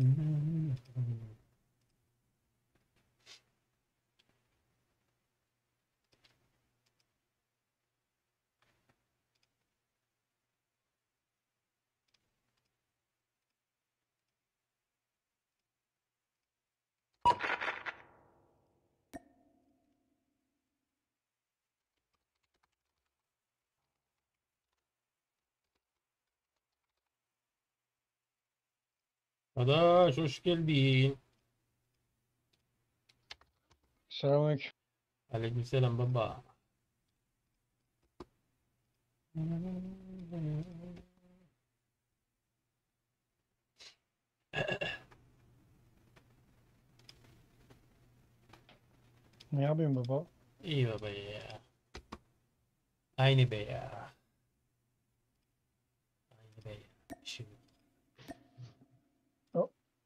Mm-hmm. Adaş hoş geldin. Selamünaleyküm. Aleykümselam baba. Ne yapıyorsun baba? İyi baba ya. Aynı be ya. Aynı be ya. Şimdi.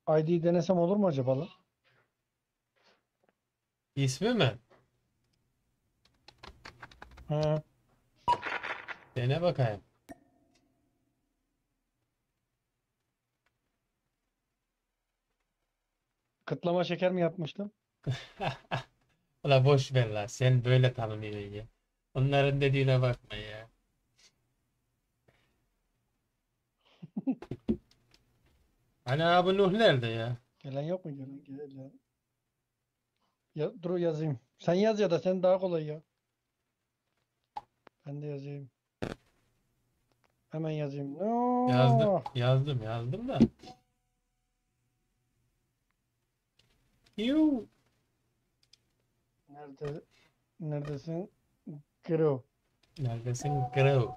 ID denesem olur mu acaba lan? İsmi mi? He. Dene bakayım. Kıtlama şeker mi yapmıştım? Ulan boş ver la. Sen böyle tanınıyorsun ya. Onların dediğine bakma ya. Hani abi Nuh nerede ya? Gelen yok mu gelen? Gelen. Ya, dur yazayım. Sen yaz ya da sen daha kolay ya. Ben de yazayım. Hemen yazayım. No. Yazdım, yazdım, yazdım da. Yuu. Nerede? Neredesin? Gro. Neredesin Crow?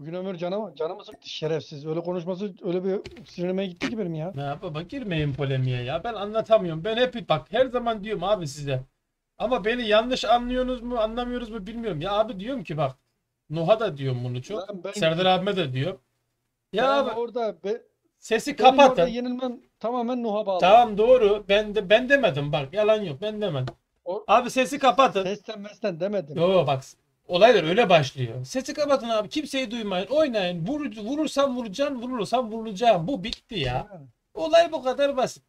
Bugün Ömür canımı, canımı sıktı şerefsiz. Öyle konuşması öyle bir sinirime gitti ki benim ya. Ne yapayım? Bak girmeyin polemiğe ya. Ben anlatamıyorum. Ben hep bak her zaman diyorum abi size. Ama beni yanlış anlıyorsunuz mu, anlamıyoruz mu bilmiyorum. Ya abi diyorum ki bak. Nuh'a da diyorum bunu çok. Lan ben- Serdar abime de diyorum. Ya Ben abi orada be, sesi benim orada kapatın. yenilmem tamamen Nuh'a bağlı. Tamam doğru. Ben de ben demedim bak. Yalan yok. Ben demedim. O- Abi sesi kapatın. Sesten mesten demedim. Yo bak olaylar öyle başlıyor. Sesi kapatın abi. Kimseyi duymayın. Oynayın. Vur, vurursam vuracaksın. Vurulursam vurulacağım. Bu bitti ya. Olay bu kadar basit.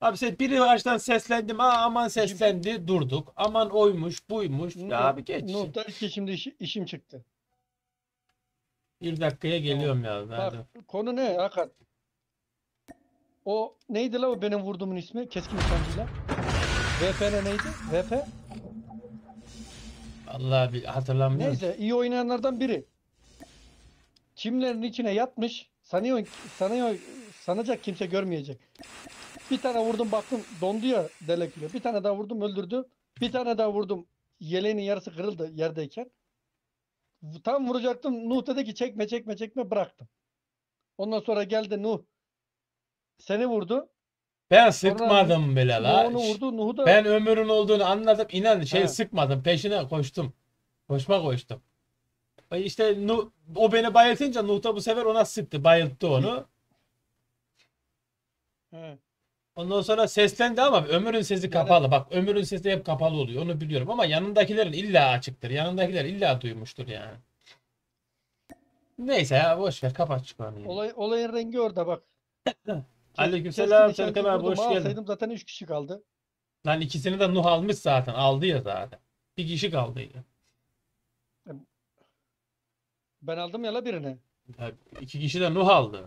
Abi sen biri baştan seslendim. Aa, aman seslendi. Durduk. Aman oymuş buymuş. Ya abi geç. Der ki şimdi iş- işim çıktı. Bir dakikaya geliyorum ya. Bak konu ne Hakan? O neydi la o benim vurduğumun ismi? Keskin nişancıyla. VP ne neydi? VP? Vallahi bir hatırlamıyorum. Neyse iyi oynayanlardan biri. Çimlerin içine yatmış. Sanıyor, sanıyor, sanacak kimse görmeyecek. Bir tane vurdum baktım dondu ya delekülü. Bir tane daha vurdum öldürdü. Bir tane daha vurdum. Yeleğinin yarısı kırıldı yerdeyken. Tam vuracaktım. Nuh dedi ki çekme çekme çekme bıraktım. Ondan sonra geldi Nuh. Seni vurdu. Ben sıkmadım bile la. Vurdu. Nuh'u da Ben ömürün olduğunu anladım. İnan şey Ha. sıkmadım. Peşine koştum. Koşma koştum. E İşte Nuh, o beni bayıltınca Nuh da bu sefer ona sıktı. Bayılttı onu. He. Ondan sonra seslendi ama Ömür'ün sesi kapalı. Bak Ömür'ün sesi hep kapalı oluyor. Onu biliyorum ama yanındakilerin illa açıktır. Yanındakiler illa duymuştur yani. Neyse ya boş ver kapat şu konuyu. Olay, olayın rengi orada bak. Aleykümselam Serkan abi hoş vurdum, geldin. zaten 3 kişi kaldı. Lan ikisini de Nuh almış zaten. Aldı ya zaten. Bir kişi kaldı ya. Ben aldım ya la birini. Ya İki kişi de Nuh aldı.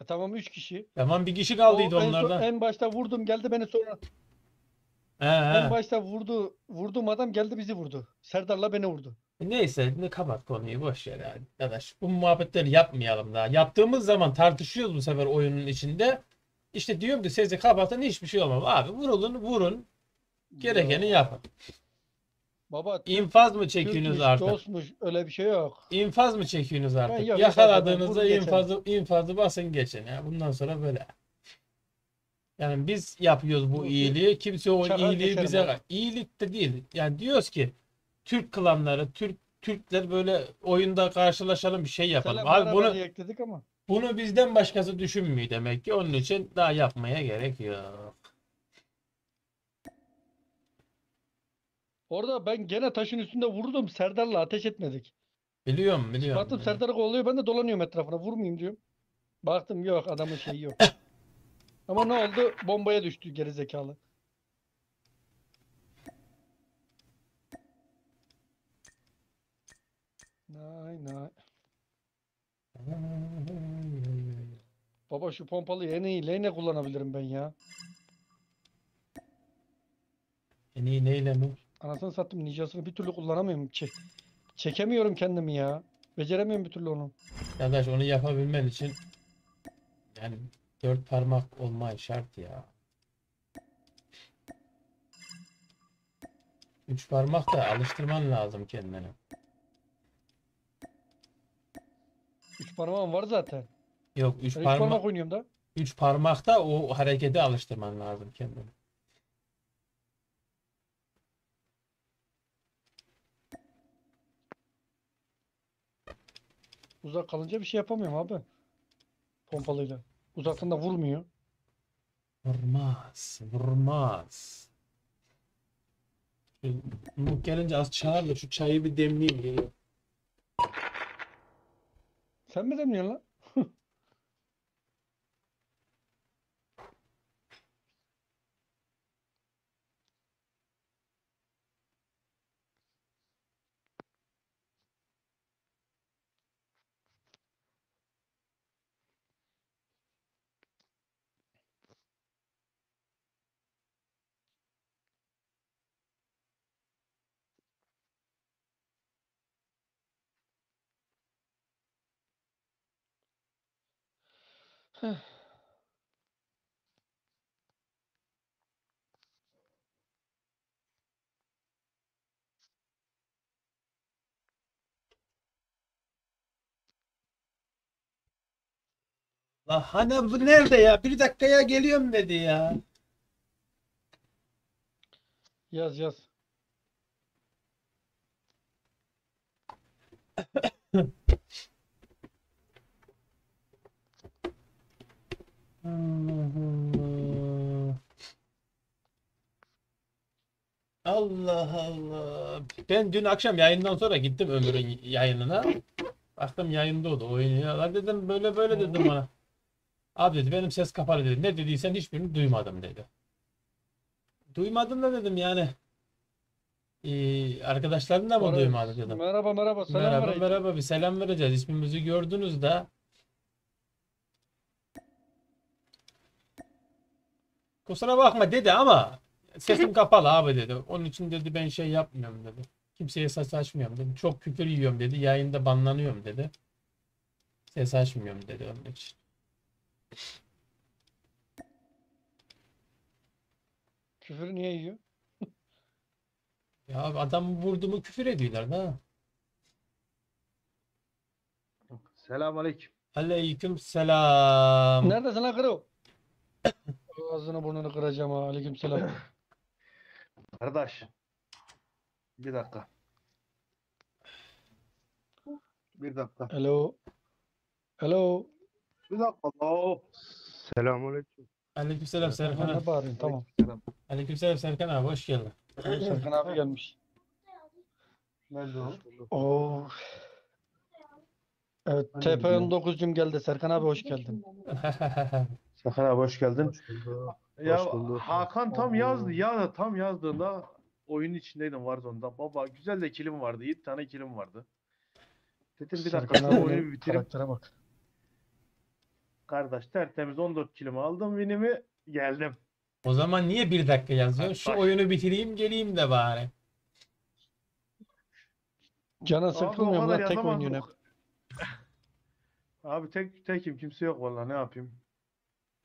E tamam 3 kişi. Tamam bir kişi O kaldıydı en, son- onlardan. en başta vurdum geldi beni sonra. He, En başta vurdu vurduğum adam geldi bizi vurdu. Serdar'la beni vurdu. Neyse ne kapat konuyu boş ver yani. Arkadaş bu muhabbetleri yapmayalım daha. Yaptığımız zaman tartışıyoruz bu sefer oyunun içinde. İşte diyorum ki sesi kapatın hiçbir şey olmaz. Abi vurulun vurun gerekeni Ya, yapın. Baba İnfaz mı çekiyorsunuz Türkmüş, artık? dostmuş öyle bir şey yok. İnfaz mı çekiyorsunuz artık? yok, yok, Yakaladığınızda vurun geçelim. infazı, infazı basın geçin ya. Bundan sonra böyle. Yani biz yapıyoruz bu Bu- iyiliği. Kimse o Çakar iyiliği geçerim bize abi. iyilik de değil. Yani diyoruz ki Türk klanları, Türk Türkler böyle oyunda karşılaşalım bir şey yapalım. Selam Abi bunu ekledik ama. Bunu bizden başkası düşünmüyor demek ki. Onun için daha yapmaya gerek yok. Orada ben gene taşın üstünde vurdum. Serdar'la ateş etmedik. Biliyorum biliyorum. Baktım biliyorum. Serdar ben de dolanıyorum etrafına. Vurmayayım diyorum. Baktım yok adamın şeyi yok. Ama ne oldu? Bombaya düştü gerizekalı. Nay nay. Baba şu pompalıyı en iyi lehine kullanabilirim ben ya. En iyi neyle mi? Anasını sattım ninjasını bir türlü kullanamıyorum. Çek çekemiyorum kendimi ya. Beceremiyorum bir türlü onu. Arkadaş onu yapabilmen için yani dört parmak olma şart ya. Üç parmak da alıştırman lazım kendini. Üç parmağım var zaten. Yok üç Ben üç parmak oynuyorum da. üç parmakta o hareketi alıştırman lazım kendini. Uzak kalınca bir şey yapamıyorum abi. Pompalıyla. Uzaktan da vurmuyor. Vurmaz, vurmaz. Şu gelince az çağır da şu çayı bir demleyeyim geliyor. Sen mi demiyorsun lan? La hani bu nerede ya? Bir dakikaya geliyorum dedi ya. Yaz yaz. Allah Allah. Allah. Ben dün akşam yayından sonra gittim Ömür'ün yayınına. Baktım yayında o da oynuyor. La dedim böyle böyle dedim ona. Abi dedi benim ses kapalı dedi. Ne dediysen hiçbirini duymadım dedi. Duymadım da dedim yani. Ee, arkadaşların da mı duymadı dedim. Merhaba merhaba. Selam Merhaba merhaba bir selam vereceğiz. İsmimizi gördünüz de. Kusura bakma dedi ama sesim kapalı abi dedi. Onun için dedi ben şey yapmıyorum dedi. Kimseye ses açmıyorum dedi. Çok küfür yiyorum dedi. Yayında banlanıyorum dedi. Ses açmıyorum dedi onun için. Küfür niye yiyor? Ya adam vurdu mu küfür ediyorlar da. Selamünaleyküm. Aleyküm selam. Neredesin lan kırı? Ağzını burnunu kıracağım ha. Aleykümselam. Kardeş. Bir dakika. Bir dakika. Hello. Hello. Bir dakika. Oo. Selamünaleyküm. Aleyküm selam Serkan Ne abi. bağırıyorsun? Tamam. Selam. Aleyküm selam Serkan abi hoş geldin. Serkan abi gelmiş. Nerede o? Oo. Evet, Ben de TP19'cum geldi. Serkan abi hoş geldin. Sakın abi hoş geldin. Ya Hoş bulduk. Hakan tam yazdı. Ya tam yazdığında oyunun içindeydim Warzone'da. Baba güzel de kilim vardı. 7 tane kilim vardı. Dedim bir dakika şu oyunu bitireyim. karaktere bak. Kardeş tertemiz 14 kilimi aldım winimi geldim. O zaman niye bir dakika yazıyorsun? Şu Bak. oyunu bitireyim geleyim de bari. Canın Abi o sıkılmıyor mu kadar lan? Tek oynuyorsun hep. Abi tek tekim kimse yok vallahi ne yapayım.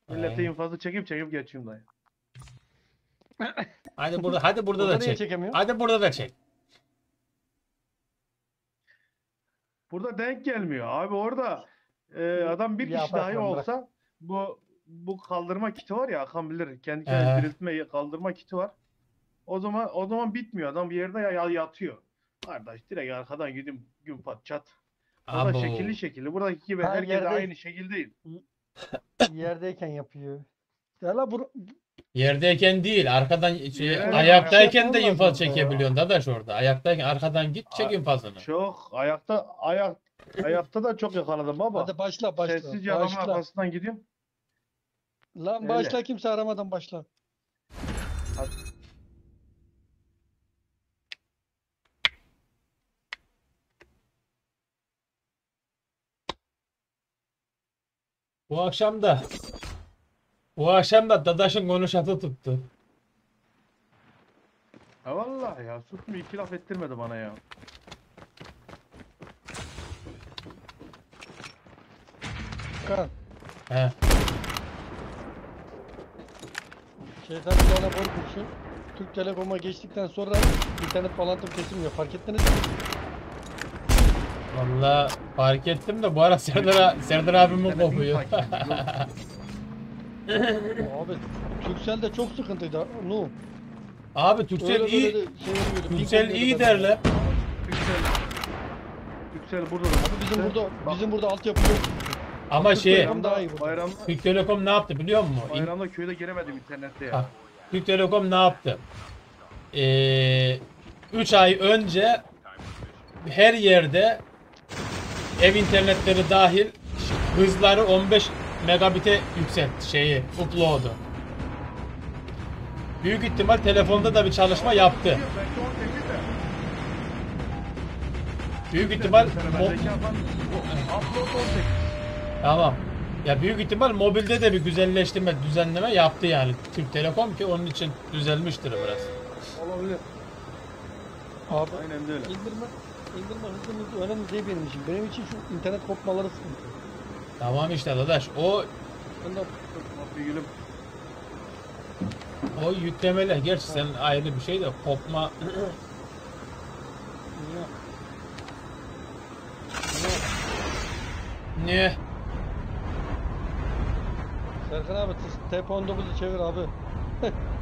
Millete Ee, infazı çekip çekip geçeyim dayı. hadi burada hadi burada Burada da niye çek. çekemiyor? Hadi burada da çek. Burada denk gelmiyor. Abi orada e, adam bir Ya kişi bırak dahi lan, bırak. olsa bu bu kaldırma kiti var ya Hakan bilir. Kendi Ee. kendine diriltme kaldırma kiti var. O zaman o zaman bitmiyor. Adam bir yerde ya, ya- yatıyor. Kardeş direkt arkadan gidip gün pat çat. Burada Abo. şekilli şekilli. Buradaki gibi Ha, herkes yerde- aynı şekil değil. Yerdeyken yapıyor. Ya la bu Yerdeyken değil, arkadan şey, Yere- ayaktayken de infaz yapamaz mı? çekebiliyorsun dadaş orada. Ayaktayken arkadan git çek Aa, infazını. Çok ayakta ayak ayakta da çok yakaladım baba. Hadi başla başla. Sessizce adamın başla. arkasından gidiyorum. Lan Öyle. başla kimse aramadan başla. Bu akşam da bu akşam da dadaşın konuşatı tuttu. Ha vallahi ya mu iki laf ettirmedi bana ya. Kan. He. Şeytan kulağına bol kurşun. Türk Telekom'a geçtikten sonra internet bağlantım kesilmiyor. Fark ettiniz mi? Vallahi fark ettim de bu ara Serdar, Serdar takibini yok. Abi Turkcell'de çok sıkıntıydı. Nu. Abi Türksel Öyle iyi. de şey Türksel iyi derler. Yüksel. Yüksel burada da. Abi bizim burada bizim burada altyapı yok. Ama Türk şey daha iyi Türk Telekom ne yaptı biliyor musun? Bayramda köyde giremedim internette Ha. ya. Türk Telekom ne yaptı? 3 ay önce her yerde ev internetleri dahil hızları 15 megabit'e yükseltti şeyi, upload'u. Büyük ihtimal telefonda da bir çalışma yaptı. Belki 18 de. Büyük ihtimal Mesela mo- bendeki yapan upload 18. tamam. Ya büyük ihtimal mobilde de bir güzelleştirme, düzenleme yaptı yani Türk Telekom ki onun için düzelmiştir biraz. Olabilir. Abi Aynen öyle. indirme indirme hızlı önemli değil benim için. Benim için şu internet kopmaları sıkıntı. Tamam işte arkadaş o Ben de Bir gülüm. o yüklemeler gerçi sen ayrı bir şey de kopma niye? Niye? ne? Serkan abi TP19'u çevir abi.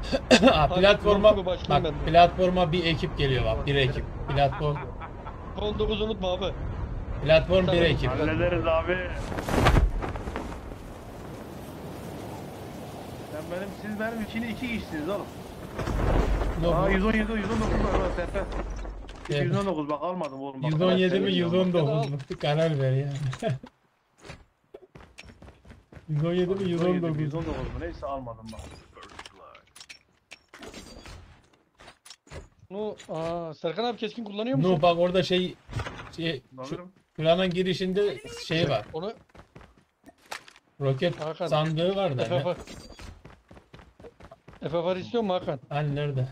Platforma başlayayım bak ben de. platforma bir ekip geliyor bak bir ekip. Platform 19 unutma abi. platform bir ekip. Hallederiz abi. Sen benim, siz benim için iki kişisiniz oğlum. Aa bu? 117, 119 var bak tepe. Evet. 119 bak almadım oğlum. Bak, 117 mi Ben 119 mu? Karar ver yani. 117 mi 119 mu? 119 mu neyse almadım bak. Nu, aa, Serkan abi keskin kullanıyor musun? No bak orada şey şey şu Alırım. planın girişinde şey var. Onu Roket Hakan. sandığı var da. Ne? FFR. FFR istiyor mu Hakan? Hani nerede?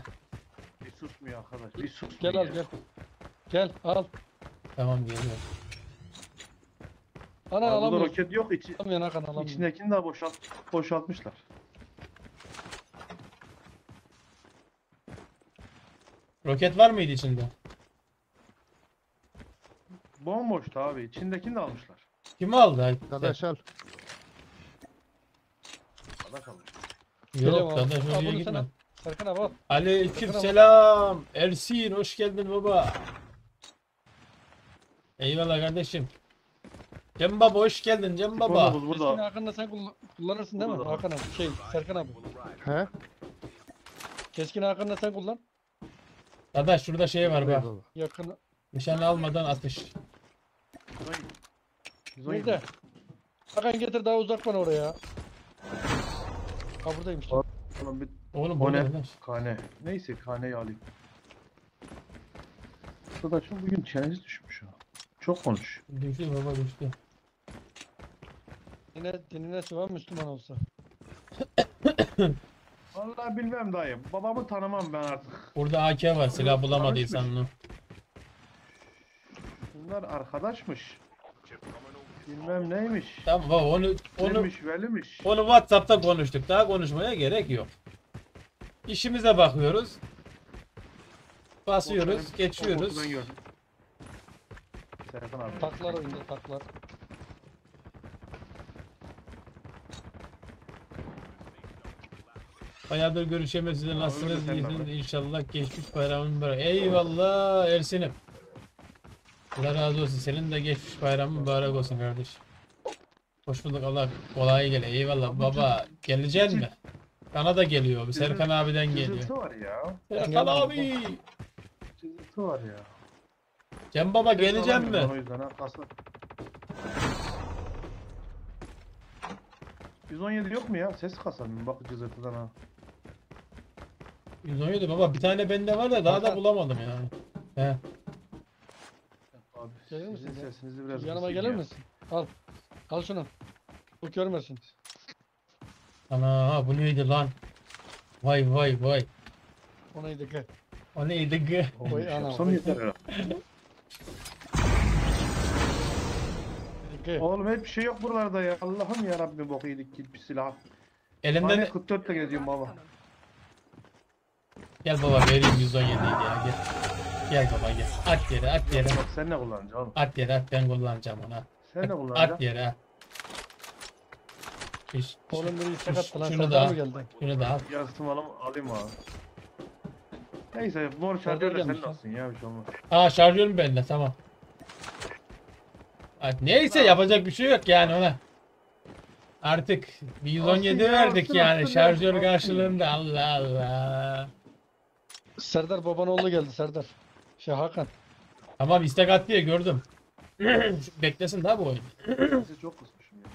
Bir susmuyor arkadaş. Bir susmuyor. Gel al gel. Gel al. Tamam geliyor. Ana Burada alamıyorsun. roket yok. İçi, Alamıyorsun Hakan alamıyorsun. içindekini daha boşalt, boşaltmışlar. Roket var mıydı içinde? Bomboştu abi. İçindekini de almışlar. Kim aldı? Dadaş al. Arkadaş almış. Yok dadaş oraya gitme. Serkan abi al. Aleyküm selam. Ersin hoş geldin baba. Eyvallah kardeşim. Cem baba hoş geldin Cem baba. 119 Keskin burada. Hakan'la sen kullan- kullanırsın değil mi? Hakan abi. Şey Serkan abi. He? Keskin Hakan'la sen kullan. Dadaş şurada şey var bak. Eyvallah. Yakın. Nişan almadan atış. 117. Nerede? Hakan getir daha uzak bana oraya. Ha buradaymış. Oğlum bir Oğlum bu ne? kane. Neyse kaneyi alayım. Arkadaşım bugün çenesi düşmüş ha. Çok konuş. Düştü baba düştü. Yine dinine sıvan Müslüman olsa. Vallahi bilmem dayı. Babamı tanımam ben artık. Burada AK var silah bulamadıysan no. Bunlar arkadaşmış. Bilmem neymiş. Tamam baba onu onu Neymiş velimiş. onu WhatsApp'ta konuştuk. Daha konuşmaya gerek yok. İşimize bakıyoruz. Basıyoruz, geçiyoruz. Serkan abi. Taklar oyunda taklar. Bayağıdır de nasılsınız? İyisiniz inşallah. Geçmiş bayramın mübarek. Eyvallah Ersin'im. Allah razı olsun. Senin de geçmiş bayramın mübarek olsun kardeş. Hoş bulduk Allah kolay gele. Eyvallah baba. Geleceksin mi? Bana da geliyor. Serkan abiden geliyor. Serkan abi. Cızırtı var ya. Cem baba geleceğim mi? O yüzden ha kasa. 117 yok mu ya? Ses kasamıyorum bak cızırtıdan ha. 117 baba bir tane bende var da daha da bulamadım yani. He. Abi Gelir sizin misin ya? sesinizi biraz Yanıma kısayım gelir ya. misin? Al. Al şunu. Bu görmesin. Ana bu neydi lan? Vay vay vay. Ona yedik. he. O neydi gı? Oy oy. yeter herhalde. Yedik, he. Oğlum hep bir şey yok buralarda ya. Allah'ım ya Rabbim bok yedik git bir silah. Elimden Hani 44 ile geziyorum baba. Gel baba vereyim 117 'ydi ya gel. Gel baba gel. At yere at yere. Bak sen ne kullanacaksın oğlum? At yere at ben kullanacağım onu. Sen ne At kullanacaksın? yere at. Şş, Oğlum biri sakattı lan. Şunu da al. Şunu da al. Yarısını alayım, alayım abi. Neyse mor Şarjör şarjör de gelmiş senin lan. olsun ya bir şey olmaz. Aa şarjörüm bende tamam. Hadi, neyse yapacak bir şey yok yani ona. Artık bir 117 Olsun ya, verdik yani şarjör karşılığında Allah Allah. Serdar babanoğlu geldi Serdar. Şey Hakan. Tamam istek at diye gördüm. Beklesin daha bu oyun. Sesi çok kısmışım ya.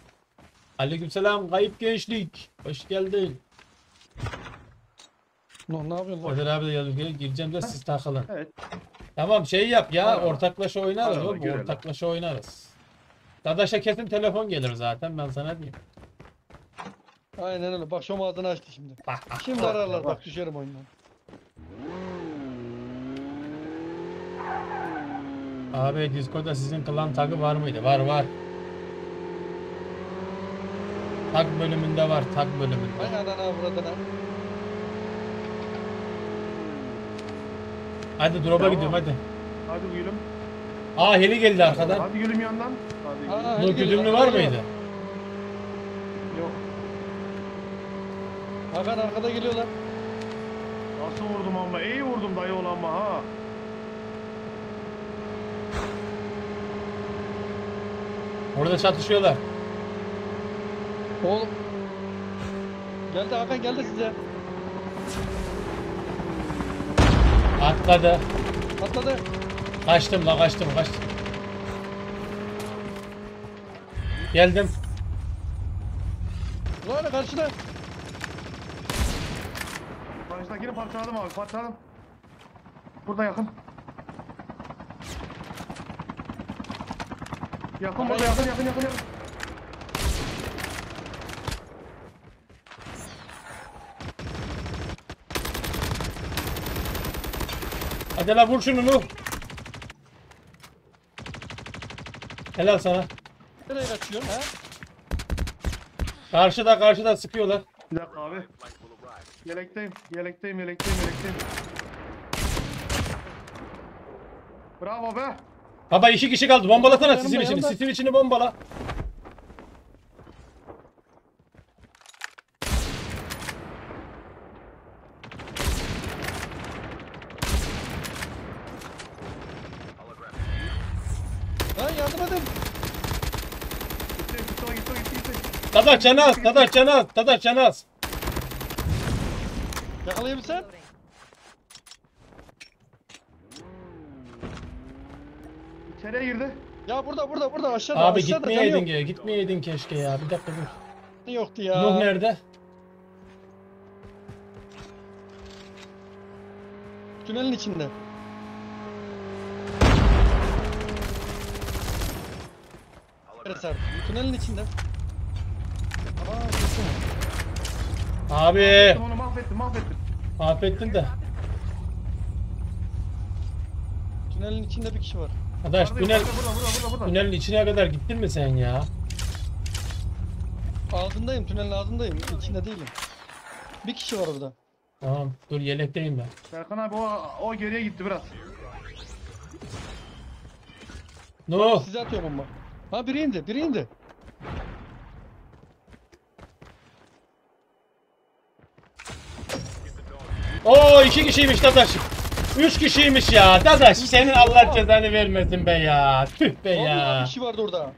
Aleykümselam kayıp gençlik. Hoş geldin. Ne, ne yapıyorsun lan? Abi de yazıyor. Gireceğim de siz takılın. Evet. Tamam şey yap ya Merhaba. ortaklaşa oynarız Merhaba, oğlum. görelim. Ortaklaşa oynarız. Dadaş'a kesin telefon gelir zaten ben sana diyeyim. Aynen öyle. Bak şu ağzını açtı şimdi. Bak bak. Şimdi bak, ararlar bak. bak düşerim oyundan. Abi Discord'da sizin klan tagı var mıydı? Var var. Tag bölümünde var tag bölümünde. Ay anana avradına. Hadi drop'a Tamam. gidiyorum hadi. Hadi gülüm. Aa heli geldi arkadan. Hadi gülüm yandan. Hadi gülüm. Aa, geliyor, güdümlü var mıydı? Yok. Hakan arkada geliyorlar. Nasıl vurdum ama? İyi vurdum dayı olan ama ha. Orada çatışıyorlar. Oğlum. Geldi Hakan geldi size. Atladı. Atladı. Kaçtım la kaçtım kaçtım. Geldim. Ulan karşıda. Karşıdakini parçaladım abi parçaladım. Burada yakın. Yakın burada yakın yakın yakın yakın. Hadi la vur şunu Nuh. Helal sana. Nereye kaçıyorsun ha? Karşıda karşıda sıkıyorlar. Bir dakika abi. Yelekteyim, yelekteyim, yelekteyim, yelekteyim. Bravo be. Baba iki kişi kaldı. Bombalasana sisin içini. Sisin içini bombala. Ha yardım edin. Gitti, gitti, o, gitti, o, gitti, gitti. Dadaş canaz. Dadaş canaz. Dadaş canaz. Yakalayabilsen. İçeriye girdi. Ya burada burada burada aşağıda Abi aşağıda gitmeyeydin yok. ya. Gitmeyeydin keşke ya. Bir dakika dur. Canı Yoktu ya. Nuh nerede? Tünelin içinde. Evet abi. Tünelin içinde. Aa kesin. Abi. Onu mahvettim, mahvettim. Affettin de. Tünelin içinde bir kişi var. Adaş Burada, tünel, burada, burada, burada, burada. tünelin içine kadar gittin mi sen ya? Ağzındayım, tünelin ağzındayım. İçinde değilim. Bir kişi var orada. Tamam dur yelekteyim ben. Serkan abi o, o geriye gitti biraz. Nuh. Size atıyor bomba. Ha biri indi, biri indi. Oo iki kişiymiş Dadaş. Üç kişiymiş ya. Dadaş senin Allah cezanı vermesin be ya. Tüh be ya. bir kişi vardı orada.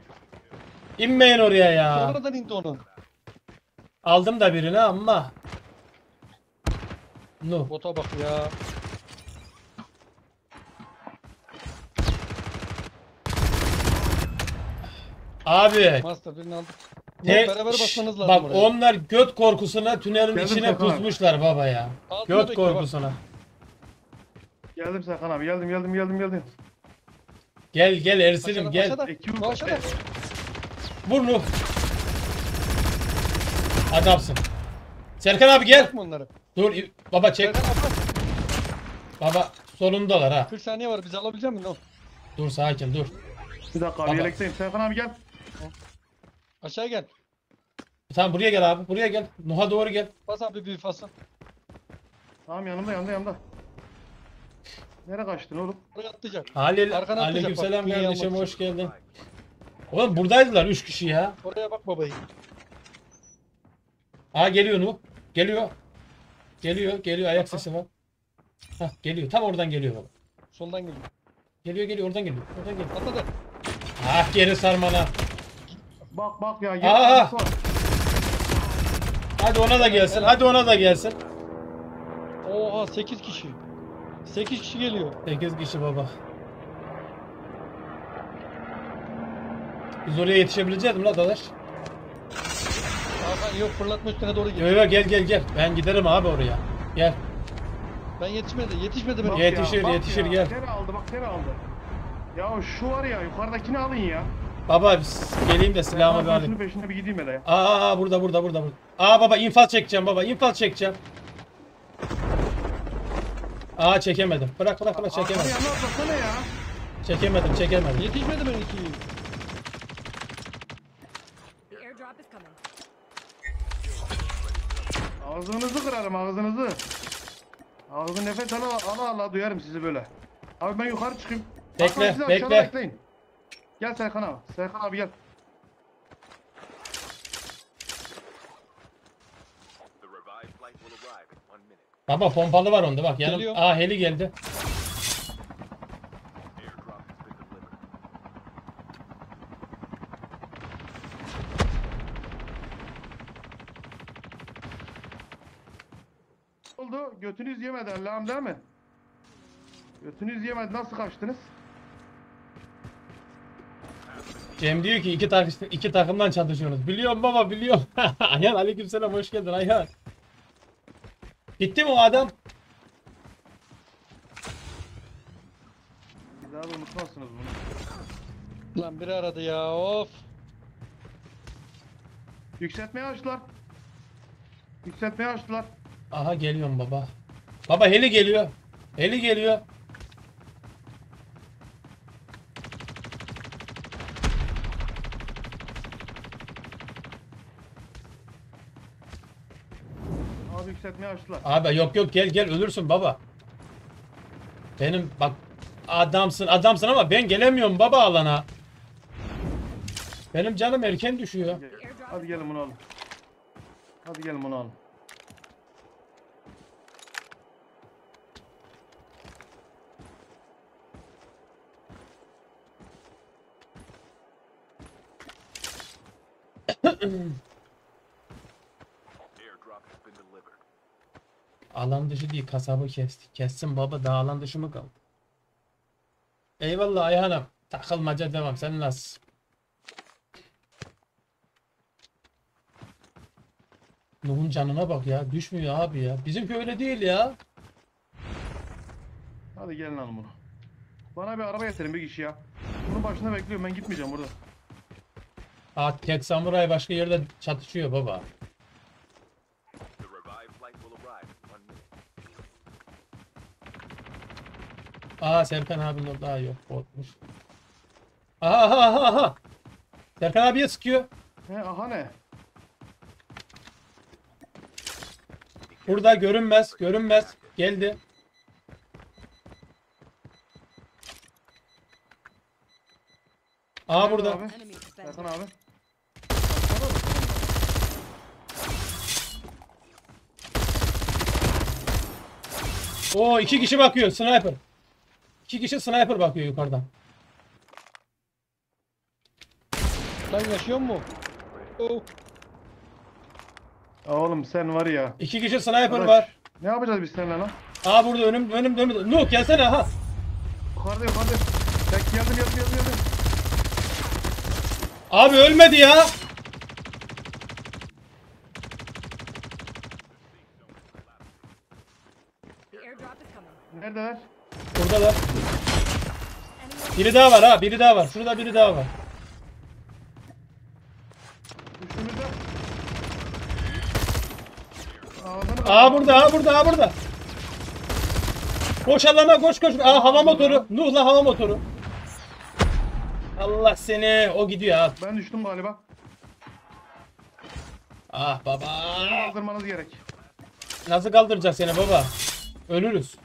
İnmeyin oraya ya. Sonradan indi onun. Aldım da birini ama. Nuh. Bota bak ya. Abi Master birini aldık. Yok, beraber basmanız lazım bak oraya. onlar göt korkusuna tünelin Geldim içine Serkan abi. pusmuşlar baba ya. Altına Göt bekle, bak. korkusuna. Geldim Serkan abi geldim geldim geldim geldim. Gel gel Ersin'im gel. aşağıda. Aşağıda. Vur Nuh. Adamsın. Serkan abi gel. Bırakma onları. Dur i- baba çek. Serkan abla. Baba solundalar ha. 40 saniye var. Bizi alabilecek misin? No. Dur sakin dur. Bir dakika abi Baba. yelekteyim. Serkan abi gel. Aşağı gel. Tamam buraya gel abi. Buraya gel. Nuh'a doğru gel. Bas abi bir fasıl. Tamam yanımda yanımda yanımda. Nereye kaçtın oğlum? Oraya atlayacak. Halil Arkana atlayacak aleykümselam bak, kardeşim hoş geldin. Oğlum buradaydılar 3 kişi ya. Oraya bak babayı. Aa geliyor Nuh. Geliyor. Geliyor geliyor ayak sesi var. Hah geliyor tam oradan geliyor baba. Soldan geliyor. Geliyor geliyor oradan geliyor. Oradan geliyor. Atladı. Ah geri sarmana. Bak bak ya. Aa! Aa! Var. Hadi ona da gelsin. Hadi ona da gelsin. Oha 8 kişi. 8 kişi geliyor. 8 kişi baba. Biz oraya yetişebileceğiz mi la dadaş? Hakan yok fırlatma üstüne doğru Yo gidiyor. yo gel gel gel. Ben giderim abi oraya. Gel. Ben yetişmedi. Yetişmedi benim. Ye- Yetişir, bak yetişir, ya. gel. Tere aldı bak tere aldı. Ya şu var ya yukarıdakini alın ya. Baba biz- geleyim de silahımı bir Ben alayım. peşine bir gideyim hele ya. Aa, aa burada burada burada burada. Aa baba infaz çekeceğim baba infaz çekeceğim. Aa çekemedim. Bırak bırak bırak çekemedim. yanına atlasana ya. Çekemedim çekemedim. Yetişmedi benimki. The airdrop is coming. Ağzınızı kırarım ağzınızı. Ağzı nefes ala ala ala duyarım sizi böyle. Abi ben yukarı çıkayım. Bekle, aşağıda bekle. bekleyin. Gel Serkan abi. Serkan abi gel. Baba pompalı var onda bak yanım. Geliyor. Aa heli geldi. Oldu? Götünüz yemedi Allah'ım değil mi? Götünüz yemedi. Nasıl kaçtınız? Cem diyor ki iki, tak iki takımdan çatışıyorsunuz. Biliyorum baba biliyorum. Ayhan aleykümselam hoş geldin Ayhan. Bitti mi o adam? Daha da unutmazsınız bunu. Lan biri aradı ya of. Yükseltmeye açtılar. Yükseltmeye açtılar. Aha geliyorum baba. Baba heli geliyor. Heli geliyor. Abi yükseltmeye açtılar. Abi yok yok gel gel ölürsün baba. Benim bak adamsın adamsın ama ben gelemiyorum baba alana. Benim canım erken düşüyor. Hadi gelin bunu alın. Hadi gelin bunu alın. Airdrop has been delivered. Alan dışı değil kasabı kestik. Kessin baba daha alan dışı mı kaldı? Eyvallah Ayhan'ım. Takılmaca devam. Sen nasılsın? Nuh'un canına bak ya. Düşmüyor abi ya. Bizimki öyle değil ya. Hadi gelin alın bunu. Bana bir araba getirin bir kişi ya. Bunun başında bekliyorum ben gitmeyeceğim burada. Aa, tek samuray başka yerde çatışıyor baba. Aa Serkan abinin orada Aa, yok botmuş. Aha aha aha. Serkan abiye sıkıyor. He aha ne? Burada görünmez görünmez. Geldi. Aa burada. Abi? Serkan abi. Oo iki kişi bakıyor sniper. İki kişi sniper bakıyor yukarıdan. Lan yaşıyor mu? Oh. Aa, Oğlum sen var ya. İki kişi sniper Arkadaş, var. Ne yapacağız biz seninle lan? Aa burada önüm önüm önüm. Nuh gelsene ha. Yukarıda yukarıda. Ben geldim geldim geldim geldim. Abi ölmedi ya. Neredeler? Buradalar. Biri daha var ha. Biri daha var. Şurada biri daha var. Üstümüzde. Aa burada ha burada ha burada. Koş alana koş koş. Aa hava motoru. Nuh'la hava motoru. Allah seni. O gidiyor ha. Ben düştüm galiba. Ah baba. Kaldırmanız gerek. Nasıl kaldıracak seni baba? Ölürüz.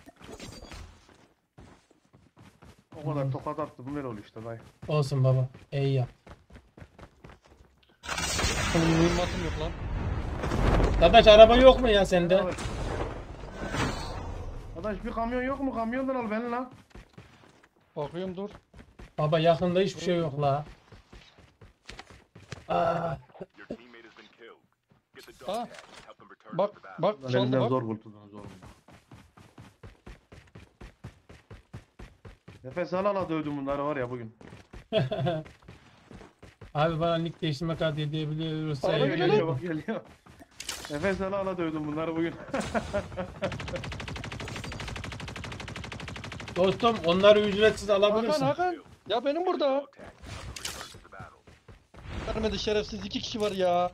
O kadar tokat attı. Bu böyle oluyor işte dayı. Olsun baba. İyi yap. Benim mühimmatım yok lan. Dadaş araba yok mu ya sende? Evet. Arkadaş bir kamyon yok mu? Kamyondan al beni lan. Bakıyorum dur. Baba yakında hiçbir şey yok la. Aa, Your teammate has been killed. Get the dog Ah. tag. Help them return Bak to the battle. bak Ben solda elimden bak. zor kurtuldum zor. Nefes ala ala dövdüm bunları var ya bugün. Abi bana nick değiştirme kartı edebiliyorsa Araba Geliyor geliyor. geliyor bak geliyor. Nefes ala ala dövdüm bunları bugün. Dostum onları ücretsiz Hakan alabilirsin. Hakan. Ya benim burada. Vermedi şerefsiz iki kişi var ya.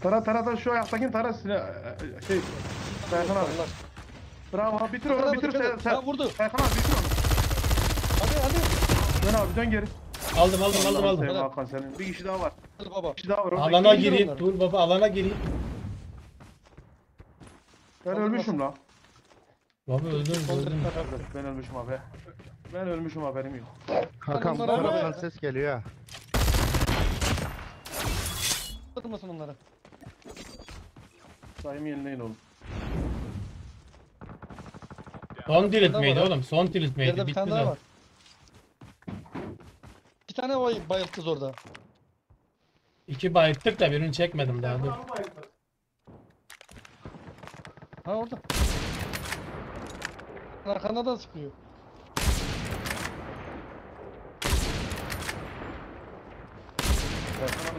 tara tara tara şu ayaktakini tara sine şey Serkan abi. Allah. Bravo bitir onu abi bitir dikkat et. Ha, vurdu. Serkan abi bitir. Dön abi dön geri. Aldım aldım aldım aldım. seveyim Hakan senin. Bir kişi daha var. Hadi baba. Bir kişi daha var. orada. Alana İki kişi gireyim. onlar. Dur baba alana gireyim. Ben ölmüşüm lan. Baba öldüm öldüm. Ben ölmüşüm abi. Ben ölmüşüm haberim yok. Hakan bu onlara bak. taraftan ses geliyor ha. Tutmasın onları. Sayımı yenileyin oğlum. Son dilit miydi var oğlum? Son dilit miydi? Yerde bir Bitti tane daha de. var. Bir tane bay bayılttız orada. İki bayıttık da birini çekmedim daha dur. Ha orada. Arkanda da sıkıyor.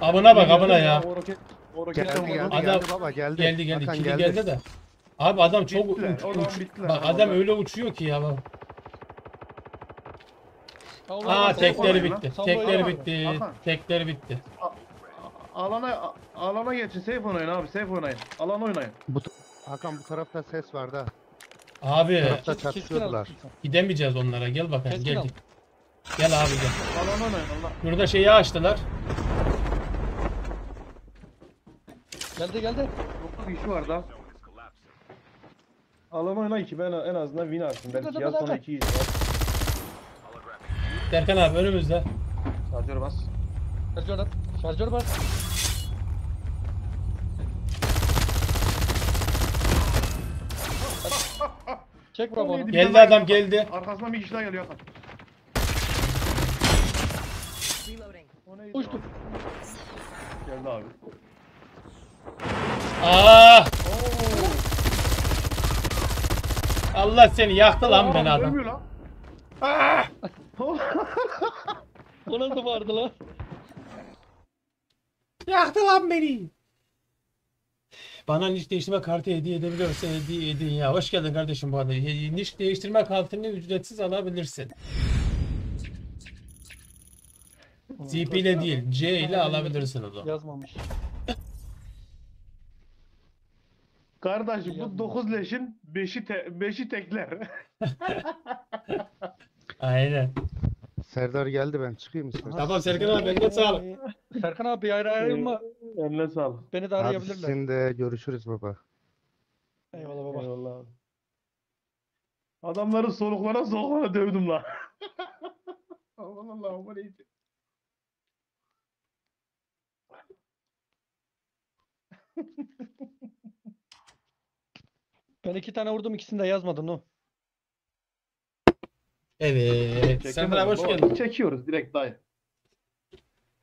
Abına bak abına ya. O roket, o roketten Geldi geldi. Adam- geldi baba geldi. Geldi geldi. Hakan Kili geldi de. Abi adam çok Bittiler, uç, uç- bittiler. Bak adam öyle uçuyor ki ya bak. Aa var, tekleri oynayın bitti. Tekleri oynayın. bitti. Tekleri bitti. Alana alana geçin safe oynayın abi safe oynayın. Alan oynayın. Bu, Hakan bu tarafta ses vardı ha. Abi tarafta çatışıyordular. gidemeyeceğiz onlara. Gel bakayım Keskin gel. al. Gel abi gel. Alan oynayın Allah. Burada şeyi açtılar. Geldi geldi. 9 kişi var da. Alan oyna ki ben en azından win alsın. Belki ya sonra dur. 2 iyiyiz. Serkan abi önümüzde. Şarjör bas. Şarjör at. Şarjör var. Çek baba onu. Geldi adam geldi. Arkasından bir kişi daha geliyor Hakan. Uçtu. Geldi abi. Aa! Oo. Allah seni yaktı lan beni Aa, adam. Ölmüyor lan. O nasıl vardı lan? Yaktı lan beni. Bana niş değiştirme kartı hediye edebiliyorsa hediye edin ya. Hoş geldin kardeşim bu arada. Niş değiştirme kartını ücretsiz alabilirsin. ZP ile değil, C ile alabilirsin o zaman. Yazmamış. Kardeş bu Yapma. 9 leşin 5'i te 5'i tekler. Aynen. Serdar geldi ben çıkayım istersen. Tamam Serkan abi eline sağlık. Serkan abi ayrı ayrılma. Eline sağlık. Beni de Hadi arayabilirler. de görüşürüz baba. Eyvallah baba. Eyvallah abi. Adamları soluklara soluklara dövdüm lan. Aman Allah'ım bu neydi? Ben iki tane vurdum ikisini de yazmadın o. Evet. Serkan abi hoş geldin. Çekiyoruz direkt dayı.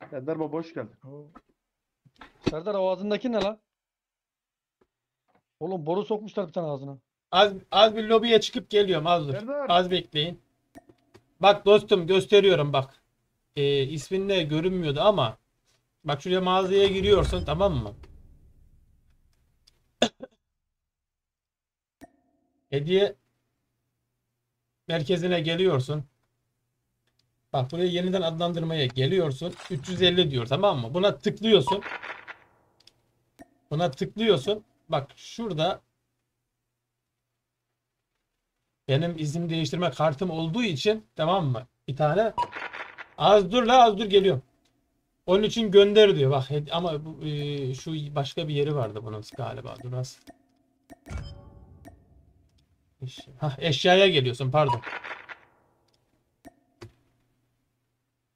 Serdar baba hoş geldin. Serdar o ağzındaki ne lan? Oğlum boru sokmuşlar bir tane ağzına. Az, az bir lobiye çıkıp geliyorum az dur. Serdar. Az bekleyin. Bak dostum gösteriyorum bak. Ee, ismin ne görünmüyordu ama bak şuraya mağazaya giriyorsun tamam mı? Hediye merkezine geliyorsun. Bak buraya yeniden adlandırmaya geliyorsun. 350 diyor tamam mı? Buna tıklıyorsun. Buna tıklıyorsun. Bak şurada benim isim değiştirme kartım olduğu için tamam mı? Bir tane az dur la az dur geliyorum. Onun için gönder diyor. Bak ama bu, e, şu başka bir yeri vardı bunun galiba. Dur az. Eşya. Hah, eşyaya geliyorsun pardon.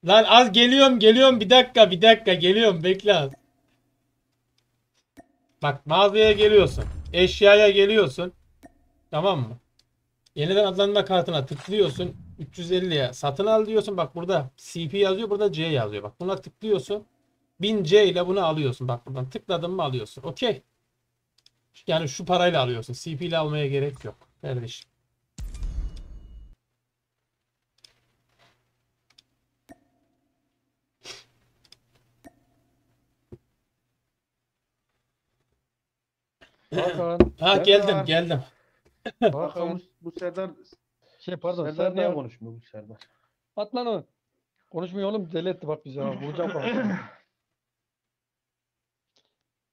Lan az geliyorum geliyorum bir dakika bir dakika geliyorum bekle az. Bak mağazaya geliyorsun. Eşyaya geliyorsun. Tamam mı? Yeniden adlandırma kartına tıklıyorsun. 350'ye satın al diyorsun. Bak burada CP yazıyor. Burada C yazıyor. Bak buna tıklıyorsun. 1000C ile bunu alıyorsun. Bak buradan tıkladın mı alıyorsun. Okey. Yani şu parayla alıyorsun. CP ile almaya gerek yok. Kardeşim. Hakan. Ha Serdar. geldim geldim. Bakalım Hakan. bu, Serdar, Şey pardon. Serdar niye Serdar. konuşmuyor bu Serdar? At lan onu. Konuşmuyor oğlum. Deli etti bak bizi ha. Vuracağım kafasına.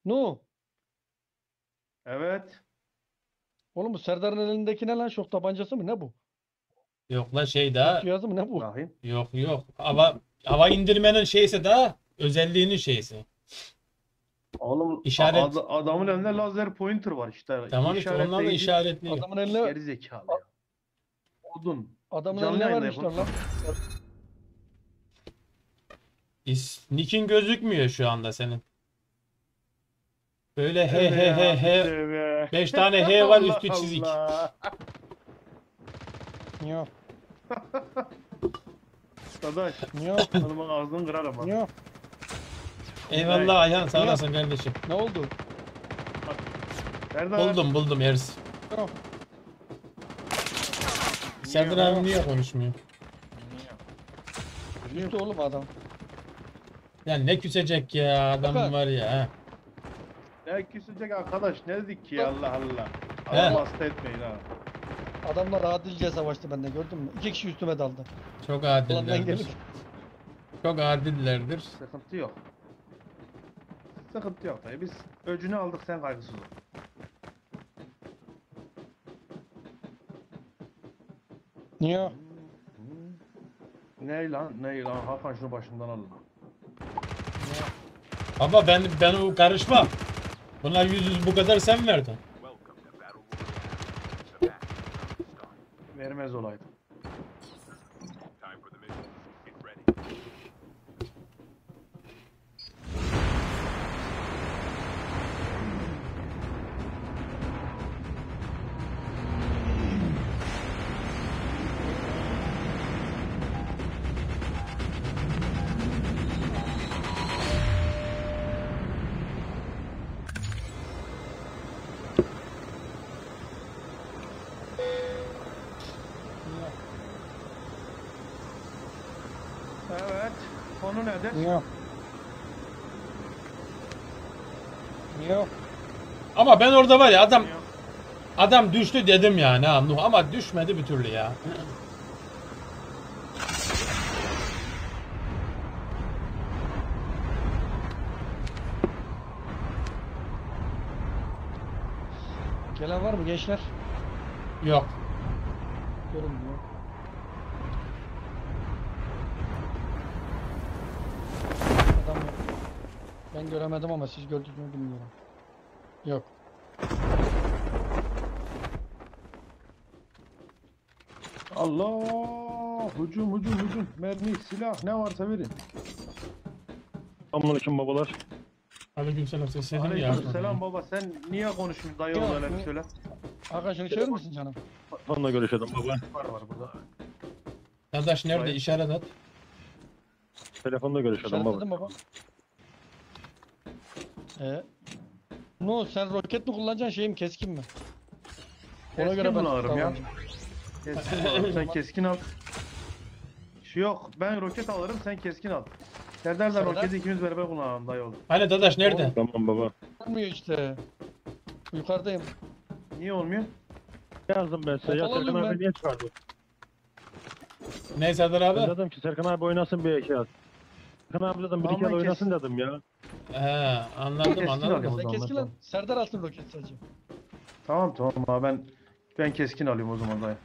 Nu. Evet. Oğlum bu Serdar'ın elindeki ne lan? Şok tabancası mı? Ne bu? Yok la şey daha. Cihazı mı? Ne bu? Bakayım. Yok yok. Hava hava indirmenin şeysi daha özelliğinin şeysi. Oğlum İşaret- ad- adamın elinde lazer pointer var işte. Tamam işte onlar da İşaretleyici- işaretliyor. Adamın eline Geri zekalı ya. Odun. adamın Canlı eline yayında vermişler yapın. lan. İs, Nick'in gözükmüyor şu anda senin. Böyle he he he he. Bitti be. 5 tane he var üstü çizik. Allah. Yok. Dadaş. Yok. Hanımın ağzını kırarım bak. Yok. Eyvallah Ayhan sağ olasın kardeşim. Ne oldu? Serdar. Buldum buldum Ers. Yok. Serdar abi niye konuşmuyor? Düştü oğlum adam. Yani ne küsecek ya adamın Bakın. var ya. ha. Ne küsecek arkadaş ne dedik ki ya Allah Allah. He. Allah hasta etmeyin ha. Adamlar adilce savaştı bende gördün mü? İki kişi üstüme daldı. Çok Ulan ben adillerdir. gelip Çok adillerdir. Sıkıntı yok. Sıkıntı yok dayı. Biz öcünü aldık sen kaygısız ol. Yok. Ne lan ne lan Hakan şunu başından al lan. Baba ben ben o karışmam. Buna yüz yüz bu kadar sen verdin. Welcome to Yok. Yok. Ama ben orada var ya adam Yok. adam düştü dedim yani ha Nuh ama düşmedi bir türlü ya. Gelen var mı gençler? Yok. Görünmüyor. Adam yok. Ben göremedim ama siz gördünüz mü bilmiyorum. Yok. Allah! Hücum hücum hücum. Mermi, silah ne varsa verin. Selamünaleyküm babalar. Aleykümselam sesledim ya. Aleykümselam baba sen niye konuşmuyorsun dayı Yok, oğlu ne- söyle. Şunu çevirir misin canım? Onunla görüşelim baba. Var var burada. Kardeş nerede Hayır. işaret at. Telefonda görüşelim baba. İşaretledim baba. Ee, No sen roket mi kullanacaksın şey mi keskin mi? Ona Keskin göre ben bunu alırım ya. davranacağım. Keskin alırım. Sen keskin al. Şu yok. Ben roket alırım sen keskin al. Serdar'la Serdar? roketi ikimiz beraber kullanalım dayı olur. Hani Dadaş nerede? Tamam baba. Olmuyor işte. Yukarıdayım. Niye olmuyor? Yazdım ben size. Ya Kapalı Serkan abi niye çıkardı? Ne Serdar Ben abi? dedim ki Serkan abi oynasın bir iki az. Serkan abi dedim bir iki oynasın dedim ya. He anladım Keskin anladım. Sen zaman. keskin lan. Serdar alsın roket sadece. Tamam tamam abi ben ben keskin alayım o zaman dayı.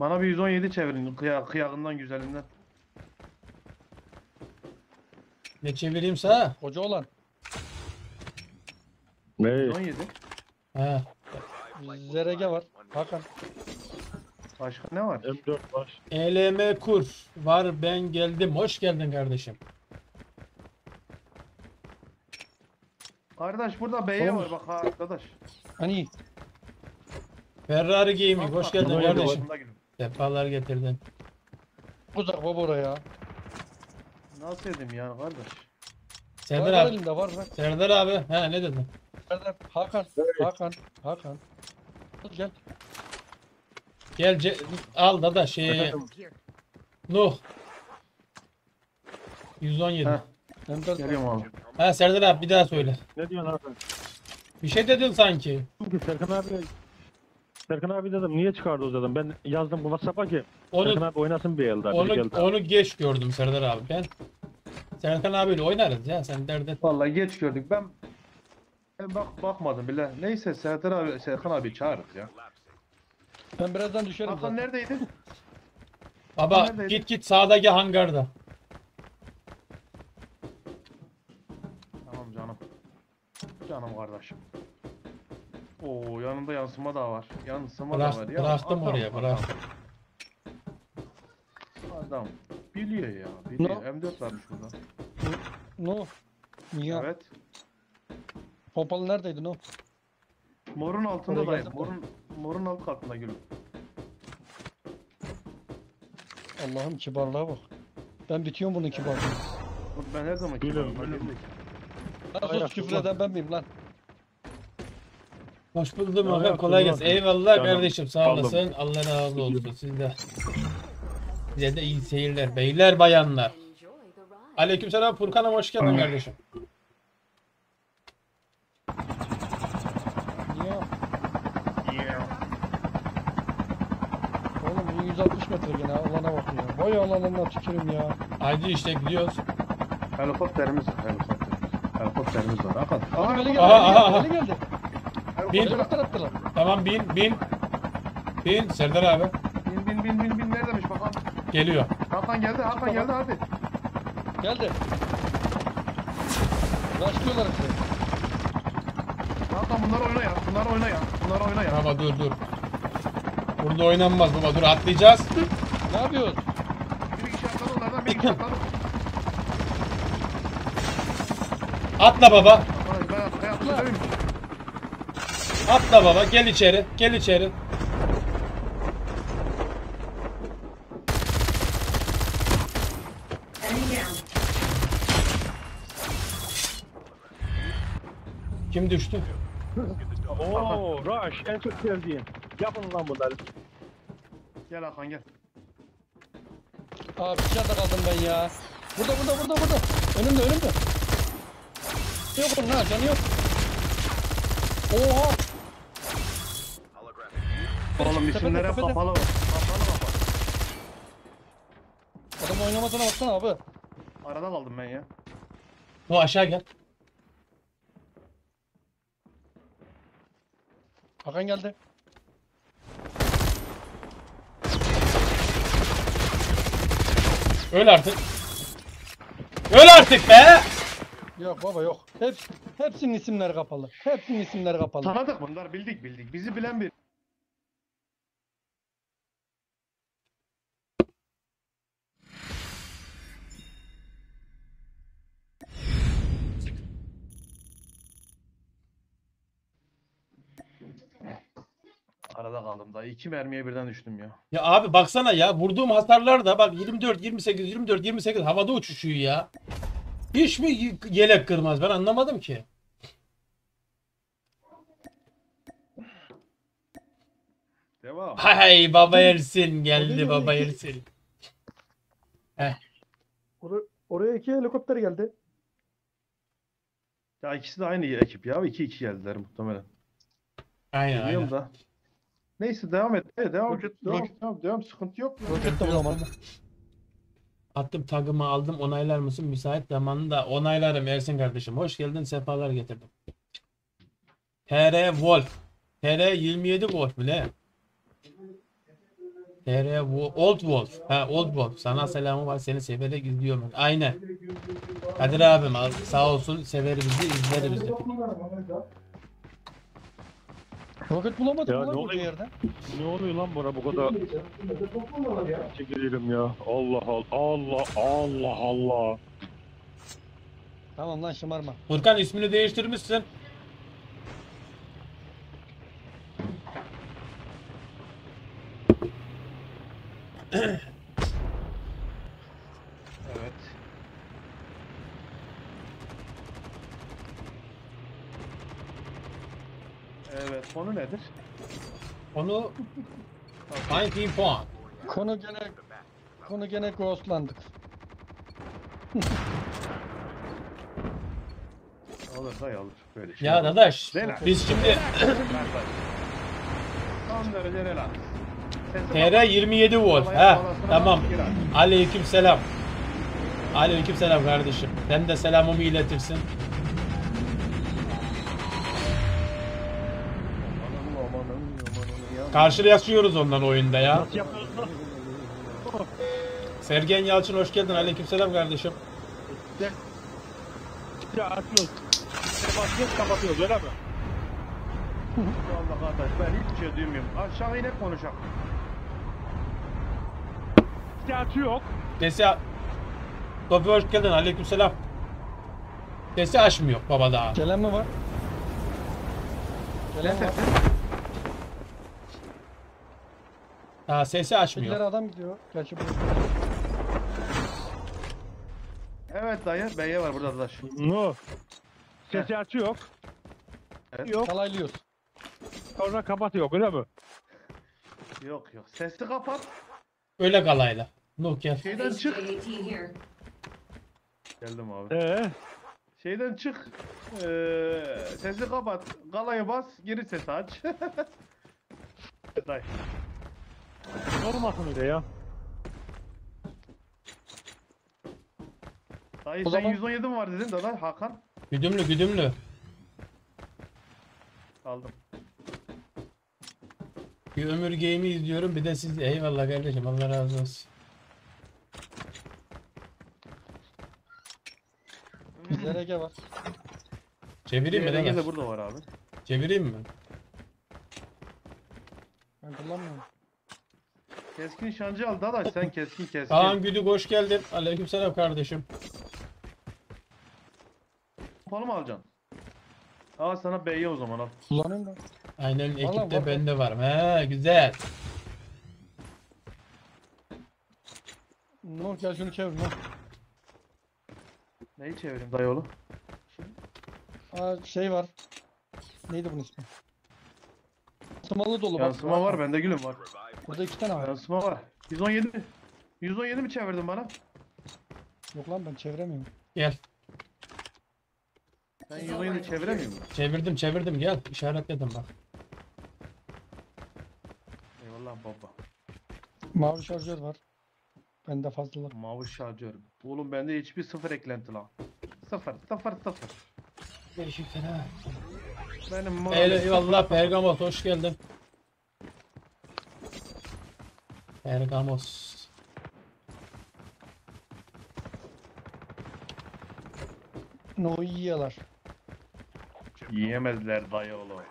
Bana bir 117 çevirin kıya, kıyağından güzelinden. Ne çevireyim sana? Koca olan. Ne? 117. He. ZRG var. Hakan. Başka ne var? M4 var. ELM kur var ben geldim. Hoş geldin kardeşim. Kardeş burada B'ye Oğlum. var bak ha arkadaş. Hani Ferrari Gaming hoş geldin Bak, kardeşim. Başında gülüm. Defalar getirdin. uzak baba oraya. Nasıl edeyim ya kardeş? Serdar var abi. elimde var var. Serdar abi. He ne dedin? Serdar. Hakan. Hakan. Hakan. Gel. Gel ce- al Dadaş şey Efendim? Here. Nuh. 117. Heh. M4 Geliyorum abi. Ha Serdar abi bir daha söyle. Ne diyorsun abi? Bir şey dedin sanki. Ki Serkan abi Serkan abi dedim niye çıkardı o dedim. Ben yazdım bu WhatsApp'a ki Onu Serkan abi oynasın bir elde. bir onu elde. onu geç gördüm Serdar abi. Ben Serkan abiyle oynarız ya sen dert etme. Vallahi geç gördük. Ben ben bak bakmadım bile. Neyse Serdar abi Serkan abi çağırırız ya. Ben birazdan düşerim Hakan zaten. neredeydi? Baba Neredeydin? git git sağdaki hangarda. Tamam canım. Canım kardeşim. Oo yanında yansıma da var. Yansıma Bırak- da var ya. bıraktım oraya, bırak. Adam. adam. Biliyor ya. Biliyor. No. M4 varmış burada. No. Niye? Evet. Pompalı neredeydi no? Morun altında geldim. Morun, morun alt katında gülüm. Allah'ım kibarlığa bak. Ben bitiyorum bunun kibarlığı. Ben her zaman Biliyorum, kibarım, ben biliyorum. Sus küfür eden ben miyim lan? Hoş buldum ya, Kolay gelsin. Eyvallah Canım, kardeşim. Sağ olasın. Allah razı olsun sizde. Size de iyi seyirler. Beyler bayanlar. Aleykümselam Furkan'ım hoş geldin kardeşim. Niye? Oğlum 160 metre gene alana bak ya. Vay alanına tükürüm ya. Haydi işte gidiyoruz. Helikopterimiz var. Helikopterimiz. Helikopterimiz var. Hakan. Abi beni geldi. Aha, geldi, aha. beni geldi. Bin. Tamam bin bin. Bin Serdar abi. Bin bin bin bin bin neredemiş bakalım. Geliyor. Hakan geldi. Hakan geldi hadi. Geldi. Başlıyorlar bize. Hakan bunlar oyna ya. Bunlar oyna ya. Bunlar oyna ya. Baba dur dur. Burada oynanmaz baba dur atlayacağız. Ne yapıyorsun? Bir kişi atladı onlardan bir kişi atladı. Atla baba. Atla baba. Gel içeri. Gel içeri. Kim düştü? Oo Rush en çok sevdiğim. Yapın lan bunları. Gel Hakan gel. Abi dışarıda kaldım ben ya. Burada burada burada burada. Önümde önümde. Yok onun ha canı yok. Oha. Oğlum isimlere kapalı. Kapalı kapalı. Adam oynamasına baksana abi. Arada kaldım ben ya. O aşağı gel. Hakan geldi. Öl artık. Öl artık be. Yok baba yok. Hep, hepsinin isimleri kapalı. Hepsinin isimleri kapalı. Tanıdık bunlar bildik bildik. Bizi bilen bir. Arada kaldım da. iki mermiye birden düştüm ya. Ya abi baksana ya vurduğum hasarlar da bak 24 28 24 28 havada uçuşuyor ya. Hiç mi yelek kırmaz? Ben anlamadım ki. Devam. Hay baba Ersin geldi baba Ersin. Heh. Or- oraya iki helikopter geldi. Ya ikisi de aynı ekip ya. 2-2 geldiler muhtemelen. Aynen Biliyorum aynen. da. Neyse devam et. Evet, devam, roket, devam, roket. devam, devam. Sıkıntı yok. Roket de bulamadım. Attım tagımı aldım onaylar mısın? Müsait zamanında onaylarım Ersin kardeşim. Hoş geldin sefalar getirdim. TR Wolf. TR 27 Wolf mu ne? TR Old Wolf. Ha Old Wolf. Sana selamı var seni severek izliyorum. Aynen. Kadir abim sağ olsun sever bizi izler bizi. Roket bulamadım Ya lan ne oluyor? yerden. Ne oluyor lan buna bu kadar çekilirim ya. Allah Allah Allah Allah Allah. Tamam lan şımarma. Furkan ismini değiştirmişsin. konu nedir? Onu 19 puan. Konu gene konu gene ghostlandık. Alır da alır. Böyle şey. Ya dadaş Relax. biz şimdi Son derece relax. TR 27 volt. Bağlasana, tamam. Aleyküm selam. Aleyküm selam kardeşim. Sen de selamımı iletirsin. Karşılaşıyoruz ondan oyunda ya. Sergen Yalçın hoş geldin. Aleyküm selam kardeşim. Ya açıyoruz. Basıyoruz kapatıyoruz öyle mi? Allah kardeş ben hiçbir şey duymuyorum. Aşağı inip konuşalım. İşte açı yok. Sesi Topi hoş geldin. Aleyküm selam. Sesi açmıyor baba daha. Gelen mi var? Gelen var. Daha sesi Birileri açmıyor. adam gidiyor. Gerçi bu Evet dayı beye var burada arkadaş. No. Sesi açı yok. Evet. Yok. kalaylıyoruz. Sonra kapatıyor öyle mi? Yok yok. Sesli kapat. Öyle kalayla. Nuh gel. Şeyden çık. Geldim abi. Ee, Şeyden çık. Ee, sesi kapat. Galayı bas. Geri sesi aç. dayı. Olmasın öyle ya. Dayı O sen zaman- 117 mi var dedin dada Hakan? Güdümlü güdümlü. Aldım. Bir ömür game'i izliyorum. Bir de siz eyvallah kardeşim. Allah razı olsun. ZRG var. Çevireyim mi? DRG de burada var abi. Çevireyim mi? Ben kullanmıyorum. Keskin nişancı al dadaş sen keskin keskin. Kaan Güdük hoş geldin. Aleyküm selam kardeşim. Pompalı mı alacaksın? Aa sana B'ye o zaman al. Kullanıyorum da. Aynen ekipte var. bende varım. He güzel. Nur gel şunu çevir Nur. Neyi çevireyim dayı oğlum? Aa şey var. Neydi bunun ismi? Yansımalı dolu bak. Yansıma var bende gülüm var. Burada iki tane var. Yansıma var. 117 mi? 117 mi çevirdin bana? Yok lan ben çeviremiyorum. Gel. Ben 117 çeviremiyor muyum? Çevirdim çevirdim gel. İşaretledim bak. Eyvallah baba. Mavi şarjör var. Bende fazlalık. Mavi şarjör. Oğlum bende hiçbir sıfır eklenti lan. Sıfır, sıfır, sıfır. Teşekkürler ha. Benim mavi Eyvallah Bergamos hoş geldin. Bergamos. No yiyorlar. Yiyemezler dayı oğlum.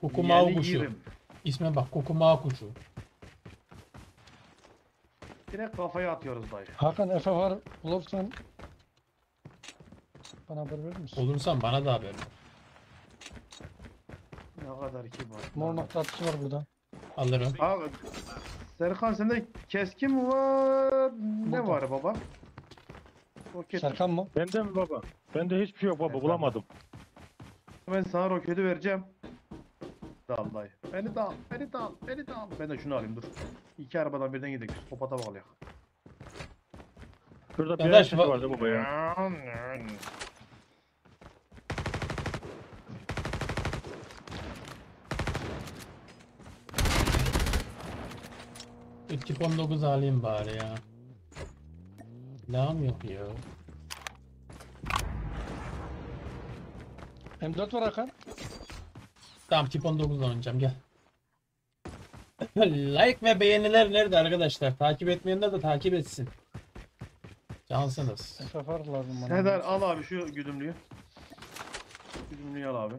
Kukumağı Yeni kuşu. yerim. İsme bak kukumağı kuşu. Direkt kafaya atıyoruz dayı. Hakan Efe var bulursan bana haber verir misin? Olursan bana da haber ver. Ne kadar kibar. Mor nokta atışı var burada. Alırım. Abi Serkan sende keskin mi var? Ne Burada. var baba? Roket. Serkan mı? Bende mi baba? Bende hiçbir şey yok baba Evet, bulamadım. Ben sana roketi vereceğim. al dayı. Beni de al, beni de al, beni de al. Ben de şunu alayım dur. İki arabadan birden gidelim. Psikopata bağlayak. Şurada bir Arkadaş, sesi va- vardı baba ya. Tip 19 alayım bari ya. Lağım yok ya. M4 var Hakan. Tamam tip 19'dan oynayacağım gel. like ve beğeniler nerede arkadaşlar? Takip etmeyenler de takip etsin. Cansınız. SFR lazım bana. Serdar al abi şu güdümlüyü. Güdümlüyü al abi.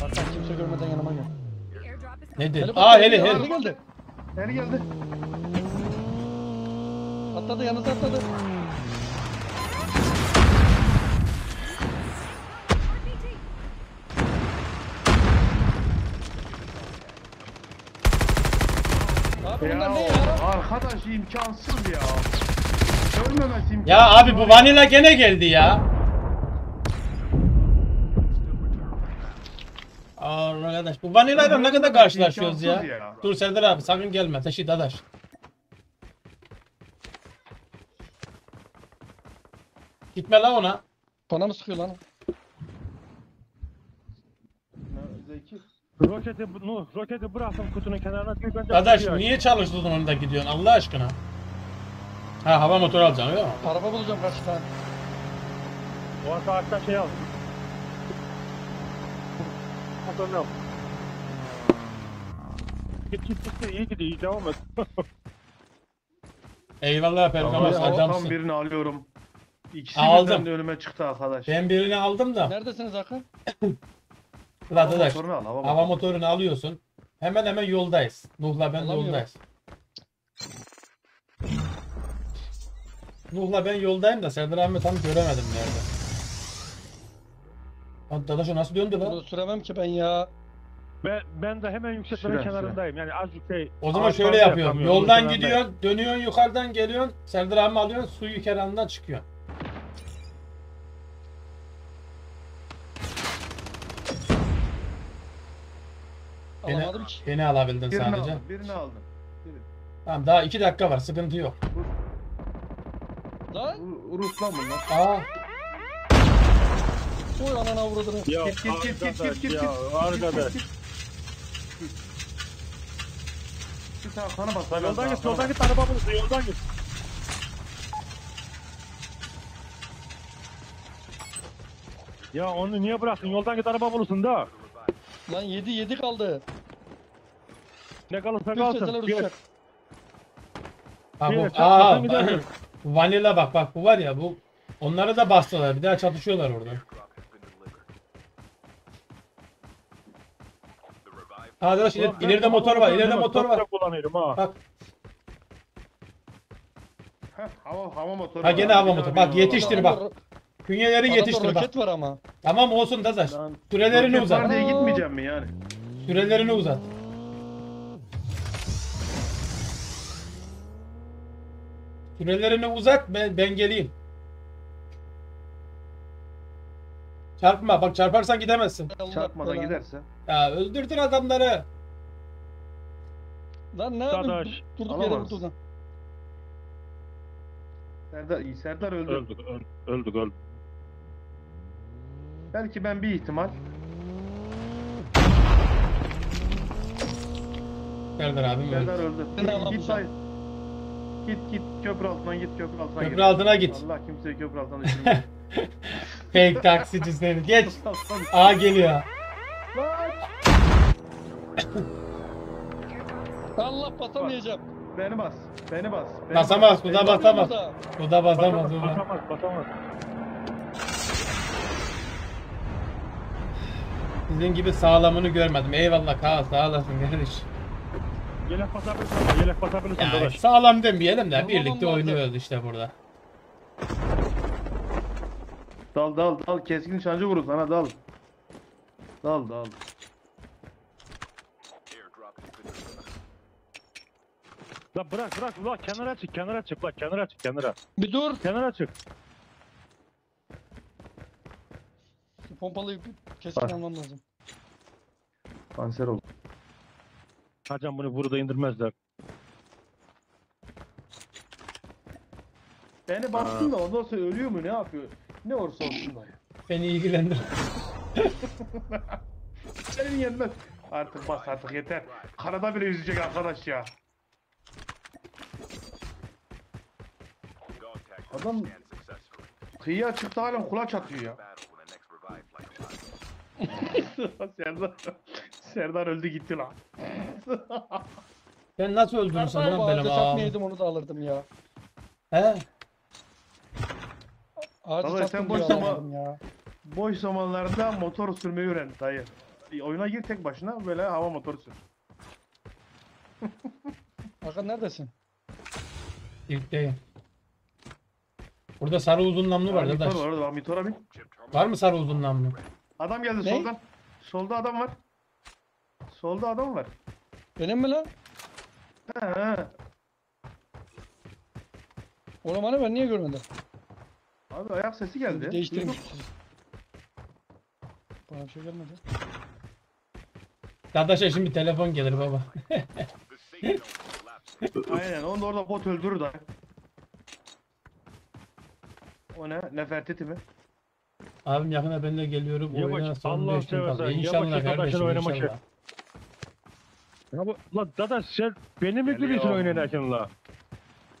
Hakan kimse görmeden yanıma gel. The airdrop is coming. Nedir? Heli Aa heli heli heli. geldi. Her geldi. Atladı yanınıza atladı. Abi Ya bunlar ne ya? arkadaş imkansız ya. Ölmemesi imkansız. Ya abi bu vanilla gene geldi ya. Arkadaş bu vanillayla ne kadar karşılaşıyoruz ya. Ya. Dur Serdar abi sakın gelme taşı dadaş. Gitme la ona. Bana mı sıkıyor lan? Zeki. Roketi, Nuh, roketi bıraktım kutunun kenarına. Bir önce Dadaş aç. niye çalıştırdın onu da gidiyorsun Allah aşkına? Ha hava motoru alacaksın öyle mi? Araba bulacağım karşıdan. O arka arka şey al. Motorunu al. Git git git iyi gidiyor iyi devam et. Eyvallah performans Tamam, adamsın. tam birini alıyorum. İkisi Aldım. birden de önüme çıktı arkadaş. Ben birini aldım da. Neredesiniz? La Hava motorunu al, hava Hava motoru. motorunu alıyorsun. Hemen hemen yoldayız. Nuh'la ben Alamıyorum. yoldayız. Nuh'la ben yoldayım da Serdar abi tam göremedim nerede. Lan Dadaş o nasıl döndü Bunu lan? süremem ki ben ya. Ben, ben de hemen yükseltmenin Süren, kenarındayım. Yani azıcık şey. O zaman ağaç şöyle fazla yapıyorum. yapamıyorum, Yoldan kenardayım. gidiyorsun, dönüyorsun yukarıdan geliyorsun. Serdar abi alıyorsun, suyu kenarından çıkıyorsun. Beni, Alamadım ki. beni alabildin Birini sadece. aldım, birini aldım. Birini. Tamam daha iki dakika var, sıkıntı yok. Lan. Ru- Rus lan bunlar. Aa, Oy anana vurdunu. Ya Git, git, git, git, arkadaş git, git, ya git. arkadaş. Bas. Lan biraz yoldan daha, git yoldan git araba bulursun yoldan git. Ya onu niye bıraktın? Yoldan git araba bulursun da. Lan 7 7 kaldı. Ne kalırsa kalsın. Bir bu, çarpmasan aa, bu vanilla bak bak bu var ya bu. Onları da bastılar. Bir daha çatışıyorlar orada. Drop has been delivered. The revived Arkadaş ileride de motor var, ileride motor var. kullanıyorum ha. Bak, Heh, hava, hava motoru. Ha, var. gene hava Bir motoru. daha Bak, bir yetiştir bak. künyeleri Adamda yetiştir bak. roket var ama. Tamam olsun Dadaş. Lan, Sürelerini roket uzat. diye gitmeyeceğim mi yani? Sürelerini uzat. Sürelerini uzat ben, ben geleyim. Çarpma bak çarparsan gidemezsin. Çarpmadan belanı. giderse. Ya öldürdün adamları. Lan ne yapayım? Dadaş, Durduk yere alamaz. vurdu lan. Serdar, Serdar öldü. Öldük öldük öldük öldük. Belki ben bir ihtimal. Serdar abim Serdar öldü. öldü. Ben de Git alamayacağım. Git git köprü altından git köprü altına Köprü altına git. Allah kimseyi köprü altına düşürmesin. Fake taksici seni. Geç. Aa geliyor. Allah basamayacağım. Beni bas. Beni bas. Beni Basamaz, bas, bu da basamaz. Bu da basamaz. Basamaz basamaz basamaz. Sizin gibi sağlamını görmedim. Eyvallah Kaan sağ olasın kardeş. Yelek basabilirsin yelek basabilirsin Ya dadaş. sağlam demeyelim de birlikte oynuyoruz işte burada. Dal dal dal keskin şancı vurur sana dal. Dal dal. La bırak bırak la kenara çık kenara çık la kenara çık kenara. Bir dur. Kenara çık. Şu Pompalıyı Kesin Bak. almam lazım. Kanser oldu. Hocam bunu burada indirmezler. Beni bassın da ondan sonra ölüyor mu ne yapıyor? Ne olursa olsun da. Beni ilgilendir. Senin yenmez. Artık bas artık yeter. Karada bile yüzecek arkadaş ya. Adam kıyıya çıktı halen kulaç atıyor ya. Serdar, Serdar öldü gitti lan. Ben nasıl öldürürsem Serdar lan bu benim ağaca ağam. çarpmayaydım onu da alırdım ya. He? Ağaca Vallahi sen boş zaman- ya. Boş zamanlarında motor sürmeyi öğren dayı. E, Oyuna gir tek başına böyle hava motoru sür. Hakan neredesin? İlkteyim. Burada sarı uzun namlu var Var, arkadaş. var orada bin. Terminal Var mı sarı uzun namlu? Adam geldi Ne? soldan. Solda adam var. Solda adam var. Benim mi lan? He, he. Oğlum hani ben niye görmedim? Abi ayak sesi geldi. Değiştireyim. Duydum. Bana bir şey gelmedi. Kardeşe şimdi telefon gelir baba. Aynen onu da orada bot öldürür dayı. O ne? Nefertiti mi? Abim yakına ben de geliyorum. Yavaş, Oyuna son Allah'ını 5 gün kaldı. İnşallah arkadaşın kardeşim oynamak inşallah. Ya bu, la dadaş sen beni mi gülüyorsun Geliyor. oynarken la?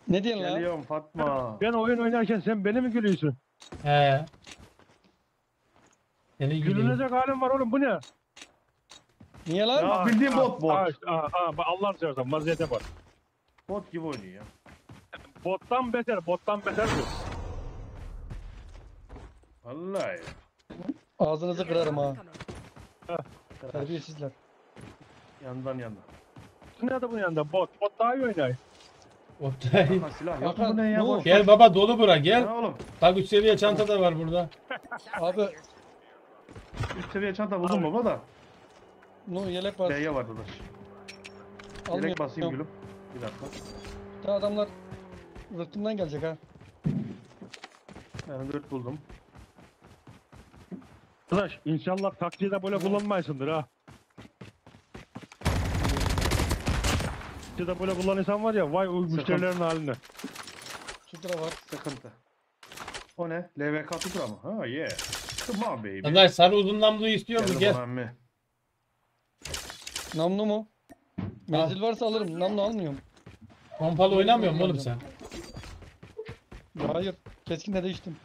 Ne diyorsun lan? Geliyorum Fatma. Ben oyun oynarken sen beni mi gülüyorsun? He. Seni gülüyor. Gülünecek halim var oğlum bu ne? Niye lan? Ya bildiğin bot bot. Aa, işte, aa, aa, bak Allah'ını seversen vaziyete bak. Bot gibi oynuyor ya. Bottan beter, bottan beter bu. Vallahi ya. Ağzınızı kırarım ha. Terbiyesizler. Yandan yandan. Nerede bunun yanında? Bot. Bot daha iyi oynar. Oktay. Silah yok mu ne ya? ne Boş o? ver. Gel baba dolu bura gel. Ne oğlum? Bak 3 seviye çanta da var burada. Abi Üst seviye çanta buldum baba da. no yelek var. D'ye vardı da. Direkt Almıyorum. basayım gülüm. Bir dakika. Daha adamlar rıhtımdan gelecek ha. Yani 4 buldum. Arkadaş inşallah takside böyle kullanmayısındır ha. Takside böyle kullanırsan var ya vay o müşterilerin haline. Sutra var. Sıkıntı. O ne? LVK tutur ama. Ha yeah. Come on baby. Arkadaş sarı uzun namluyu istiyor mu? Gel. emmi. Namlu mu? Menzil varsa alırım. Namlu almıyorum. Pompalı oynamıyor musun oğlum sen? Ya hayır. Keskinle değiştim.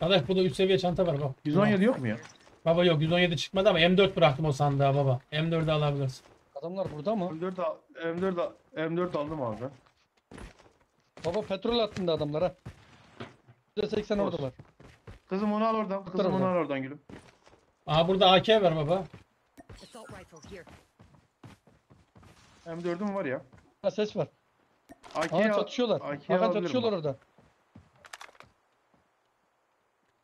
Arkadaş burada 3 seviye çanta var bak. 117 yok mu ya? Baba yok 117 çıkmadı ama M4 bıraktım o sandığa baba. M4'ü alabilirsin. Adamlar burada mı? M4 al, M4 al, M4 aldım abi ben. Baba petrol attın da adamlara. %80 Olsun. oradalar. Kızım onu al oradan. Kızım onu al oradan gülüm. Aha burada AK var baba. Assault rifles here. M4'üm var ya. Ha ses var. AK'yi Aa al. çatışıyorlar. AK'yi alabilirim çatışıyorlar orada. The airdrop is coming.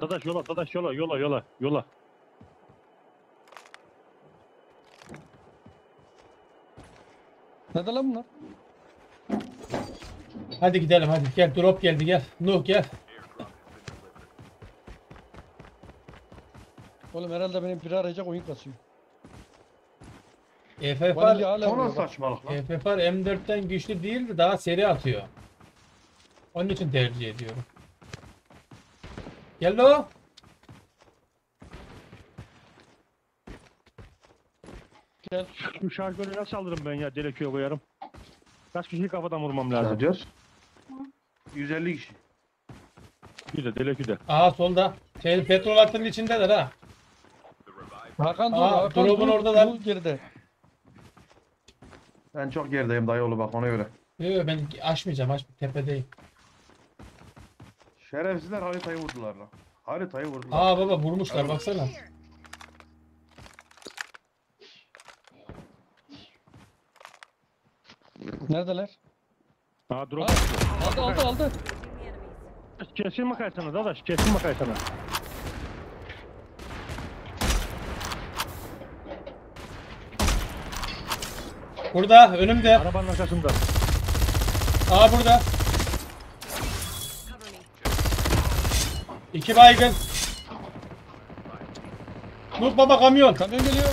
Dadaş yola, dadaş yola, yola, yola, yola. Nerede lan bunlar? Hadi gidelim hadi. Gel drop geldi gel. Nuh gel. Oğlum herhalde benim biri arayacak oyun kasıyor. EFFR, Vanilya hala O vuruyor nasıl bak. saçmalık lan? EFFR M4'ten güçlü değildi daha seri atıyor. Onun için tercih ediyorum. Gel o. Gel. Şu şarjörü nasıl alırım ben ya direkiyor koyarım. Kaç kişiyi kafadan vurmam lazım? Şarjör. 150 kişi. Bir de delekü de. Aha solda. Şey, petrol hattının içindeler ha. Hakan dur. Aa, Hakan drop'un oradalar. Dur geride. Ben çok gerideyim dayıoğlu bak ona göre. Yok yok, ben açmayacağım aç tepedeyim. Şerefsizler haritayı vurdular lan. Haritayı vurdular. Aa baba vurmuşlar baksana. Neredeler? Ha drop. Aa, aldı aldı aldı. Kesin mi kaysana dadaş? Kesin mi kaysana? Burada önümde. Arabanın arkasında. Aa burada. Cover me. İki baygın. Dur baba kamyon. Kamyon geliyor.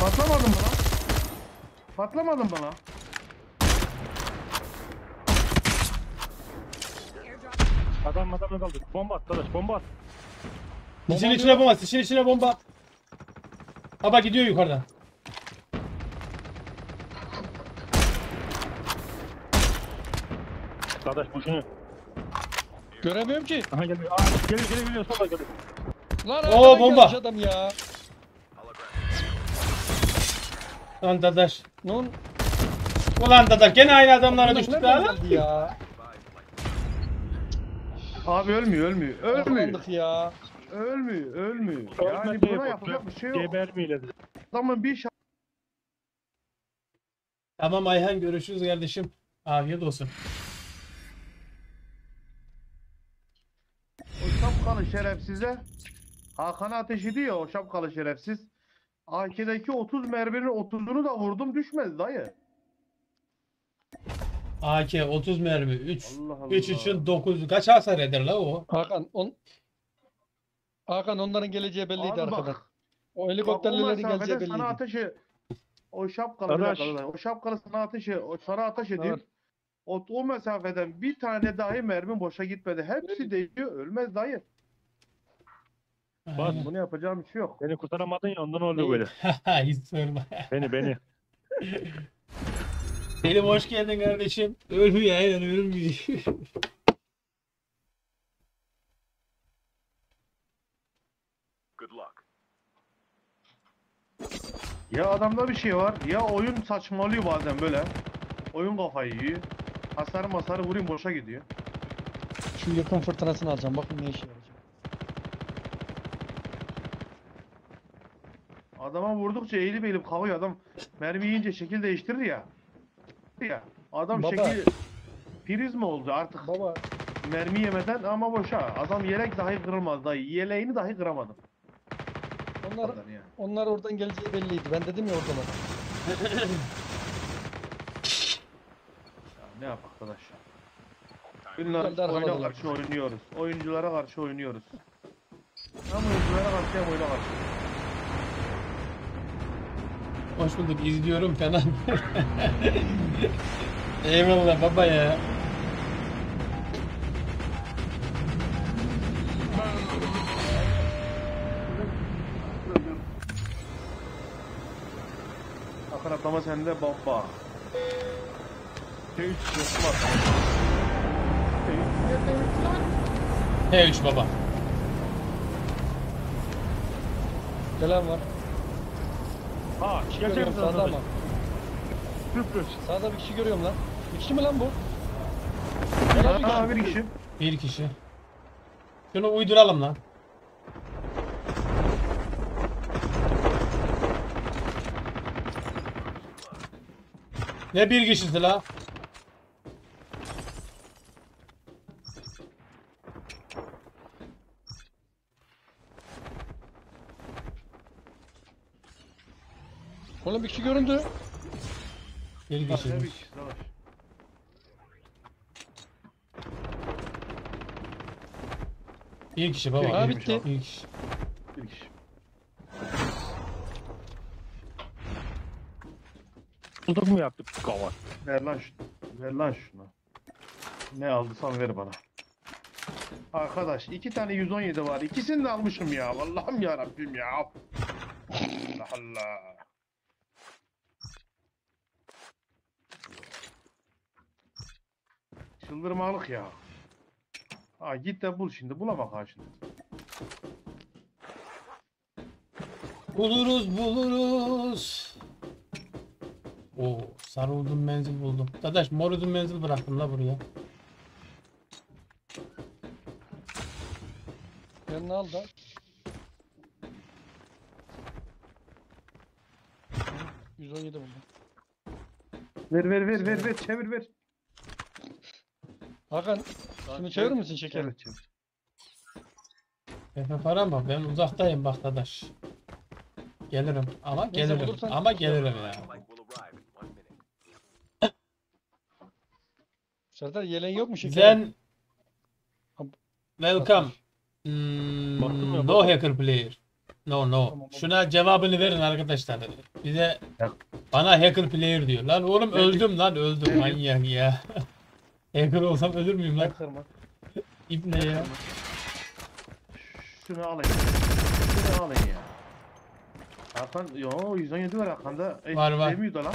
Patlamadın mı lan? Patlamadın mı lan? Adam adamla kaldı. Bomba at dadaş bomba at. İçin içine bomba. İçin içine bomba. Baba gidiyor yukarıdan. Dadaş bu şunu. Göremiyorum ki. Aha geliyor. Aa, geliyor geliyor geliyor sola geliyor. Lan Oo, arkadan bomba. gelmiş adam ya. Lan dadaş. Lan Ulan dadaş gene aynı adamlara düştük nereden daha lan. geldi ya. Abi ölmüyor ölmüyor. Ölmüyor. Yakalandık ya. Ölmüyor ölmüyor. Yani Ölmese buna yapacak yapacak bir şey yok. Geber miyle? Adamın bir şa- Tamam Ayhan görüşürüz kardeşim. Afiyet olsun. Şapkalı şerefsize Hakan'a ateş ediyor o şapkalı şerefsiz. AK'deki 30 merminin 30'unu da vurdum düşmedi dayı. AK 30 mermi 3 Allah Allah. 3 için 9 kaç hasar eder la o? Hakan on Hakan onların geleceği belliydi Abi arkadan. O Bak, o helikopterlilerin mesafeden geleceği sana belliydi. ateşi o şapkalı bir Arkadaş. dakika, dur. o şapkalı sana ateşi o sana ateş ediyor. Evet. O, o mesafeden bir tane dahi mermi boşa gitmedi. Hepsi değiyor. Ölmez dayı. Aynen. Bunu yapacağım bir şey yok. Beni kurtaramadın ya ondan oldu böyle. Hiç sorma. Beni beni. Selim hoş geldin kardeşim. Ölmüyor aynen ölmüyor. Good luck. Ya adamda bir şey var ya oyun saçmalıyor bazen böyle. Oyun kafayı yiyor. Hasarı masarı vurayım boşa gidiyor. Şu yakın fırtınasını alacağım. Bakın ne işe yarayacak. Adama vurdukça eğilip eğilip kalıyor adam. Mermi yiyince şekil değiştirir ya. Ya adam Baba. şekil prizma oldu artık. Baba Mermi yemeden ama boşa. Adam yelek dahi kırılmaz dayı. Yeleğini dahi kıramadım. onlar yani. onlar oradan geleceği belliydi. Ben dedim ya oradalar. Ya ne yap arkadaş Günler oyuna karşı oynuyoruz. Oyunculara karşı oynuyoruz. Hem oyunculara karşı hem oyuna karşı. Hoş bulduk izliyorum falan. Eyvallah baba ya. Hakan atlama sende baba. Hiç yok T3 baba. Gelen var. Ha gerçekten Görüyorum sağda ama. Sürpriz. Sağda bir kişi görüyorum lan. Bir kişi mi lan bu? Gelen bir kişi. bir kişi. Bir kişi. Şunu uyduralım lan. Ne bir kişisi la? Oğlum bir kişi göründü. Bir Ne bir kişi. kişi savaş. Bir kişi baba. Ha Bir, bitti. bir kişi. Bir kişi. Tutuk mu yaptık kava? Ver lan şunu. Ver lan şunu. Ne aldıysan ver bana. Arkadaş iki tane 117 var. İkisini de almışım ya. Allah'ım ya Rabbim ya. Allah Allah. Çıldırmalık ya. Ha git de bul şimdi. Bulamak ha şimdi. Buluruz buluruz. Oo, sarı udun menzil buldum. Dadaş mor udun menzil bıraktım la buraya. Yanına al da. Hı, 117 buldum. Ver ver ver ver ver çevir ver. Hakan şunu çevir misin şekerim? Evet, çevir. Efe arama ben uzaktayım bak dadaş. Gelirim ama Neyse, gelirim bulursan- ama gelirim ya. Serdar yelen yok mu şekerim? Zen welcome. Hmm, no hacker player. No no. Şuna cevabını verin arkadaşlar. Bize bana hacker player diyor. Lan oğlum öldüm lan öldüm manyak ya. hacker olsam ölür müyüm lan? Kırma. İbne ya. Şunu alayım. Şunu alayım ya. Hakan yo 117 var Hakan'da. E, Var, var. Demiyor da lan.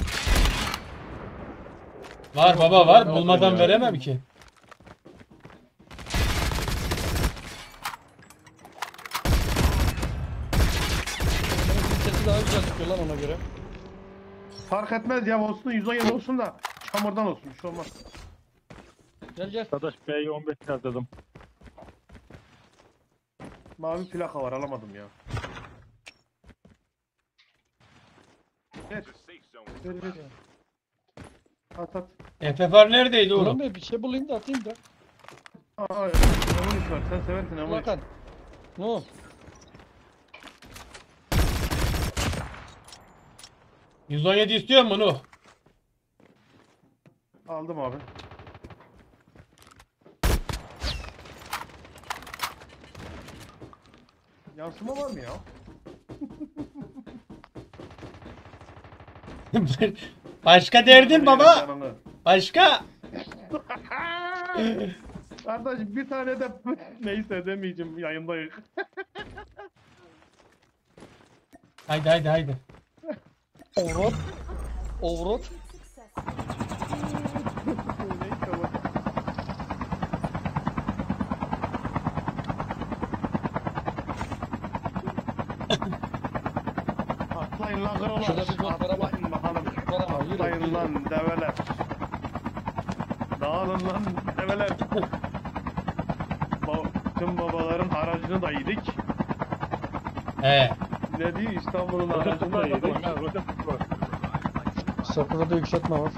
Var baba var. Bulmadan veremem ki. Sesi daha güzel çıkıyor lan ona göre. Fark etmez ya olsun 117 olsun da çamurdan olsun bir şey olmaz. Gel gel. Arkadaş B'yi 15 yazdım. Mavi plaka var alamadım ya. Ver. İs Ver ver. At at. FFR neredeydi Ulan oğlum? Bey bir şey bulayım da atayım da. Aa, onun iş var. Sen seversin ama. Hakan. No. %17 istiyor mu Nuh? Aldım abi. Yansıma var mı ya? Başka derdin baba. Başka. Kardeş bir tane de neyse demeyeceğim yayındayız. Haydi haydi haydi. Overrot. neyse bak. Kırılar. Şurada bir bot var ama- Atlayın bakalım. Yürü. lan develer. Dağılın lan develer. Ba- Tüm babaların haracını da yedik. He. Ne diyor İstanbul'un haracını da yedik. Sakura da yükseltme var.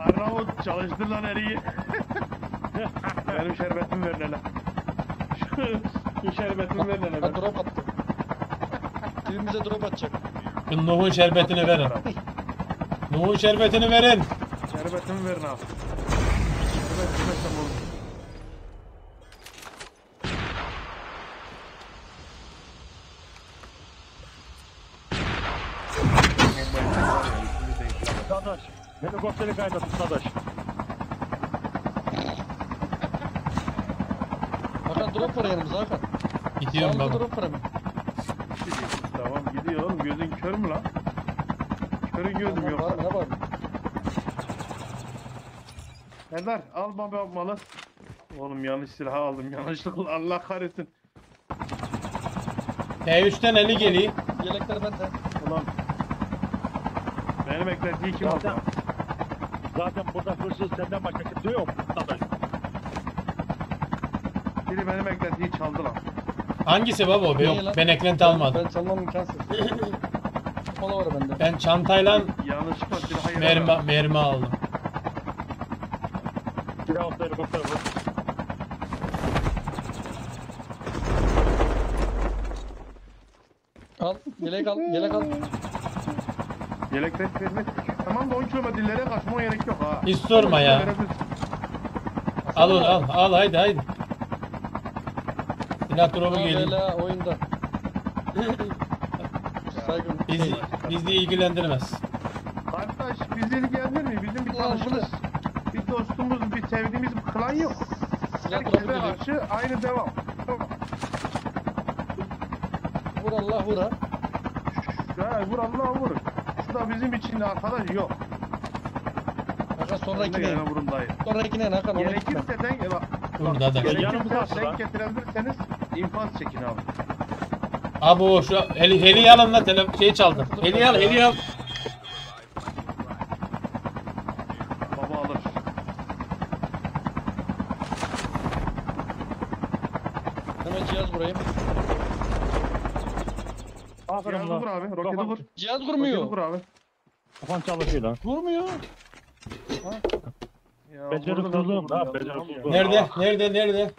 Arnavut çalıştır lan eriyi. Benim şerbetimi ver hele. Şu, şerbetimi ver hele. Ha drop attı. Dibimize drop atacak. Şu Nuh'un şerbetini verin. Nuh'un şerbetini verin. Şerbetimi verin abi. Şerbet şerbetimi olur. Arkadaş. Helikopteri kaybettim arkadaş. Hakan drop var yanımızda Hakan. Gidiyorum Sağımızda baba. drop var hemen. Gözün kör mü lan? Körün gözüm yok. var ne var? Ender al baba malı. Oğlum yanlış silah aldım yanlışlıkla Allah kahretsin. T3'ten eli geliyor. Yelekler bende. Ulan. Benim eklentiyi kim aldı? Zaten- Zaten burada hırsız senden başka kimse yok. Arkadaş. Biri benim eklentiyi çaldı lan. Hangisi baba o? Yok lan? ben eklenti almadım. Ben çalmam imkansız. Kola var bende. Ben çantayla Yanlışlıkla silahı yere mermi, bıraktım. mermi aldım. Bir hafta helikopter var. Al. Yelek al. Yelek al. Yelek ver ver ver. Tamam da 10 kilometrelere kaçmaya gerek yok ha. Hiç sorma ya. Verebilirsin. Al onu al al haydi haydi. Silah drop'u geliyor. Bela oyunda. Saygın. Bizi, bizi ilgilendirmez. Kardeş bizi ilgilendirmiyor. Bizim bir tanışımız, bir dostumuz, bir sevdiğimiz bir klan yok. Silah drop'u Herkese geliyor. karşı aynı devam. Tamam. Vur Allah vur ha. Ya vur Allah'a vur. Şu da bizim için arkadaş yok. Hakan sonra Ne ikine in. vurun dayı. Sonra ikine in Hakan. Ona gitme. Gerekirse denk, e bak, Burada da. Gerekirse denk getirebilirseniz infaz çekin abi. Abi o şu heli, heli alın la tele şeyi çaldım. Heli al heli al. Baba alır. Hemen cihaz vurayım. Aferin Cihazı vur lan. abi. Roketi vur. Cihaz Roketi vur vurmuyor. abi. Kafan çalışıyor lan. Vurmuyor. Ya, vurdu, vurdu, ha, vurdu. Nerede? Nerede? Nerede?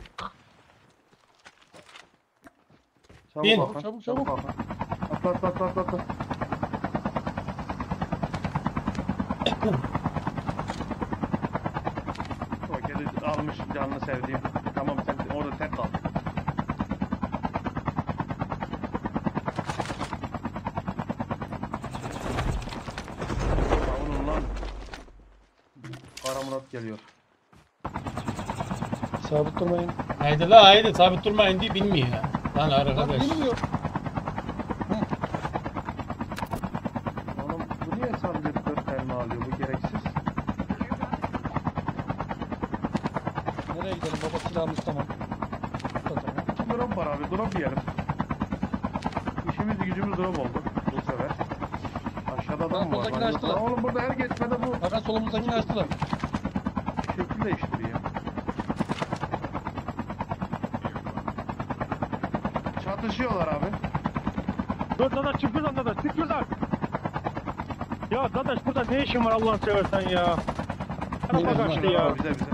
Çabuk Bin. Hakan, Çabuk, çabuk. Hakan. Atla atla atla atla. atla. Roket Yedi almış canını sevdiğim. Tamam sen orada tek kal. Savunun lan. Kara Murat geliyor. Sabit durmayın. Haydi la haydi sabit durmayın diye bilmiyor ya. Lan arkadaş. bilmiyor. Oğlum bu niye sadece 4 tane alıyor bu gereksiz? The airdrop is coming. Nereye gidelim baba silahımız tamam. Drop var abi drop yiyelim. İşimiz gücümüz drop oldu bu sefer. Aşağıda adam var? Lan açtılar. Oğlum burada her geçmede bu Hakan solumuzdakini açtılar. şekil değiştiriyor. Çatışıyorlar abi. Dur dadaş çık buradan dadaş çık buradan. Ya dadaş burada ne işin var Allah'ını seversen ya. Bilmiyorum kaçtı ya. Abi bize bize.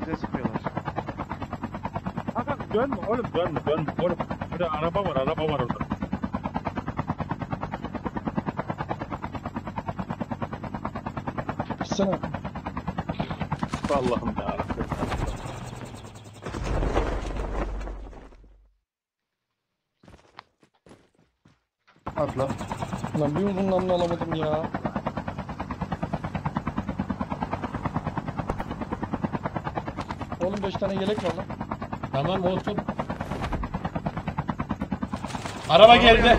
Bize sıkıyorlar. Hakan dönme oğlum dönme dönme oğlum. Burada araba var araba var orada. Gitsene. Allah'ım ya. Atla. Lan bir uzun namlu alamadım ya. Oğlum 5 tane yelek var lan. Tamam olsun. Araba geldi.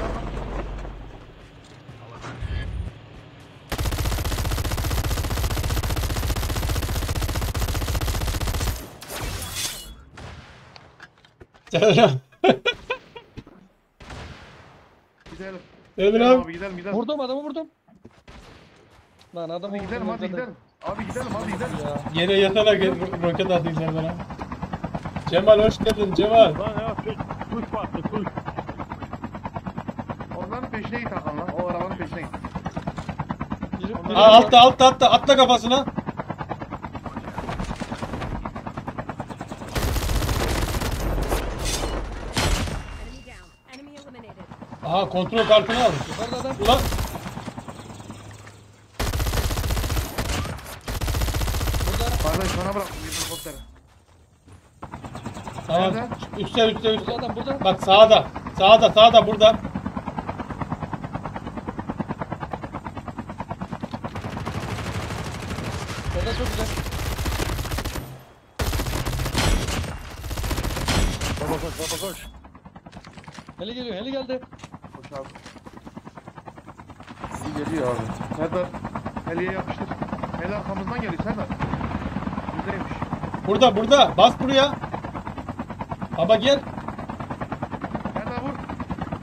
Selam. Gidelim. Selam. Abi gidelim gidelim. Vurdum adamı. Lan adamı Hadi gidelim hadi gidelim. Abi gidelim hadi gidelim. Yere yatarak ro- roket atayım sen bana. Cemal hoş geldin Cemal. Lan ya tuş, tuş bastı tuş. Onların peşine git Hakan lan. O arabanın peşine git. Aa, altta altta altta atla kafasına. Enemy down. Enemy eliminated. Aha kontrol kartını almış. Yukarıda adam. Ulan Kardeş bana bırak bu helikopteri. tamam. Nerede? Üstte üstte üstte. Adam burada. Bak sağda. Sağda sağda burada. Orada çok güzel. Baba koş baba koş. Heli geliyor heli geldi. Koş abi. İyi geliyor abi. Serdar. Heliye yapıştır. Heli arkamızdan geliyor Serdar. Bizdeymiş. Burada burada. Bas buraya. Baba gel. Serdar vur.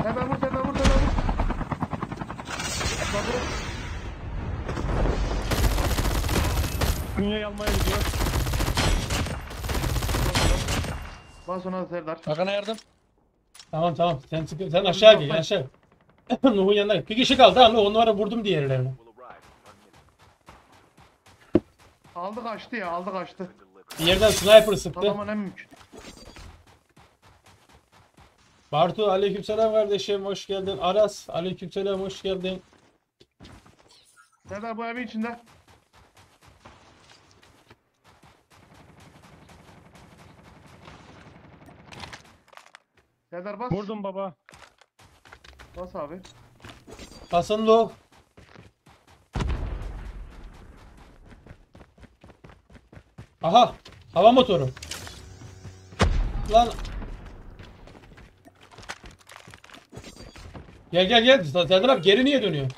Serdar vur Serdar vur Serdar vur. Serdar vur. Dünyayı almaya gidiyor. Bas ona Serdar. Hakan'a yardım. Tamam tamam. Sen sıkı- sen aşağı gel aşağı. Nuh'un yanına. Bir kişi kaldı ha Nuh. Onlara vurdum diğerlerine. Aldı kaçtı ya aldı kaçtı. Bir yerden sniper sıktı. Adamın en mümkün. Bartu aleykümselam kardeşim hoş geldin. Aras aleykümselam hoş geldin. Serdar bu evin içinde. Serdar bas. Vurdum baba. Bas abi. Basın Nuh. Aha hava motoru. Lan. Gel gel gel. Serdar abi geri niye dönüyor?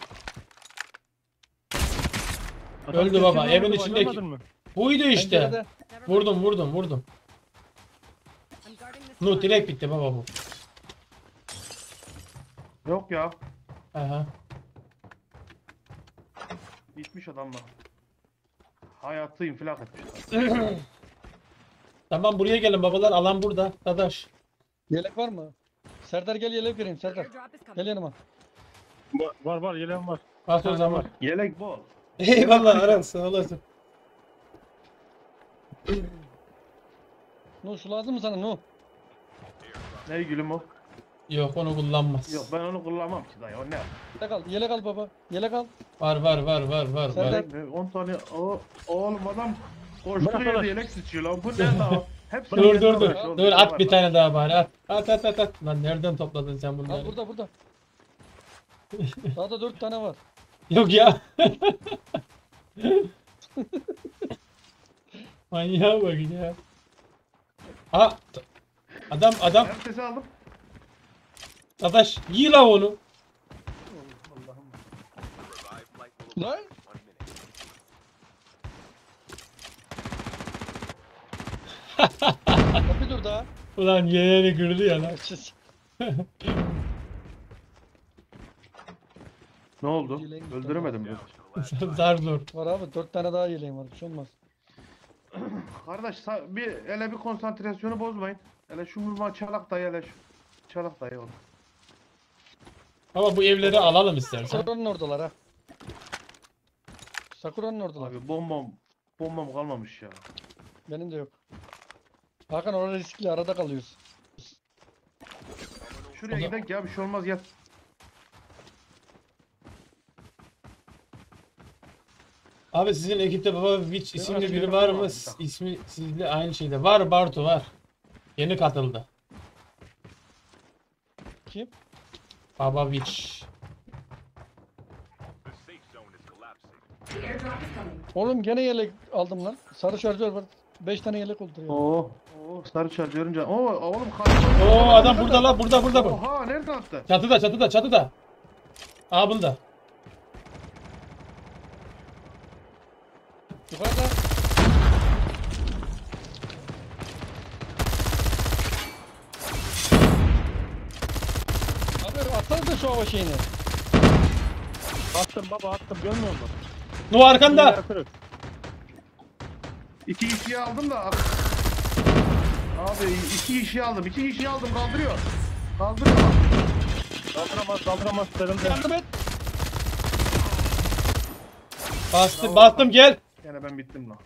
Adam Öldü baba, kesin evin öldü, içindeki- görmedin mi? Buydu işte. Pencerede. Vurdum vurdum vurdum. Spot. direkt bitti baba bu. Yok ya. Aha. Bitmiş adamla. Hayatı infilak etmişler. Tamam buraya gelin babalar alan burada. Dadaş. Yelek var mı? Serdar gel yelek vereyim The Serdar. Gel yanıma. Var var, var yeleğim var. Bas o zaman. Yelek bol. Eyvallah Aras sağ olasın. Nuh su lazım mı sana Nuh? Ne gülüm o? Yok onu kullanmaz. Yok ben onu kullanmam ki dayı o ne? Yelek al. Yelek al baba. Yelek al. Var var var var var var. Serdar. Yelek mi? 10 tane o oğlum adam Koştuğu Bırak yerde arkadaş. yelek sıçıyor lan. Bu ne lan? Hepsi Dur dur dur. Dur at var bir tane daha bari at. At at at at. Lan nereden topladın sen bunları? burada burada. Daha da dört tane var. Yok ya. Manyağa bak ya. Aa, adam adam Herkesi aldım. Dadaş yiy la onu. Allah'ım. Lan arrive in one minute. Kapı dur daha. Ulan yeğeni güldü ya lan. Açız. Ne oldu? Yeleğin bir Öldüremedim mi? Zar zor. Var abi dört tane daha yeleğim var. Bir şey olmaz. Kardeş sa- bir hele bir konsantrasyonu bozmayın. Hele şu vurma çalak dayı hele şu. Çalak dayı oğlum. Ama bu evleri alalım istersen. Sakura'nın oradalar ha. Sakura'nın oradalar. Abi bombam bombam kalmamış ya. Benim de yok. Hakan orada riskli arada kalıyoruz. Şuraya O da- gidelim ya bir şey olmaz yat. Abi sizin ekipte Baba Witch Ben isimli biri bir var mı? İsmi sizle aynı şeyde. Var Bartu var. Yeni katıldı. Kim? Baba Witch. The safe zone is collapsing. Oğlum gene yelek aldım lan. Sarı şarjör var. 5 tane yelek oldu ya. Oo. Oo sarı çarjörün can. Oo oğlum karşı. Oo adam burada la burada burada bu. Oha nereden attı? Çatıda çatıda çatıda. Aa bunda. Yukarıda. Abi atsanıza şu hava şeyini. Attım baba attım görmüyor musun? No arkanda. İki kişiyi aldım da. Abi iki kişiyi aldım. iki kişiyi aldım kaldırıyor. Kaldırıyor. Kaldıramaz kaldıramaz. Yardım et. Bastım bastım gel. Gene ben bittim lan.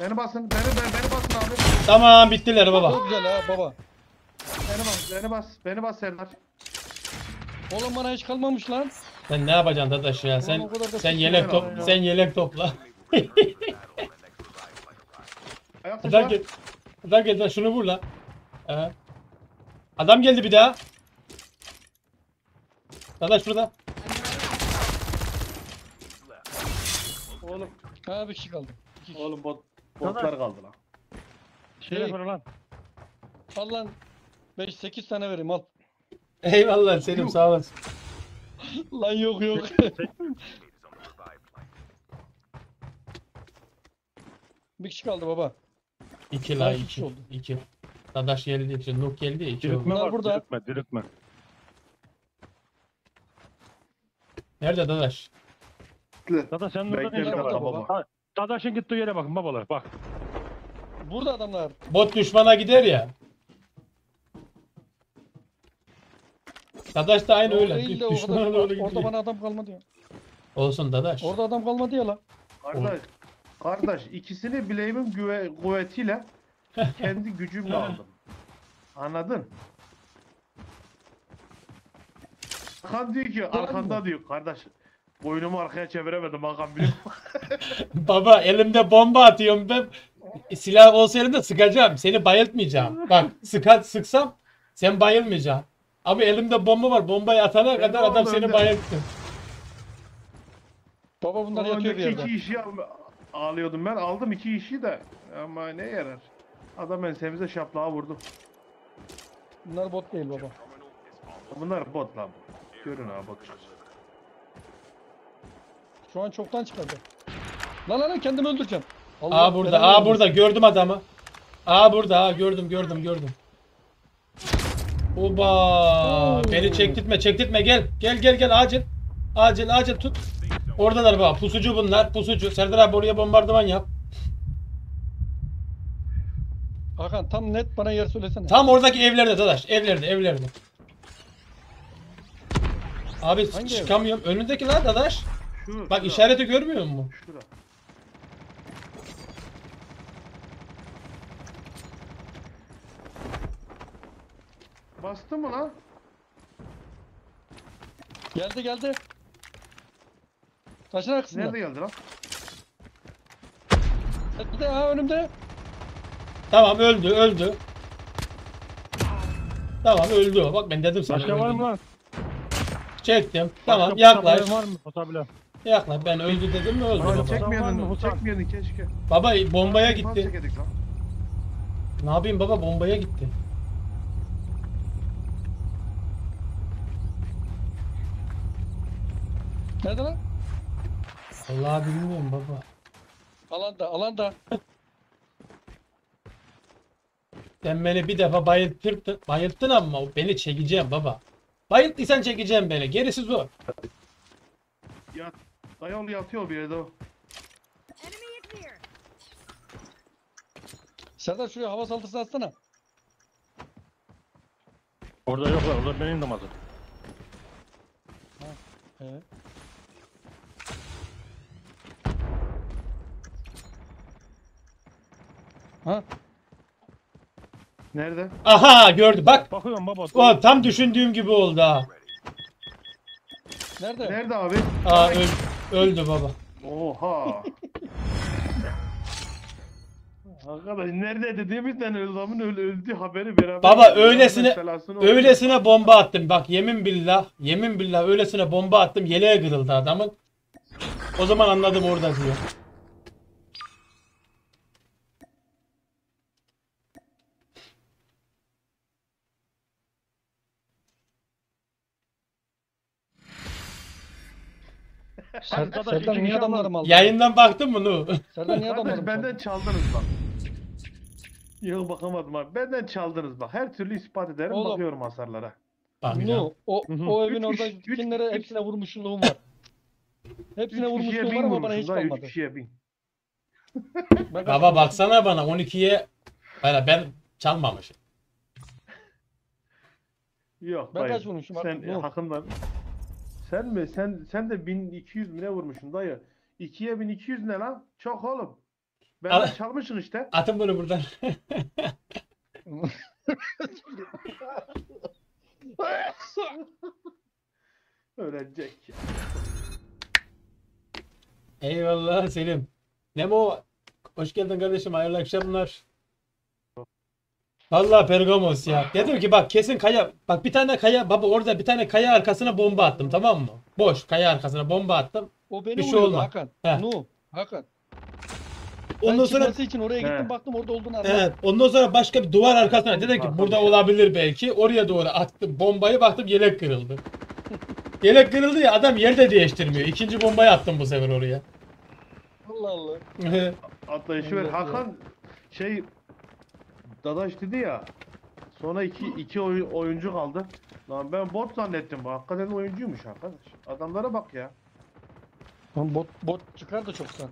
Beni basın. Beni, beni, beni basın abi. Tamam bittiler baba. Çok güzel ha baba. Beni bas. Beni bas. Beni bas Serdar. Oğlum bana hiç kalmamış lan. Sen ne yapacaksın Dadaş ya? Sen o kadar da sen sıkıntı yelek top ya. sen yelek topla. Ayakta Adam şu gel. Adam geldi lan şunu vur lan. Ee. Adam geldi bir daha. Dadaş burada. Oğlum. Ha bir kişi kaldı. İki kişi. Oğlum bot, botlar kaldı lan. Şey Şey- yapar lan. Al lan. 5-8 tane vereyim al. Eyvallah Selim sağ olasın. Lan yok yok. bir kişi kaldı baba. İki la Kaç iki. kişi oldu? İki. Dadaş geldi için Nuk geldi ya, iki Diriltme oldu. Bunlar var burada. diriltme diriltme. Nerede Dadaş? Dada ne Bekle var? dakika baba? Ha, Dadaş'ın gittiği yere bakın babalar bak. Burada adamlar. Bot düşmana gider ya. Dadaş da aynı O öyle. değil de o Düşmana kadar. doğru Orada gidiyor. bana adam kalmadı ya. Olsun Dadaş. Orada adam kalmadı ya la. Kardeş. Kardeş ikisini bileğimin güve, kuvvetiyle kendi gücümle aldım. Anladın? Hakan diyor ki arkanda diyor kardeş. Boynumu arkaya çeviremedim Hakan biliyor? Baba elimde bomba atıyorum ben. Silah olsa elimde sıkacağım. Seni bayıltmayacağım. Bak sıka, sıksam sen bayılmayacaksın. Ama elimde bomba var. Bombayı atana Ben kadar adam seni bayılttı. Baba bunlar yatıyor bir yerde. iki ağlıyordum ben. Aldım iki işi de. Ama ne yarar? Adam ensemize şaplağı vurdu. Bunlar bot değil baba. Bunlar bot lan. Görün abi bak. Şu an çoktan çıkardı. Lan lan lan kendimi öldüreceğim. Allah Aa burada, aa burada gördüm adamı. Aa burada, aa gördüm gördüm gördüm. Oba! Oo. Beni çektirtme, çektirtme gel. Gel gel gel acil. Acil acil tut. Oradalar baba. Pusucu bunlar. Pusucu. Serdar abi oraya bombardıman yap. Hakan tam net bana yer söylesene. Tam oradaki evlerde Dadaş. Evlerde, evlerde. Abi Hangi ev? çıkamıyorum. Önündeki lan Dadaş. Şu, Bak şura, işareti görmüyor musun? Şura. Bastı mı lan? Geldi geldi. Taşın arkasında. Nerede geldi lan? Bir de ha önümde. Tamam öldü öldü. Tamam öldü o. Bak ben dedim sana. Başka var mı lan? Çektim. Tamam Başka yaklaş. Var mı potabilen? Yaklaş. Ben öldü dedim mi öldü baba. çekmiyordun, Husan. çekmiyordun keşke. Baba bombaya gitti. Ne yapayım baba bombaya gitti. Nerede lan? Allah bilmiyorum baba. Alanda alanda. Sen beni bir defa bayılttın, bayılttın ama beni çekeceğim baba. Bayılttıysan çekeceğim beni. Gerisi zor. Yat. Dayol yatıyor bir yerde o. Serdar şuraya hava saldırısı atsana. Orada yoklar. Orada benim de mazot. Evet. Ha? Nerede? Aha gördü bak. Bakıyorum baba. O tam düşündüğüm gibi oldu ha. Nerede? Nerede abi? Aa öl- öldü baba. Oha. Arkadaş nerede dediğimizden adamın öl öldü haberi beraber. Baba, öylesine- Öylesine bomba attım. Bak yemin billah. Yemin billah öylesine bomba attım. Yeleğe kırıldı adamın. O zaman anladım orada diyor. Ser- Dadaş, Serdar iki niye kişi adamlarım aldı? Yayından baktın mı Nu? Serdar niye Kardeş adamlarım benden aldı? çaldınız bak. Yok bakamadım abi. Benden çaldınız bak. Her türlü ispat ederim Oğlum. bakıyorum hasarlara. Bak ya. No, o, Hı hı. o evin Üç orada kişi- üç- kimlere üç- hepsine vurmuşluğum var. Hepsine Üç kişiye vurmuşluğum bin var ama bana hiç üç kalmadı. kişiye bin. Ben Baba baksana bana 12'ye ben, ben çalmamışım. Yok Ben kaç vurmuşum abi? Sen Yok. Sen mi? Sen sen de 1200 mi ne vurmuşsun dayı? 2'ye 1200 ne lan? Çok oğlum. Benden Al- çalmışsın işte. Atın bunu buradan. Ölecek ya. Eyvallah Selim. Nemo hoş geldin kardeşim. Hayırlı akşamlar. Vallahi Pergamos ya. Dedim ki bak kesin kaya. Bak bir tane kaya baba orada bir tane kaya arkasına bomba attım tamam mı? Boş kaya arkasına bomba attım. O beni Bir şey vuruyordu olma. Hakan. He. No, Hakan. Ondan ben sonra çıkması için oraya gittim He. baktım orada olduğunu anladım. Evet, ondan sonra başka bir duvar arkasına dedim ki Bakalım burada olabilir belki. Oraya doğru attım bombayı baktım yelek kırıldı. yelek kırıldı ya adam yerde değiştirmiyor. İkinci bombayı attım bu sefer oraya. Allah Allah. Atlayışı ver. Hakan şey Dadaş dedi ya. Sonra iki, iki oy- oyuncu kaldı. Lan ben bot zannettim bu. Hakikaten oyuncuymuş arkadaş. Adamlara bak ya. Lan bot, bot çıkar da çoktan.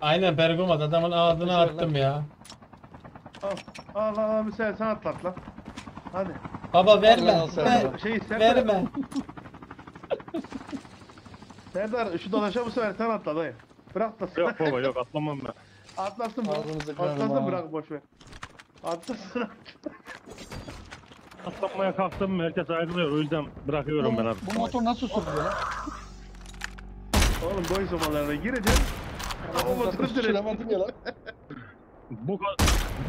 Aynen Pergamos adamın ağzına Şöyle. attım ya. Al. Al al abi sen, sen atlat lan. Hadi. Baba verme. ver-. Şey Serdar, verme. Serdar şu Dadaş'a bu sefer sen atla dayı. Bırak da Yok baba yok atlamam ben. Atlasın bırak. Ağzınızı kırarım Atlasın ha. bırak boş ver. Atlasın. Atlamaya kalktım herkes ayrılıyor. O yüzden bırakıyorum ben abi. Bu motor nasıl sürüyor lan? Oğlum boy somalarına gireceğim. Ben motoru ya lan. Bu, ka-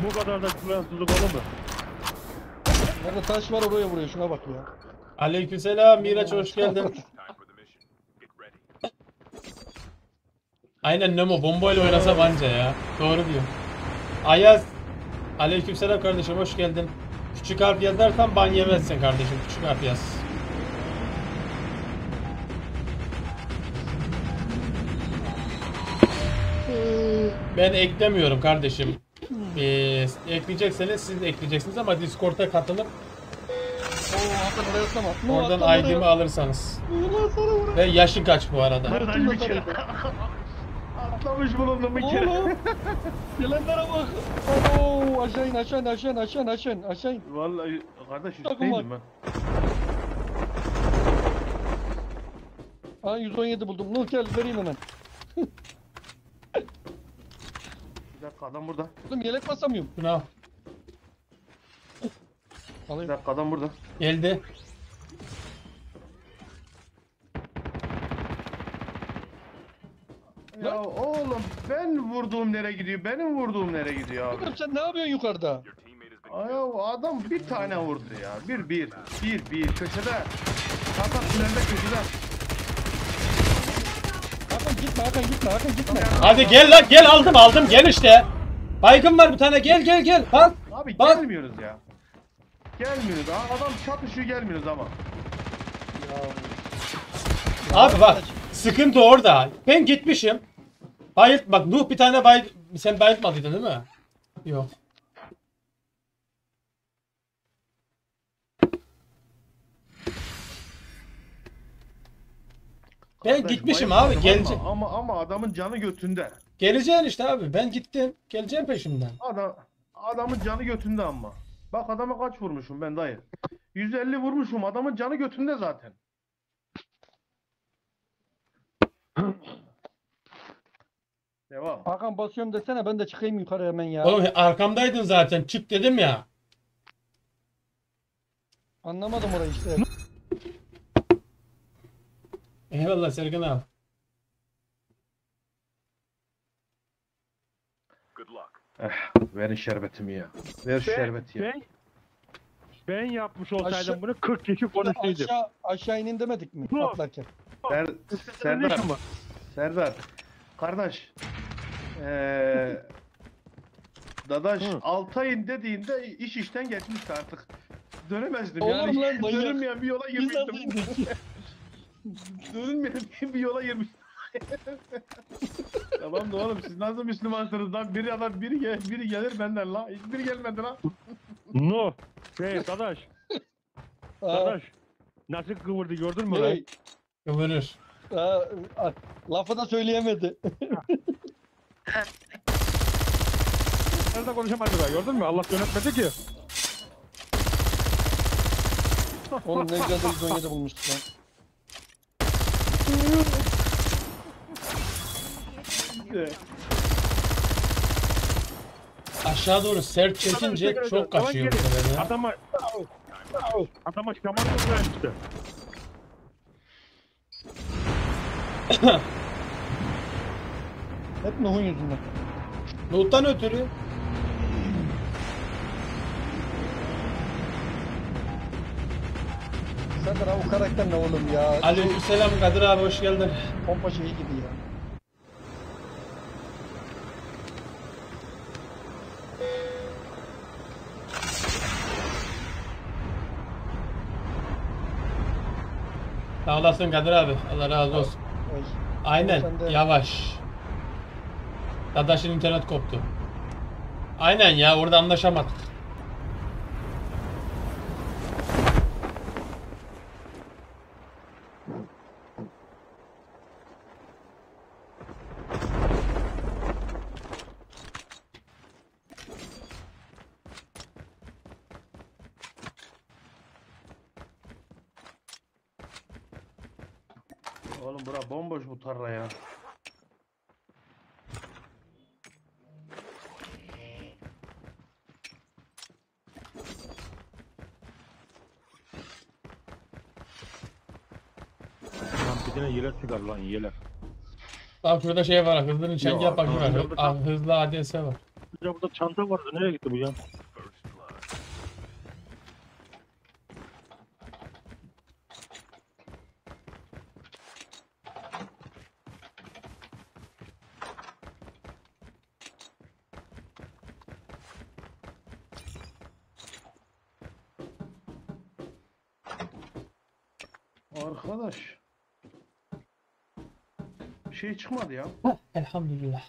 bu kadar da güvensizlik olur mu? Nerede taş var oraya vuruyor şuna bak ya. Aleykümselam Miraç hoş geldin. Aynen Nemo bombayla oynasa anca ya. Doğru diyor. Ayaz. Aleykümselam kardeşim hoş geldin. Küçük harf yazarsan ban yemezsin kardeşim. Küçük harf yaz. Ben eklemiyorum kardeşim. Ee, ekleyecekseniz siz ekleyeceksiniz ama Discord'a katılıp oradan. ID'mi alırsanız. Ve yaşın kaç bu arada? Atlamış bulundum bir kere. Oğlum. Gelenlere bak. Oo aşağı in aşağı in aşağı in aşağı in aşağı in aşağı in. Vallahi kardeş üstteydim ben. Ha 117 buldum. Nuh gel vereyim hemen. Bir dakika adam burada. Oğlum yelek basamıyorum. Şunu al. Bir Alayım. dakika adam burada. Geldi. Ya oğlum Ben vurduğum nereye gidiyor? Benim vurduğum nereye gidiyor abi? Oğlum sen ne yapıyorsun yukarıda? Ay adam bir tane vurdu ya. Bir bir. Bir bir köşede. Hakan tünelde köşede. Hakan gitme Hakan gitme Hakan gitme. Hadi gel lan gel aldım aldım gel işte. Baygın var bir tane gel gel gel. Bak. Abi Bak. gelmiyoruz ya. Gelmiyoruz. Ha, Adam çatışıyor gelmiyoruz ama. Abi bak sıkıntı orada. Ben gitmişim. Bayılt bak Nuh bir tane bay sen bayıltmadıydın değil mi? Yok. Ben Kardeş, gitmişim abi gelecek. Ama, ama ama adamın canı götünde. Geleceğin işte abi. Ben gittim. Geleceğim peşimden. Adam adamın canı götünde ama. Bak adama kaç vurmuşum ben dayı. 150 vurmuşum. Adamın canı götünde zaten. Devam. Hakan basıyorum desene ben de çıkayım yukarı hemen ya. Oğlum arkamdaydın zaten. Çık dedim ya. Anlamadım orayı işte. Eyvallah Serkan abi. good luck. Verin şerbetimi ya. Ver şu Ben, şerbeti ya. ben, ben yapmış olsaydım Aşağı- bunu 40 kişi konuşsaydım. aşağı, aşağı inin demedik mi? Dur. Atlarken. Ser, Ne Serdar? Serdar. Kardeş. Eee Dadaş Hı. Altay'ın dediğinde iş işten geçmişti artık. Dönemezdim Olur yani. lan, manyak? Dönülmeyen bir yola Biz girmiştim. Dönülmeyen bir yola girmiştim. tamam da oğlum siz nasıl Müslümansınız lan? Biri adam biri gel, biri gelir benden lan. Hiçbiri gelmedi lan. No. Şey dadaş. Aa, Dadaş. Nasıl kıvırdı gördün mü lan? hey, Kıvırır. Aa, aa, lafı da söyleyemedi. Nerede konuşamadı be gördün mü? Allah yönetmedi ki. Oğlum ne güzel de 117 bulmuştuk lan. Aşağı doğru sert çekince çok kaçıyor bu sefer ya. Adama Adama şaman mı Hep Nuh'un yüzünden. Loot'tan ötürü. Serdar abi o karakter ne oğlum ya? Aleykümselam Kadir abi hoş geldin. Pompa şeyi gibi ya. Sağ olasın Kadir abi. Allah razı olsun. Ay. Aynen Sen de- yavaş. Dadaş'ın internet koptu. Aynen ya orada anlaşamadık. Oğlum bura bomboş bu tarla ya. Lan bir lan yeler. Bak şurada şey var hızlı nişancı Ya, yapmak var. Ah, hızlı ADS var. Ya burada çanta vardı nereye gitti bu ya? First blood. Arkadaş. Bir şey çıkmadı ya. Elhamdülillah.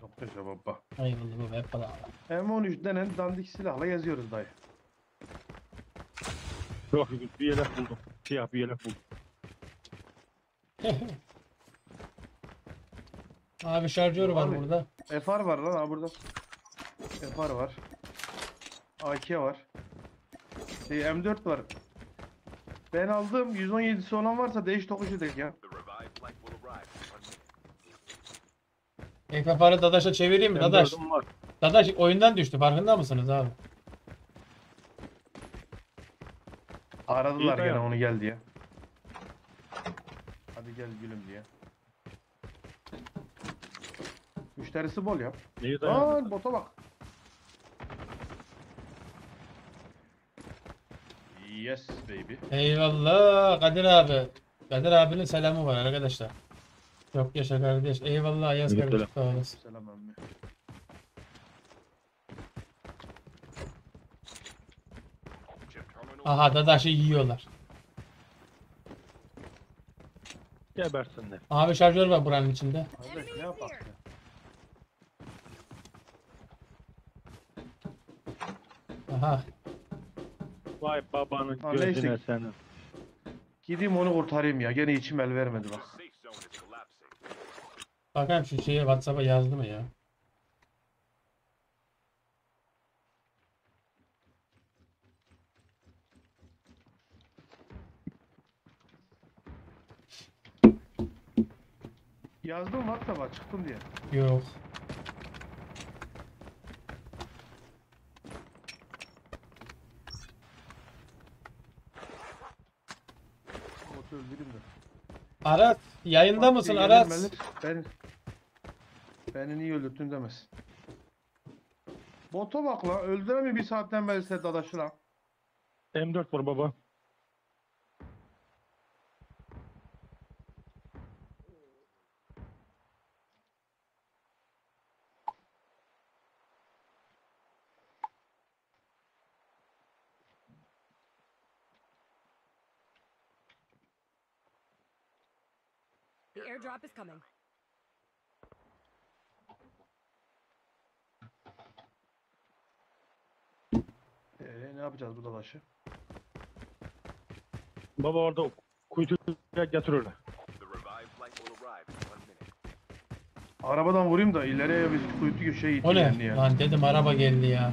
Çok güzel baba. Eyvallah bu hep bana. M13 denen dandik silahla geziyoruz dayı. Yok bir yelek buldum. Siyah bir yelek buldum. Abi şarjör var Abi. burada. FR var lan ha burada. FR var. AK var. Şey, M4 var. Ben aldım. 117'si olan varsa değiş tokuş edek ya. FFR'ı Dadaş'a çevireyim mi? Ben Dadaş. gördüm var. Dadaş oyundan düştü farkında mısınız abi? Aradılar İyi gene onu gel diye. gel gülüm diye. Müşterisi bol ya. Dayan. Aa bota bak. Yes baby. Eyvallah Kadir abi. Kadir abinin selamı var arkadaşlar. Çok yaşa kardeş. Eyvallah Evet, kardeş. Sağ olasın. Selam emmi. Aha Dadaş'ı yiyorlar. Gebersinler. Abi şarjör var buranın içinde. Kardeş ne yapak ya? Aha. Vay babanın Ha, gözüne neyse. senin. Gideyim onu kurtarayım ya. Gene içim el vermedi bak. Bakayım şu şeye WhatsApp'a yazdı mı ya? Yazdım WhatsApp'a çıktım diye. Yok. Öldüreyim de. Aras yayında Bak, mısın Aras? melir, Ben, beni niye öldürttün demesin. Bota bak la. Öldüremiyor bir saatten beri set adaşı la. M4 var baba. Airdrop is coming. Ee, ne yapacağız bu dadaşı? Baba orada kuytuya getirirler. The revived flight will arrive in one minute. Arabadan vurayım da ileriye biz kuytu şey O ne? ya. Lan dedim araba geldi ya.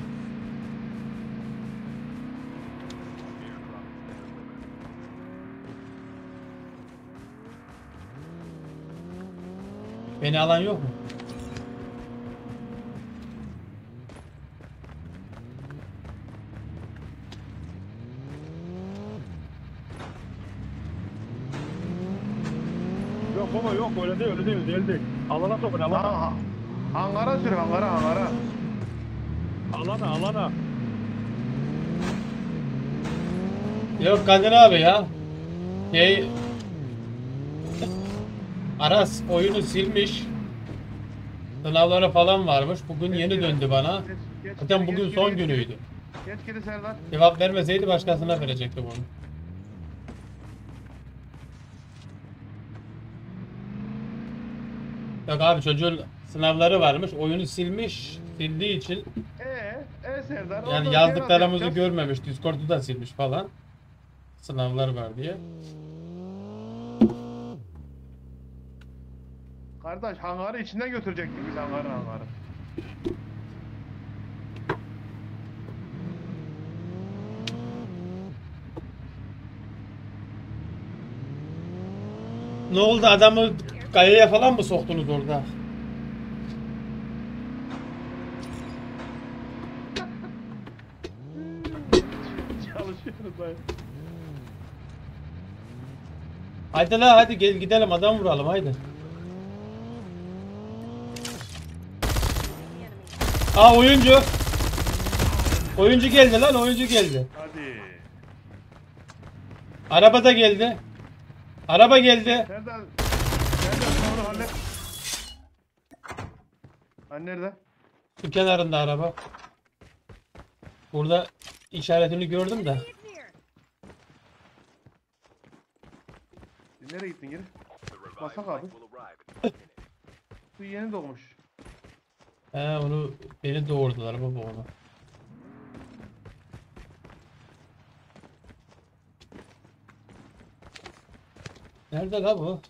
Beni alan yok mu? Yok baba yok öyle değil öyle değil değil değil. Alana sokun alana. Ha, ha. Hangara sür hangara hangara. Alana alana. Yok Kadir abi ya. Şey Aras oyunu silmiş. Sınavları falan varmış. Bugün yeni döndü bana. Zaten bugün son günüydü. Cevap vermeseydi başkasına verecektim onu. Yok abi çocuğun sınavları varmış. Oyunu silmiş. Sildiği için Ee, e Serdar. yani oradan yazdıklarımızı görmemiş. Discord'u da silmiş falan. Sınavlar var diye. Kardeş hangarı içinden götürecektik biz hangarı hangarı. Ne oldu adamı kayaya falan mı soktunuz orada? Çalışıyoruz dayı. Haydi la hadi gel gidelim adam vuralım haydi. The enemy. Aa oyuncu. Oyuncu geldi lan oyuncu geldi. Hadi. Araba da geldi. Araba geldi. Serdar sen onu hallet. Hani nerede? Su kenarında araba. Burada işaretini gördüm de. Nereye gittin geri? Basak abi. Bu yeni doğmuş. He onu beni doğurdular baba onu. Nerede la bu?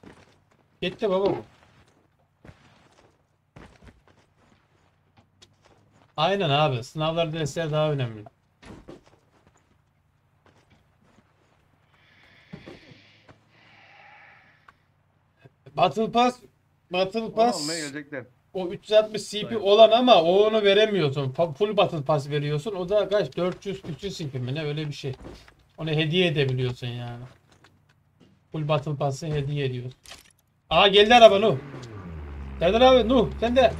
Gitti baba bu. Aynen abi. Sınavlar dersler daha önemli. Battle Pass Battle Pass gelecekler. O 360 CP olan ama o onu veremiyorsun. Full Battle Pass veriyorsun. O da kaç? 400 300 CP mi ne öyle bir şey. Onu hediye edebiliyorsun yani. Full Battle Pass'ı hediye ediyorsun. Aa geldi araba Nuh. Serdar abi Nuh sen de.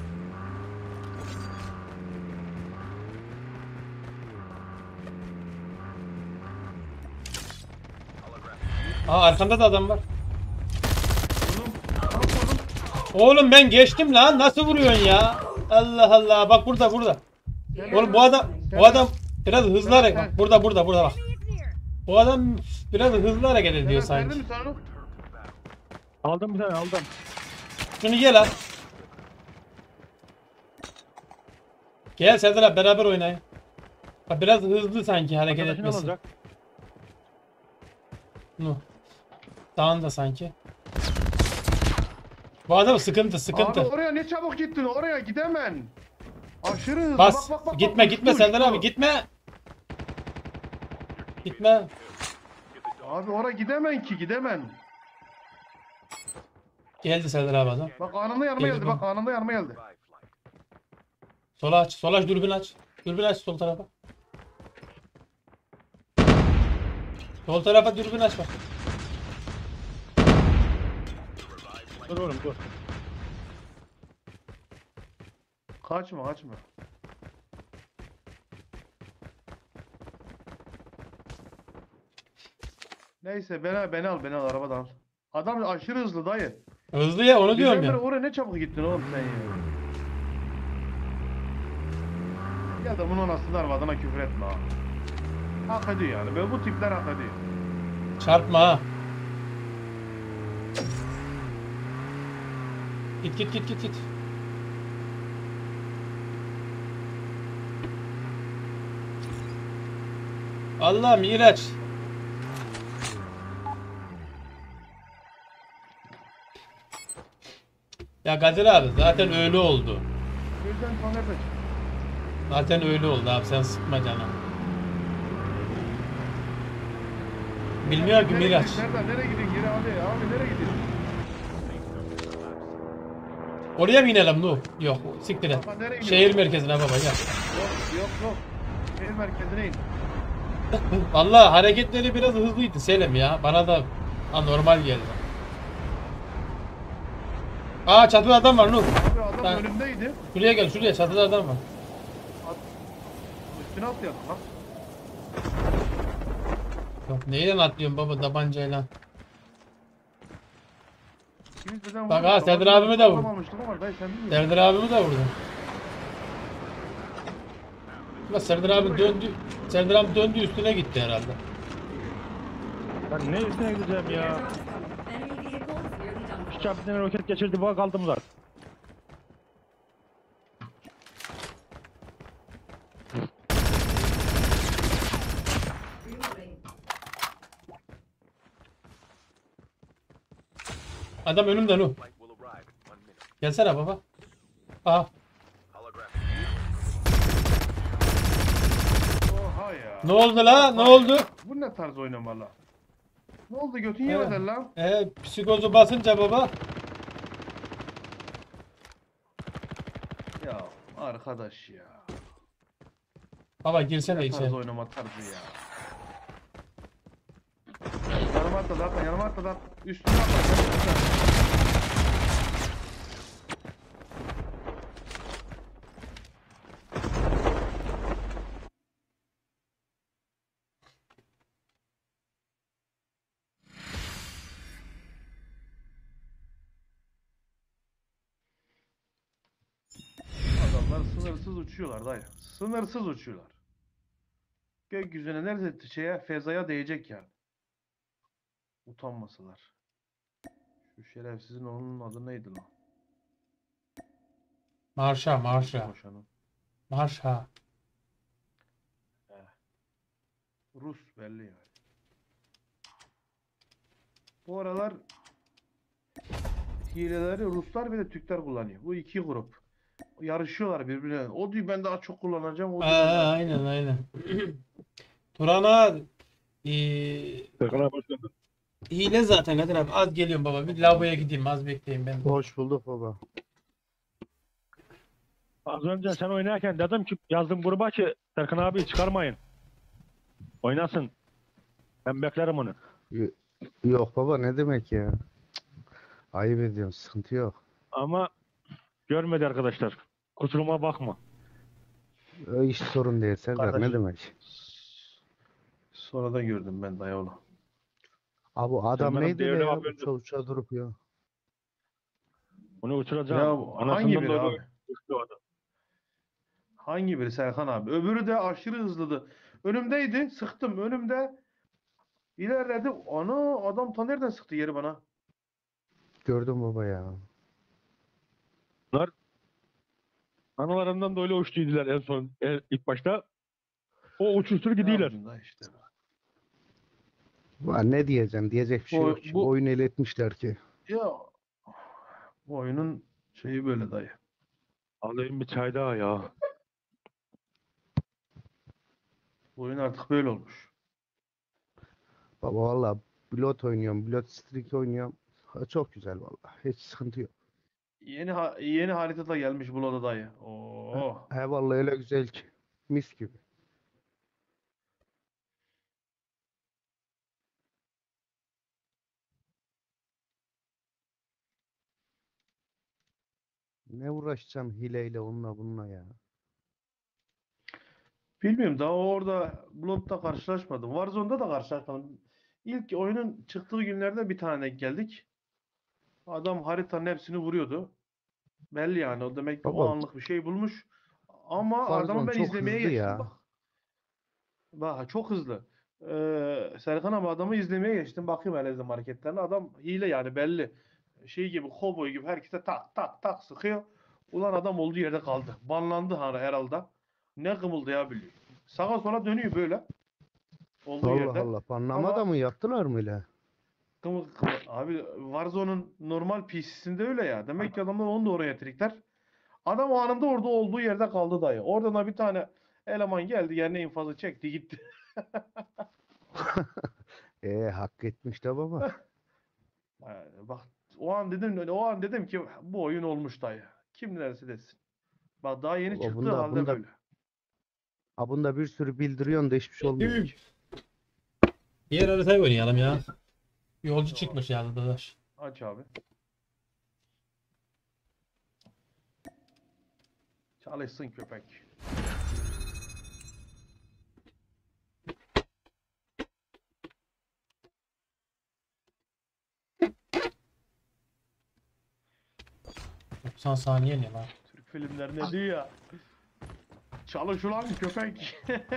Aa arkanda da adam var. Oğlum ben geçtim lan. Nasıl vuruyorsun ya? Allah Allah. Bak burada burada. Oğlum bu adam bu adam biraz hızlı hareket. Bak, burada burada burada bak. Bu adam biraz hızlı hareket ediyor sanki. Aldım bir tane aldım. Şunu gel al. Gel Serdar abi beraber oynayın. Bak biraz hızlı sanki hareket Arkadaşın etmesi. alacak. Nu. Dağında sanki. Bu adam sıkıntı sıkıntı. Abi oraya ne çabuk gittin oraya gidemem. Aşırı hızlı. Bas. Bak, bak, bak, gitme bak, gitme Serdar abi gitme. Gitme. Abi oraya gidemem ki gidemem. Geldi Serdar abi adam. Bak anında yanıma Geldi geldi bak anında yanıma geldi. Sola aç. Sola aç dürbün aç. Dürbün aç sol tarafa. Sol tarafa dürbün aç bak. Dur oğlum dur. Kaçma kaçma. Neyse beni beni al beni al arabadan al. Adam aşırı hızlı dayı. Hızlı ya onu diyorum ya. oraya ne çabuk gittin oğlum sen ya. Ya da bunun aslında arvadına küfür etme ha. Hak ediyor yani. Böyle bu tipler hak ediyor. Çarpma ha. Git git git git git. Allah Miraç. Ya Kadir abi zaten öyle oldu. Zaten öyle oldu abi sen sıkma canım. Bilmiyor ki Miraç. Nereden? Nereye gidiyorsun? Geri abi. Abi nereye gidiyorsun? Oraya mı inelim Nuh? Yok siktir et. Baba nereye gidiyorsun? Şehir merkezine baba gel. Yok yok yok. Şehir merkezine in. Vallahi hareketleri biraz hızlıydı Selim ya. Bana da anormal geldi. Aa çatıda adam var Nuh. Abi adam Ben- önümdeydi. Şuraya gel şuraya çatıda adam var. Üstüne atlıyor lan. Yok neyden atlıyorsun baba tabancayla? İkimiz birden Bak ha, Serdar abime de ama dayı sen bilmiyorsun. Serdar abimi de vurdu. Bak Serdar abi döndü. Serdar abi döndü üstüne gitti herhalde. Ben ne üstüne gideceğim ya. Şu çapından roket geçirdi bak kaldım zaten. Adam önümde minute. Gelsene baba. Aa Holographic. Oha ya. ne oldu la? Ne oldu? Bu ne tarz oynama la? Ne oldu götün yemeden lan? Ee, psikozu basınca baba. Ya arkadaş ya. Baba girsene Ne tarz içeri. oynama tarzı ya. Yanıma atladı atla yanıma atladı atla. Üstüne atla. üstüne. Adamlar sınırsız uçuyorlar dayı. Sınırsız uçuyorlar. Gökyüzüne nerede şeye fezaya değecek yani. Utanmasalar. Şu şerefsizin onun adı neydi lan? Marşa marşa. Koşanın. Marşa. Rus belli yani. Bu aralar hileleri Ruslar ve de Türkler kullanıyor. Bu iki grup. Yarışıyorlar birbirine. O diyor ben daha çok kullanacağım. O Aa, diyor daha- aynen aynen. Serkan abi geldin. Hile zaten Kadir abi. Az geliyorum baba. Bir lavaboya gideyim. Az bekleyin ben. Hoş bulduk baba. Az önce sen oynarken dedim ki yazdım gruba ki Serkan abi çıkarmayın. Oynasın. Ben beklerim onu. Y- Yok baba ne demek ya? Ayıp ediyorsun. Sıkıntı yok. Ama görmedi arkadaşlar. Kusuruma bakma. O iş sorun değil Serdar. Ne Kardeşim. demek? Sonradan gördüm ben dayı oğlum. Abi adam benim neydi değerli ya? haberim- uça durup ya. Onu uçuracağım. Ya hangi Anasından biri doğru abi? uçtu adam. Hangi biri Serkan abi? Öbürü de aşırı hızlıydı. Önümdeydi. Sıktım önümde. İlerledi. Ana adam ta nereden sıktı yeri bana? Gördüm baba ya. Analarından da öyle uçtuydular en son en- ilk başta. O uçuştur gidiyorlar. Dayı işte. Va ne diyeceğim? Diyecek bir şey Bu- yok. ki. bu- Oyun ele etmişler ki. Ya bu oyunun şeyi böyle dayı. Alayım bir çay daha ya. Bu oyun artık böyle olmuş. Baba valla Blot oynuyorum. Blot Streak oynuyorum. Ha, Çok güzel valla. Hiç sıkıntı yok. Yeni ha- yeni haritada gelmiş Blood'a dayı. Oo. He vallahi öyle güzel ki. Mis gibi. Ne uğraşacağım hileyle onunla bununla ya. Bilmiyorum daha orada Blood'da karşılaşmadım. Warzone'da da karşılaşmadım. İlk oyunun çıktığı günlerde bir tane geldik. Adam haritanın hepsini vuruyordu. Belli yani o demek ki o Baba. anlık bir şey bulmuş. Ama Warzone adamı ben çok izlemeye hızlı geçtim ya. bak. Bak çok hızlı. Ee, Serkan abi adamı izlemeye geçtim. Bakayım hele izlem hareketlerine. Adam hile yani belli. Şey gibi kovboy gibi herkese tak tak tak sıkıyor. Ulan adam olduğu yerde kaldı. Banlandı hani herhalde. Ne kımıldı ya biliyor. Sağa sola dönüyor böyle. Olduğu Allah yerde. Allah. Panlama Ama- da mı yaptılar mı öyle? Kımıl, kımıl. Abi Warzone'un normal PC'sinde öyle ya. Demek ki adamlar onu da oraya getirikler. Adam o anında orada olduğu yerde kaldı dayı. Oradan da bir tane eleman geldi yerine infazı çekti gitti. E hak etmiş de baba. Bak o an dedim o an dedim ki bu oyun olmuş dayı. Kim derse desin. Bak daha yeni bunda- halde bunda- böyle. Ha bunda bir sürü bildiriyorsun da hiçbir şey olmuyor. Diğer haritayı oynayalım ya. Yolcu çıkmış yani arkadaş. Aç abi. Çalışsın köpek. Son saniye ne lan? Türk filmler ne diyor ya? Çalış ulan köpek.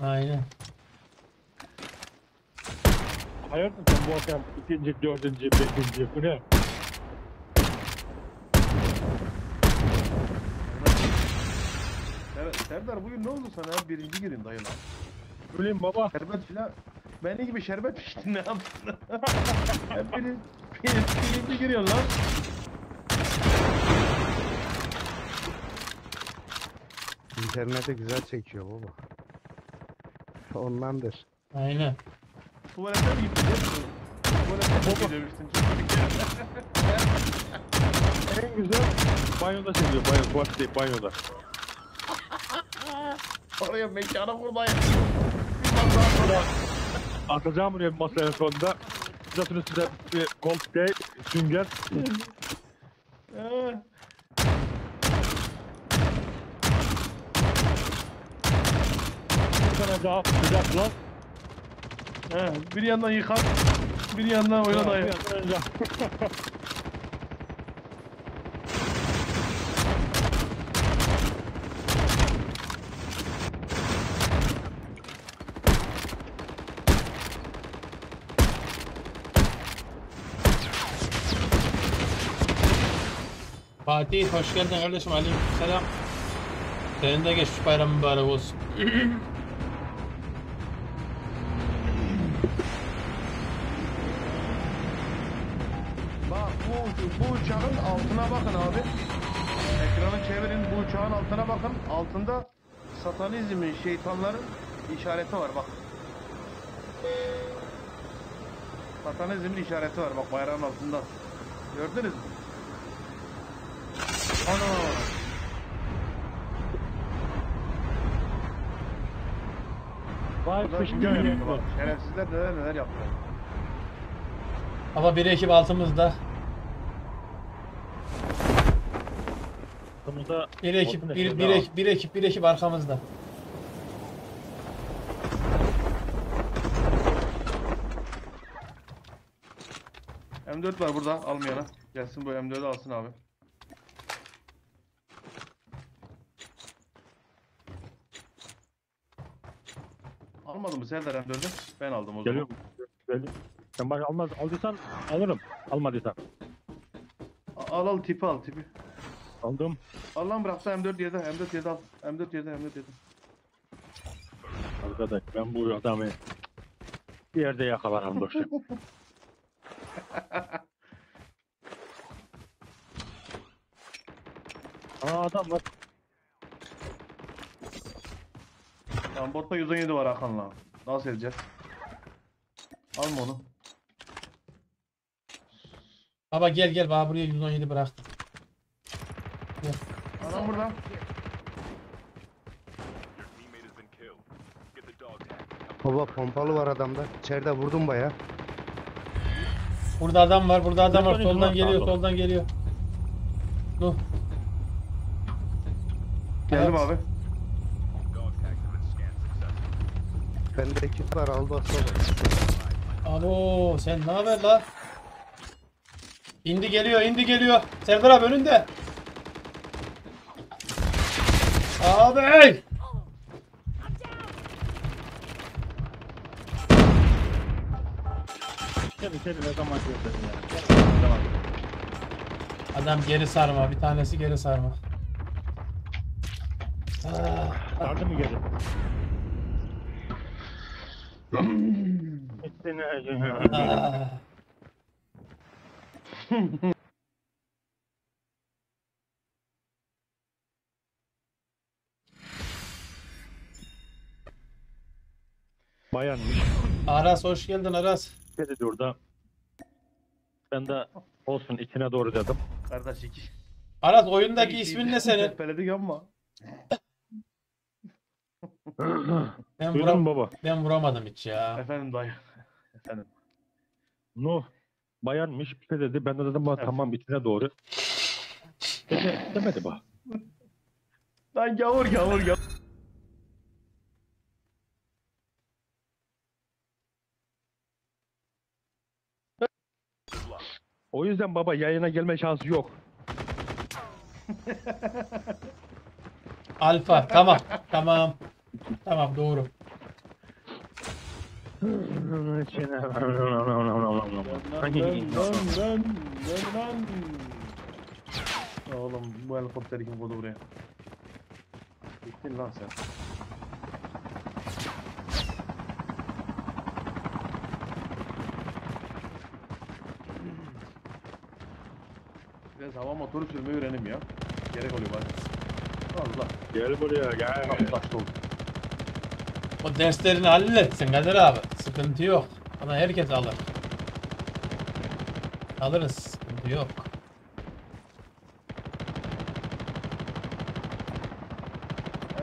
Aynen. Hayırdır sen bu akşam ikinci, dördüncü, beşinci bu ne? Ser- Serdar bugün ne oldu sana? Birinci girin dayı lan. Bileyim baba. Şerbet filan. Beni gibi şerbet içtin ne yaptın? Hep biri, biri, birinci giriyorsun lan. İnternete güzel çekiyor baba. Ondandır. Aynen. Tuvalete mi gittin? Tuvalete mi gidemiştin? En güzel banyoda çekiyor. Banyo, tuvalet değil banyoda. Oraya mekana kurmayın. Atacağım buraya bir masaya sonunda. Zaten üstüne bir kolt değil, sünger. Ee, Bir tane daha sıcak lan. he, bir yandan yıkan, bir yandan oyna dayı. Fatih hoş geldin kardeşim. Aleyküm selam. Senin de geçmiş bayram mübarek olsun. uçağın altına bakın abi. Ekranı çevirin bu uçağın altına bakın. Altında satanizmin, şeytanların işareti var bak. Satanizmin işareti var bak bayrağın altında. Gördünüz mü? Ana! Vay gönlüm bak. Şerefsizler neler neler yapıyor. Ama bir ekip altımızda. Altımızda Bir ekip, bir, ekip bir, ekip, bir ekip, bir ekip arkamızda. M4 var burada almayana. Gelsin bu M4'ü alsın abi. Almadın mı Serdar M4'ü? Ben aldım o zaman. geliyor. Geliyor. Sen bak almaz, aldıysan alırım. Almadıysan. Al al tipi al tipi. Aldım. Al lan bıraktı M4 yedi. M4 yedi al. M4 yedi M4 yedi. Arkadaş ben bu adamı bir yerde yakalarım dostum. Aa adam var. Tamam botta 117 var Hakan'la. Nasıl edeceğiz? Alma onu. Baba gel gel bana buraya 117 bıraktım. Adam burada. Your teammate has been killed. Get the dog tag. Baba pompalı var adamda. İçeride vurdum baya. Burada adam var, burada adam var. Soldan geliyor, soldan geliyor. Dur. Geldim Evet. abi. Bende ekip var al bas. Abo sen ne haber la? İndi geliyor, indi geliyor. Serdar abi önünde. Abi! Gel içeri ne zaman gördün ya. Ne zaman. Adam geri sarma, bir tanesi geri sarma. Ah, Sardı mı geri? Gitti ne? ah. Bayanmış. Aras hoş geldin Aras. Dedi orada. Ben de olsun içine doğru dedim. Kardeş iki. Aras oyundaki ismin ne senin? Tepeledik ama. Ben, Duydun vuram baba? ben vuramadım hiç ya. Efendim dayı. Efendim. Nuh bayanmış bir şey dedi. Ben de dedim bak Evet. tamam içine doğru. Dedi, demedi bak. Lan gavur gavur gavur. O yüzden baba yayına gelme şansı yok. Alfa tamam tamam. Tamam doğru. Oğlum bu helikopteri kim koydu buraya? Gittin lan sen. Biraz hava motoru sürmeyi öğrenim ya. Gerek oluyor bana. Allah. Gel buraya gel. Kapı taştı oldu. O derslerini halletsin Kadir abi. Sıkıntı yok. Ama herkes alır. Alırız. Sıkıntı yok.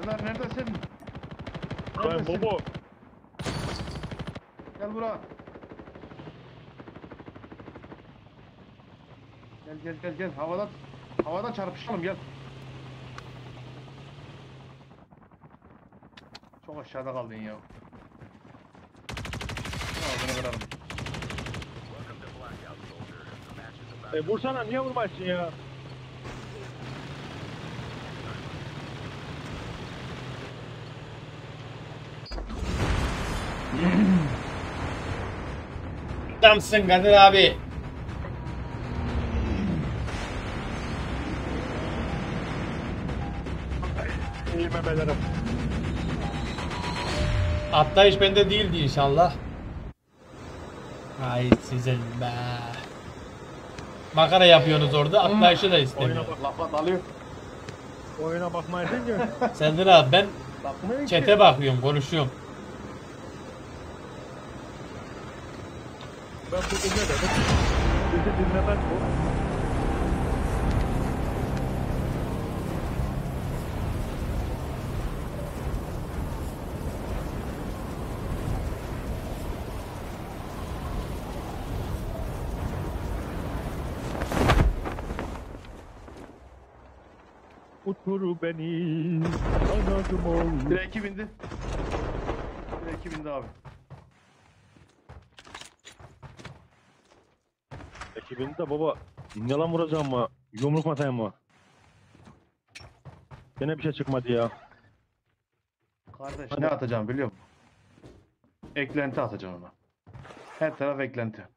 Ömer neredesin? Ben baba. Gel buraya. Gel gel gel havadan havadan çarpışalım gel. Çok aşağıda kaldın ya. Ağzını kırarım. E vursana niye vurmazsın ya? Adamsın Kadir abi. Memelerim. Atlayış bende değildi inşallah. Ay sizin be. Makara yapıyorsunuz orada. Atlayışı da istemiyor. Oyuna, bak, Lafa dalıyor. oyuna bakmayaydın ki. Serdar abi ben ki. çete bakıyorum, konuşuyorum. Ben bugün ne dedim? Bizi dinlemez bu. uçur beni. Kanadım ol. Direkt bindi. Direkt bindi abi. Ekibini de baba ne lan vuracağım mı? Yumruk mu atayım mı? Gene bir şey çıkmadı ya. Kardeş ne atacağım biliyor musun? Eklenti atacağım ona. Her taraf eklenti.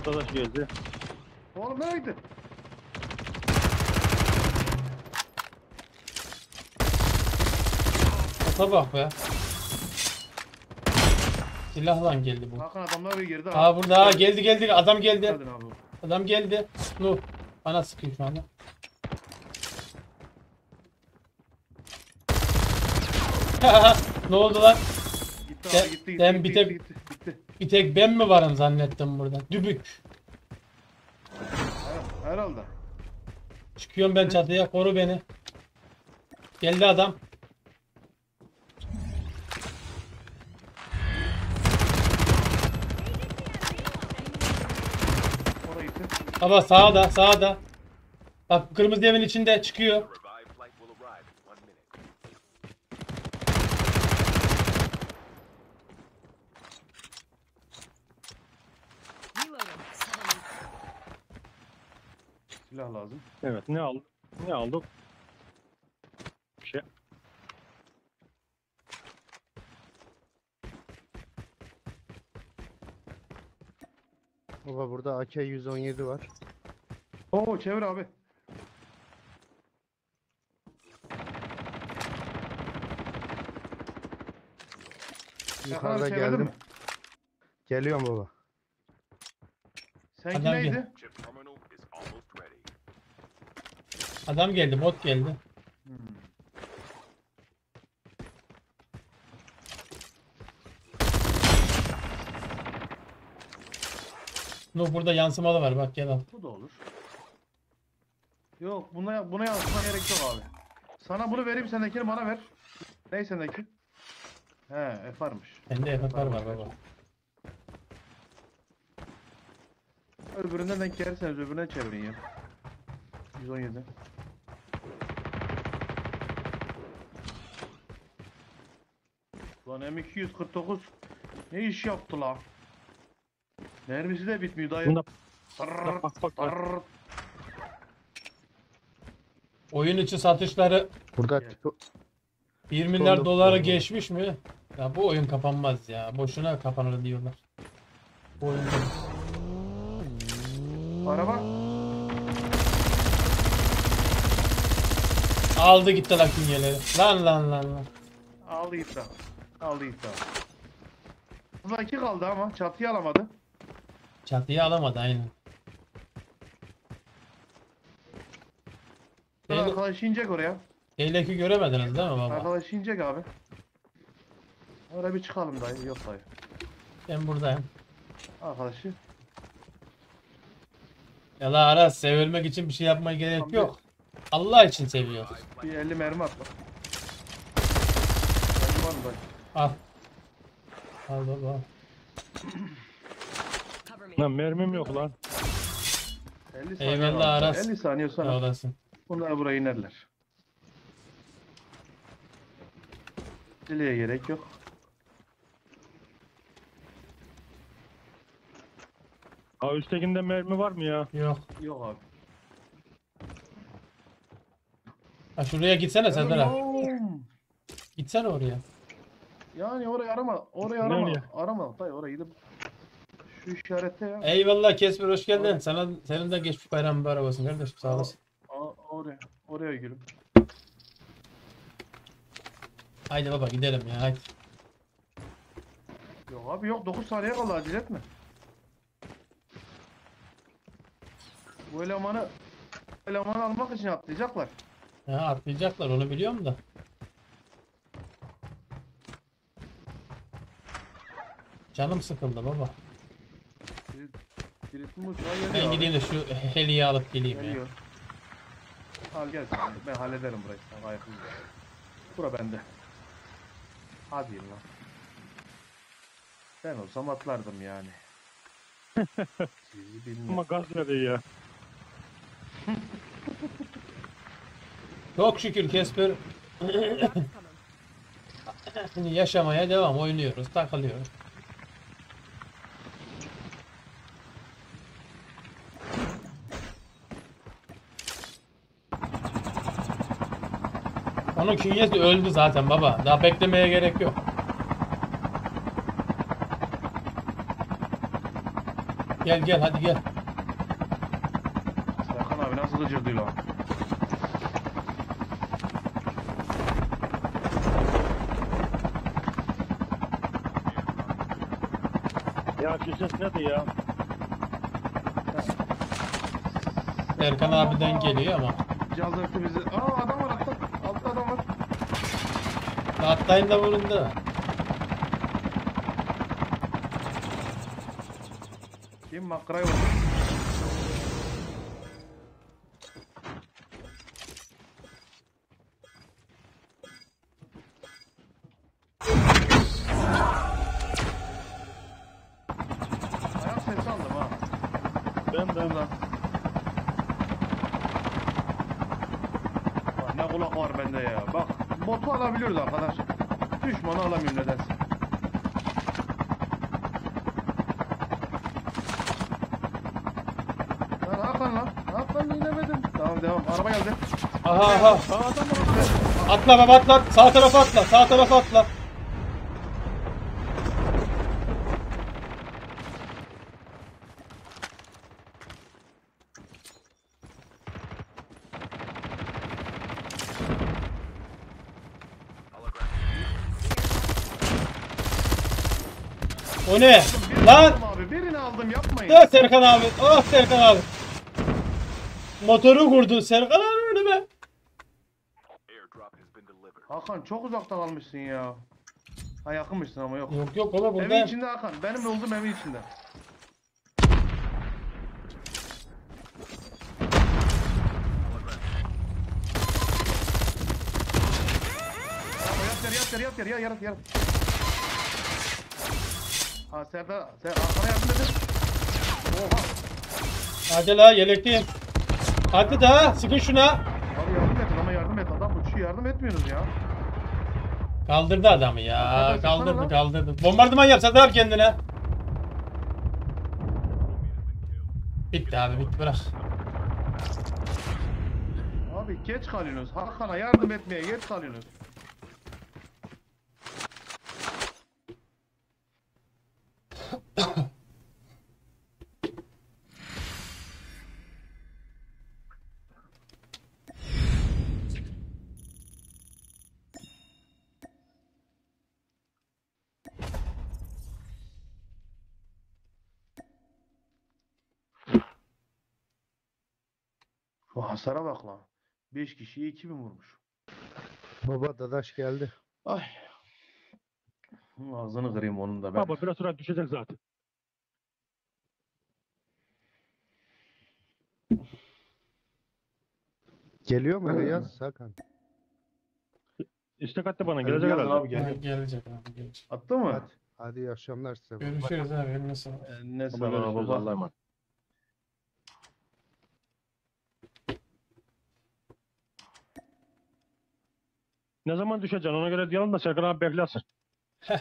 Arkadaş geldi. Oğlum nereye gitti? Ata bak be. Silahla geldi bu. Hakan adamlar bir girdi. Aa burada aa, geldi geldi adam geldi. Abi. Adam geldi. Nuh. Bana sıkıyor şu anda. ne oldu lan? Gitti abi gitti gitti ben gitti, gitti, gitti. Bir tek ben mi varım zannettim burada. Dübük. Her- Herhalde. Çıkıyorum ben çatıya koru beni. Geldi adam. Oraya gitti. Baba sağda sağda. Bak kırmızı evin içinde çıkıyor. The revived flight will arrive in one minute. Silah lazım. Evet ne aldık? Ne aldık? Bir şey. Baba burada AK-117 var. Oo çevir abi. Yukarıda çevirdin geldim. mi? Geliyorum baba. Seninki Adam neydi? gel. Chip terminal is almost ready. Adam geldi bot geldi. Hmm. Nuh burada yansımalı var bak gel al. Bu da olur. Yok buna buna yazma gerek yok abi. Sana bunu vereyim sendekini bana ver. Ney sendeki? He FR'mış. Bende FFR var baba. Öbüründen denk gelirseniz öbürüne çevirin ya. 117. Lan M249 ne iş yaptı la? Mermisi de bitmiyor dayı. Bunda Tırrrrt, bak bak bak. bak. tırrrrt. Oyun içi satışları Burada Evet. tip- 1 milyar Sonunda- doları geçmiş mi? Ya bu oyun kapanmaz ya. Boşuna kapanır diyorlar. Bu oyun Araba. Aldı gitti lan künyeleri. Lan lan lan lan. Aldı gitti. Aldı gitti. Burada iki kaldı ama çatıyı alamadı. Çatıyı alamadı aynen. Eyle- arkadaş inecek oraya. Eyleki göremediniz değil mi baba? Arkadaş inecek abi. Oraya bir çıkalım dayı. Yok dayı. Ben buradayım. Arkadaşı. Ya la Aras sevilmek için bir şey yapmaya gerek Tamam, yok. Allah için seviyoruz. Bir 50 mermi at. bak. Mermi var mı? Al. Al baba. Lan mermim yok lan. 50 saniye Eyvallah var. Aras. 50 saniye sonra olasın. bunlar buraya inerler. Dileğe gerek yok. Ha üsttekinde mermi var mı ya? Yok. Yok abi. Ha şuraya gitsene abi. Oğlum. Gitsene oraya. Yani orayı arama. Orayı arama. Nereye? Arama. Dayı orayı gidip şu işarette ya. Eyvallah Kesper hoş geldin. Oraya. Sana senin de geçmiş bayram mübarek olsun kardeşim sağ olasın. Aa, oraya. Oraya gülüm. Haydi baba gidelim ya haydi. Yok abi yok 9 saniye kaldı acele etme. Bu elemanı bu elemanı almak için atlayacaklar. Ha atlayacaklar onu biliyorum da. Canım sıkıldı baba. Uçağa geliyor. Ben abi. gideyim de şu heliyi alıp geleyim ya. Al gel sen. Ben hallederim burayı. Sen ayaklı. Bura bende. Hadi lan. Ben olsam atlardım yani. Sizi bilmem. Ama gaz veriyor ya. Çok şükür Kesper yaşamaya devam oynuyoruz, takılıyoruz. Onun künyesi öldü zaten baba. Daha beklemeye gerek yok. Gel gel hadi gel. Serkan abi nasıl gıcırdı lan? Şu ses nedir ya? Erkan abiden geliyor ama. Cazırtı bizi. Aa adam var altta. Altta adam var. Atlayın da vurun da. Kim makrayı vurdu? Bende ya. Bak botu alabiliyoruz arkadaş. Düşmanı alamıyorum nedense. Lan Hakan lan. Hakan inemedim. Tamam devam. Araba geldi. Aha aha. Atla baba atla. Sağ tarafa atla. Sağ tarafa atla. O ne? Birini Lan! abi. Birini aldım yapmayın. Ah Serkan abi. Ah Serkan abi. Motoru kurdu Serkan abi önüme. Hakan çok uzakta kalmışsın ya. Ha yakınmışsın ama yok. Yok yok baba Evin burada. içinde Hakan. Benim olduğum evin içinde. Yat yere yat yere yat yere yat yat yat. Ha Serdar, Ser Hakan'a yardım edin. Oha. Hadi la yelekliyim. Hadi daha sıkın şuna. Abi yardım edin ama yardım et. Adam uçuyor yardım etmiyorsunuz ya. Kaldırdı adamı ya. Hadi, Kaldırdı lan. kaldırdı. Bombardıman yap Serdar abi kendine. Bitti abi bitti bırak. Abi geç kalıyorsunuz. Hakan'a yardım etmeye geç kalıyorsunuz. Hasara bak lan. 5 kişiye 2000 vurmuş. Baba dadaş geldi. Ay. Ağzını kırayım onun da ben. Baba biraz sonra düşecek zaten. Geliyor mu hele yaz Hakan? İstek attı bana gelecek herhalde. abi gel. gelecek abi gelecek. Attı mı? Hadi. Hadi iyi akşamlar size. Görüşürüz abi eline sağlık. Ee, Ne sana baba. Allah'a emanet. Ne zaman düşeceksin ona göre diyelim da Serkan abi beklesin.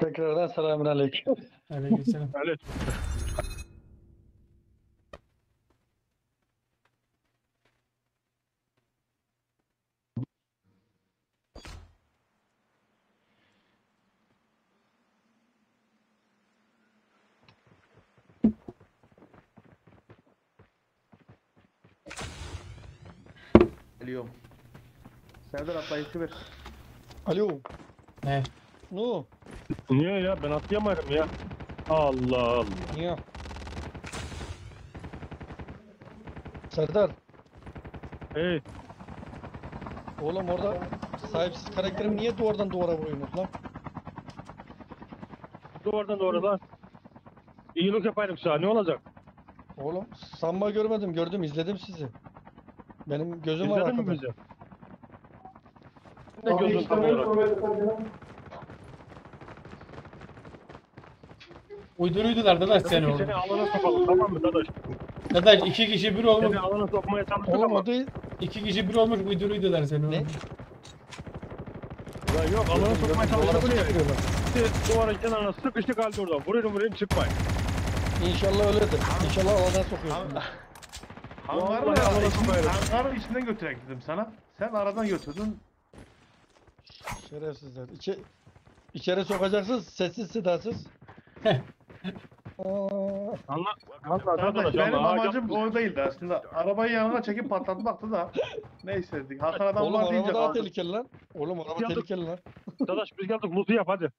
Tekrardan selamünaleyküm. Aleykümselam. Öyle. Geliyorum. Serdar atlayışı ver. Alo. Ne? Nu. Niye ya ben atlayamıyorum ya. Allah Allah. Niye? Serdar. Hey Oğlum orada sahipsiz karakterim niye duvardan duvara vuruyorsunuz lan? duvardan doğru lan. İyilik yapayım sana ne olacak? Oğlum sanma görmedim gördüm izledim sizi. Benim gözüm var İzledin mi arkada. bizi? Ne gözün kapalı olarak? Uyduruydular dadaş seni Seni, oğlum. seni alana sokalım tamam mı dadaş? Dadaş iki kişi bir olmuş. Seni alana sokmaya çalıştık Oğlum ama. o değil. iki kişi bir olmuş uyduruydular seni Ne? Ya yok alana sokmaya çalıştık Duvara ya. çıkıyorlar. İşte duvarın kenarına sıkıştık halde orada. Vuruyorum vuruyorum çıkmayın. İnşallah öyledir. İnşallah havadan sokuyorsun. Hangarın, Vallahi alana hangarın içinden götürek dedim sana. Sen aradan götürdün. Şerefsizler. İçe, içeri sokacaksınız sessiz sedasız. Aa, benim amacım o değildi aslında. Arabayı yanına çekip patlatmaktı da. Neyse dedik. Hakan adam Oğlum var araba deyince daha kaldı. tehlikeli lan. Oğlum araba Yandık. tehlikeli lan. Dadaş biz geldik muzu yap hadi.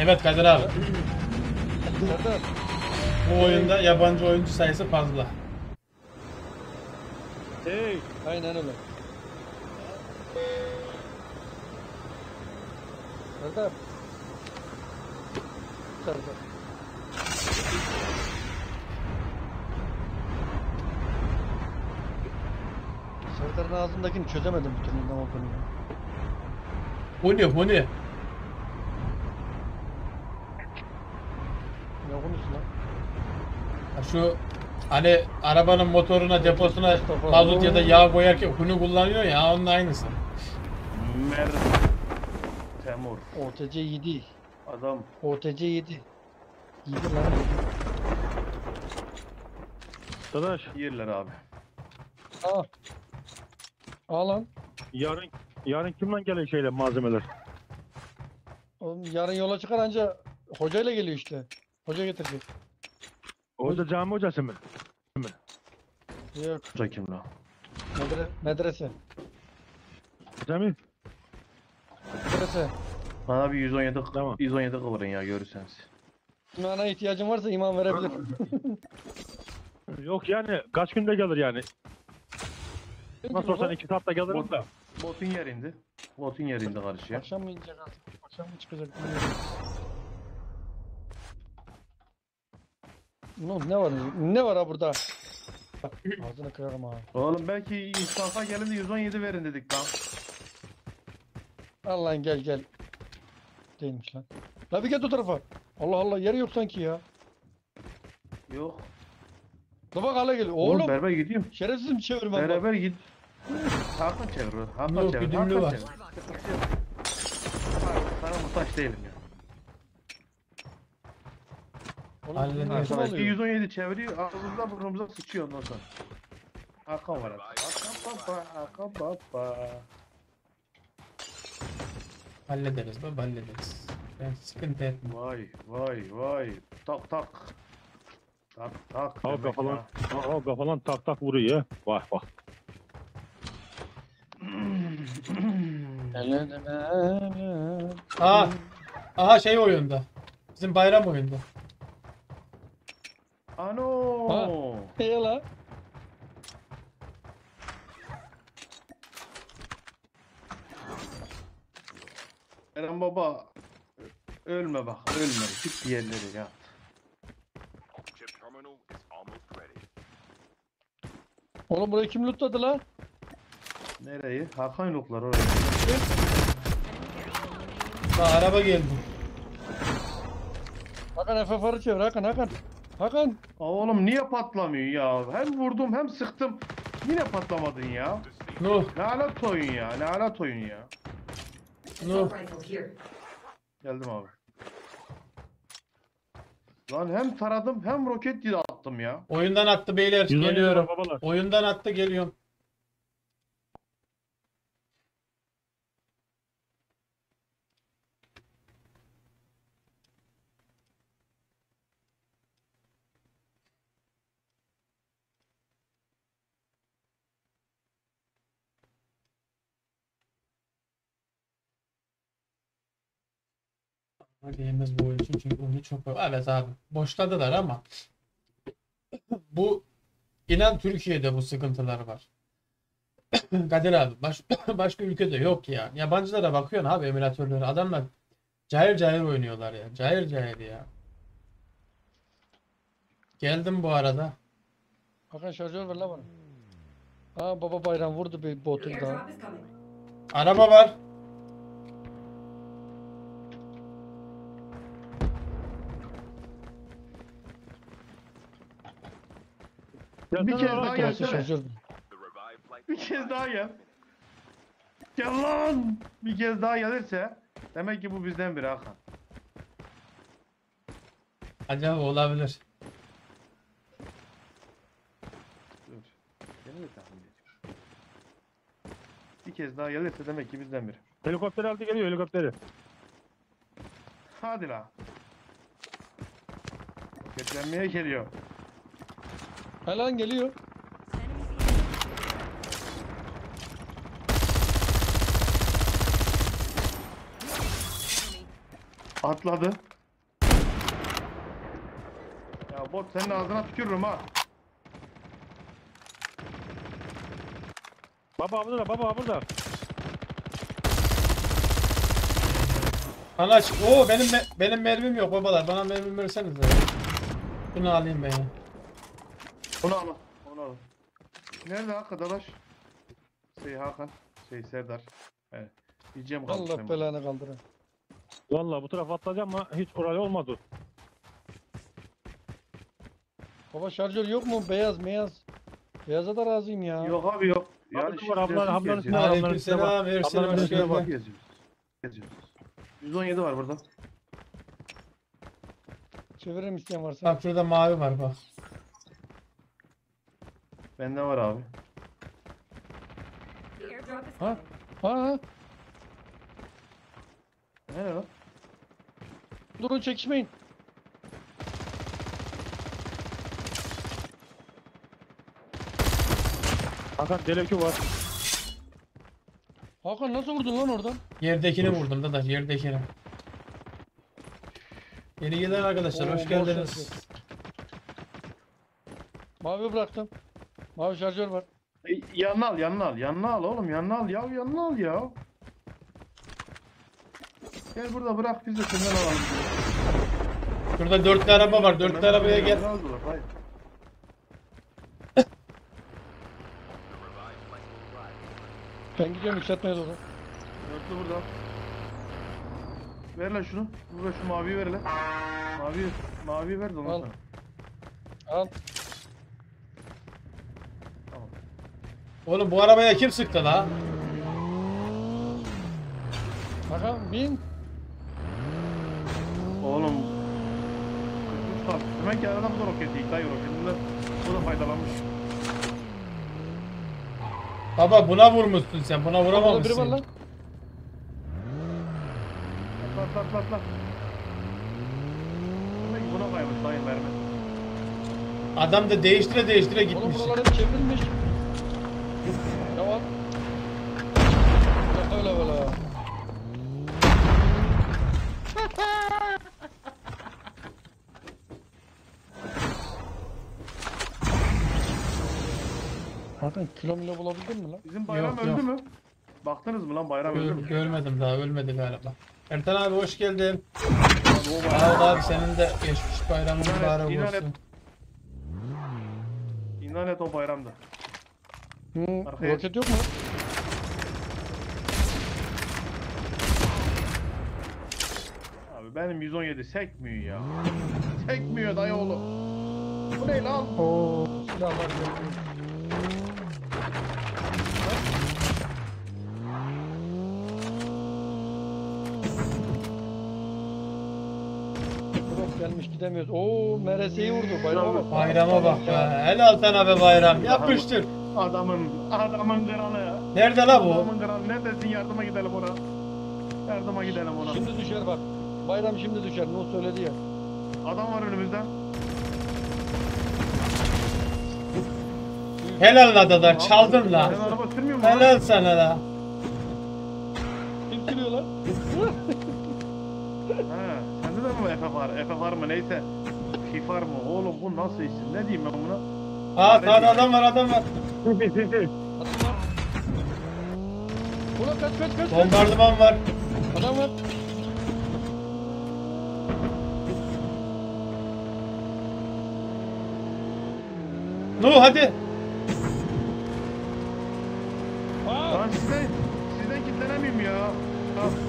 Evet Kadir abi. Bu oyunda yabancı oyuncu sayısı fazla. Hey. Aynen öyle. Serdar. Serdar. Serdar'ın ağzındakini çözemedim bir türlü ne olduğunu. ne bu ne? Ne konuşsun lan? Ha Şu hani arabanın motoruna deposuna Mustafa. mazot ya da yağ koyarken bunu kullanıyor ya onun aynısı. Mer Temur. OTC 7. Adam. OTC 7. 7 lan. Dadaş Yerler abi. Aa. Aa lan. yarın yarın kimden gelen şeyle malzemeler? Oğlum yarın yola çıkar anca hocayla geliyor işte. Hoca getirecek. Orada cami hocası mı? Yok. Hoca kim lan? Medre medrese. Cami? Medrese. Bana bir 117 Tamam. 117 kıvırın ya görürseniz. İmana ihtiyacın varsa iman verebilir. Yok yani kaç günde gelir yani? Nasıl sorsan iki saatte gelirim da. Botun yerinde. Botun yerinde karışıyor. Akşam mı inecek artık? Akşam mı çıkacak? bilmiyorum. Ne, ne var? Ne var ha burada? Bak, Ağzını kırarım ha. Oğlum belki insansa gelin de 117 verin dedik lan. Al lan gel gel. Değilmiş lan. La bir gel o tarafa. Allah Allah yeri yok sanki ya. Yok. La bak hala geliyor. Oğlum, Oğlum. beraber gidiyorum. Şerefsizim çevirmem bak. Beraber git. Hakan çevir. Hakan Yok, çevir. güdümlü Hakan var. çevir. Sana muhtaç değilim ya. Nasıl Arkadaş oluyor? 117 çeviriyor. Ağzımıza burnumuza sıçıyor ondan sonra. Hakan var. Hakan baba. Hakan baba. Hallederiz baba hallederiz. Ben sıkıntı etme. Vay vay vay. Tak tak. Tak tak. Al demek kafalan. Al kafalan tak tak vuruyor ya. Bak bak. Aha. Aha şey oyunda. Bizim bayram oyunda. Ano. Ha. Hey la. Eren baba. Ölme bak ölme. Git bir yerlere ya. Oğlum burayı kim lootladı lan? Nereyi? Hakan yoklar oraya. Bak araba geldi. Hakan FFR'ı çevir Hakan Hakan. Hakan. Aa, oğlum niye patlamıyor ya? Hem vurdum hem sıktım. Yine patlamadın ya. Nuh. Lanet oyun ya. Lanet oyun ya. Here. Geldim abi. Lan hem taradım hem roket diye attım ya. Oyundan attı beyler. 117 Geliyorum. babalar. Oyundan attı geliyorum. Diyemez bu oyun için çünkü oyunu çok Evet abi boşladılar ama bu inan Türkiye'de bu sıkıntılar var. Kadir abi baş, başka ülkede yok ya. Yabancılara bakıyorsun abi emülatörlere adamlar cayır cayır oynuyorlar ya. Cayır cayır ya. Geldim bu arada. Hakan şarjör ver la bana. Aa baba bayram vurdu bir botu coming. Araba var. Bir kez daha gelsene. Bir kez daha gel. Gel lan. Bir kez daha gelirse demek ki bu bizden biri Hakan. Acaba olabilir. Dur. Beni de tahmin ediyor. Bir kez daha gelirse demek ki bizden biri. Helikopter aldı geliyor helikopteri. Hadi la. Roketlenmeye geliyor. Helan geliyor. Enemy vehicle. Enemy. Atladı. Ya bot senin ağzına tükürürüm ha. Baba burada baba burada. Anaç. Oo benim me- benim mermim yok babalar. Bana mermi versenize. Bunu alayım ben ya. Onu al. Onu al. Nerede arkadaş? Şey Hakan. Şey Serdar. Evet. Diyeceğim kaldı Allah belanı kaldıra. Vallahi bu tarafa atlayacağım ama hiç oraya olmadı. Baba şarjör yok mu? Beyaz beyaz. Beyaza da razıyım ya. Yok abi yok. Abi Yani var, ablan- ablanın üstüne var. Ablanın üstüne bak. geldin. Geziyoruz. Geziyoruz. 117 var burada. Çeviririm isteyen varsa. Bak şurada mavi var bak. Bende var abi. Ha ha. Ne o? Durun çekişmeyin. Hakan deleki var. Hakan nasıl vurdun lan oradan? Yerdekini vurdum da yerdekini. Yeni gelen arkadaşlar Oo, hoş bol geldiniz. Mavi bıraktım. Mavi şarjör var. E, yanına al, yanına al, yanına al oğlum, yanına al ya, yanına al ya. Gel burada bırak biz de senden alalım. Şurada dörtlü araba var. Dörtlü arabaya gel. Hayır. Ben gidiyorum yükseltmeye doğru. Dörtlü burada. Ver lan şunu. Burada şu maviyi ver lan. Mavi, mavi ver de ondan Al. Al. Oğlum bu arabaya kim sıktı la? Hakan bin. Oğlum. 43 kalk. Demek ki bu da roket. Dayı roketinden bu da faydalanmış. Baba buna vurmuşsun sen. Buna Orada biri var vuramamışsın. lan. Atla atla atla atla. Demek ki buna kaymış dayı mermi. Adam da değiştire değiştire Oğlum gitmiş. buralar hep çevrilmiş. Devam. Ya öyle böyle. Hakan kilomile bulabildin mi lan? Bizim bayram Yok, öldü yok. mü? Baktınız mı lan bayram öldü Gör- mü? görmedim daha ölmedi galiba. Ertan abi hoş geldin. Abi o bayram. Sağ ol abi senin de geçmiş bayramın İnan et, mübarek inan et. olsun. İnan et o bayramda. Hı, Arkaya- roket yok mu? Abi benim 117 sekmiyor ya. Sekmiyor dayı oğlum. Bu ne lan? Oo, silahlar geldi. Gidemiyoruz. Oo MRS'yi vurdu. Bayrama bak. Bayrama bak be. Helal sana be bayram. Yapıştır. Adamın, adamın kralı. Nerede la bu? Adamın kralı. Neredesin yardıma gidelim ona. Yardıma gidelim ona. Şimdi düşer bak. Bayram şimdi düşer. Ne söyledi ya. Adam var önümüzde. Helal la dada çaldın la. Helal sana la. Kim sürüyor lan? He, FF var? FF var mı neyse. FIFAR mı? Oğlum bu nasıl isim? Ne diyeyim ben buna? Aa sağda adam var adam var. Ulan kaç kaç kaç. kaç. Bombardıman var. Adam var. Nuh hadi. Aa, Lan sizden, sizden kitlenemeyeyim ya. Ah.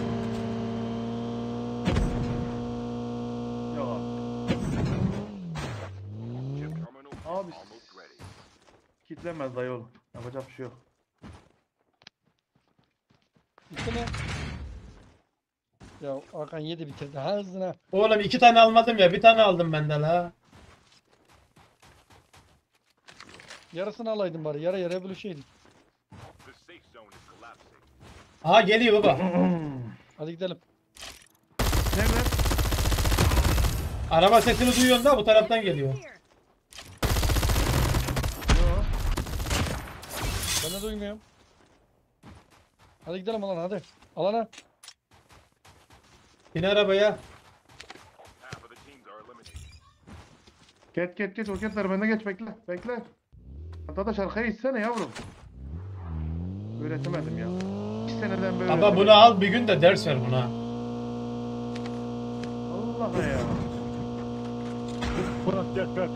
Kitlemez dayı oğlum. Yapacak bir şey yok. bitti mi? Ya Hakan yedi bitirdi. Ha hızına. Oğlum iki tane almadım ya. Bir tane aldım ben de la. Yarısını alaydın bari. Yara is collapsing. Aha geliyor baba. Hadi gidelim. Nerede? Araba sesini duyuyorsun da bu taraftan geliyor. Here. Yo. Ben de duymuyorum. Hadi gidelim alana hadi. Alana. Bin arabaya. Geç geç geç roketler bende geç bekle bekle. Dadaş arkaya itsene yavrum. Öğretemedim ya. İki seneden böyle. Baba bunu al bir gün de ders ver buna. Allah ya.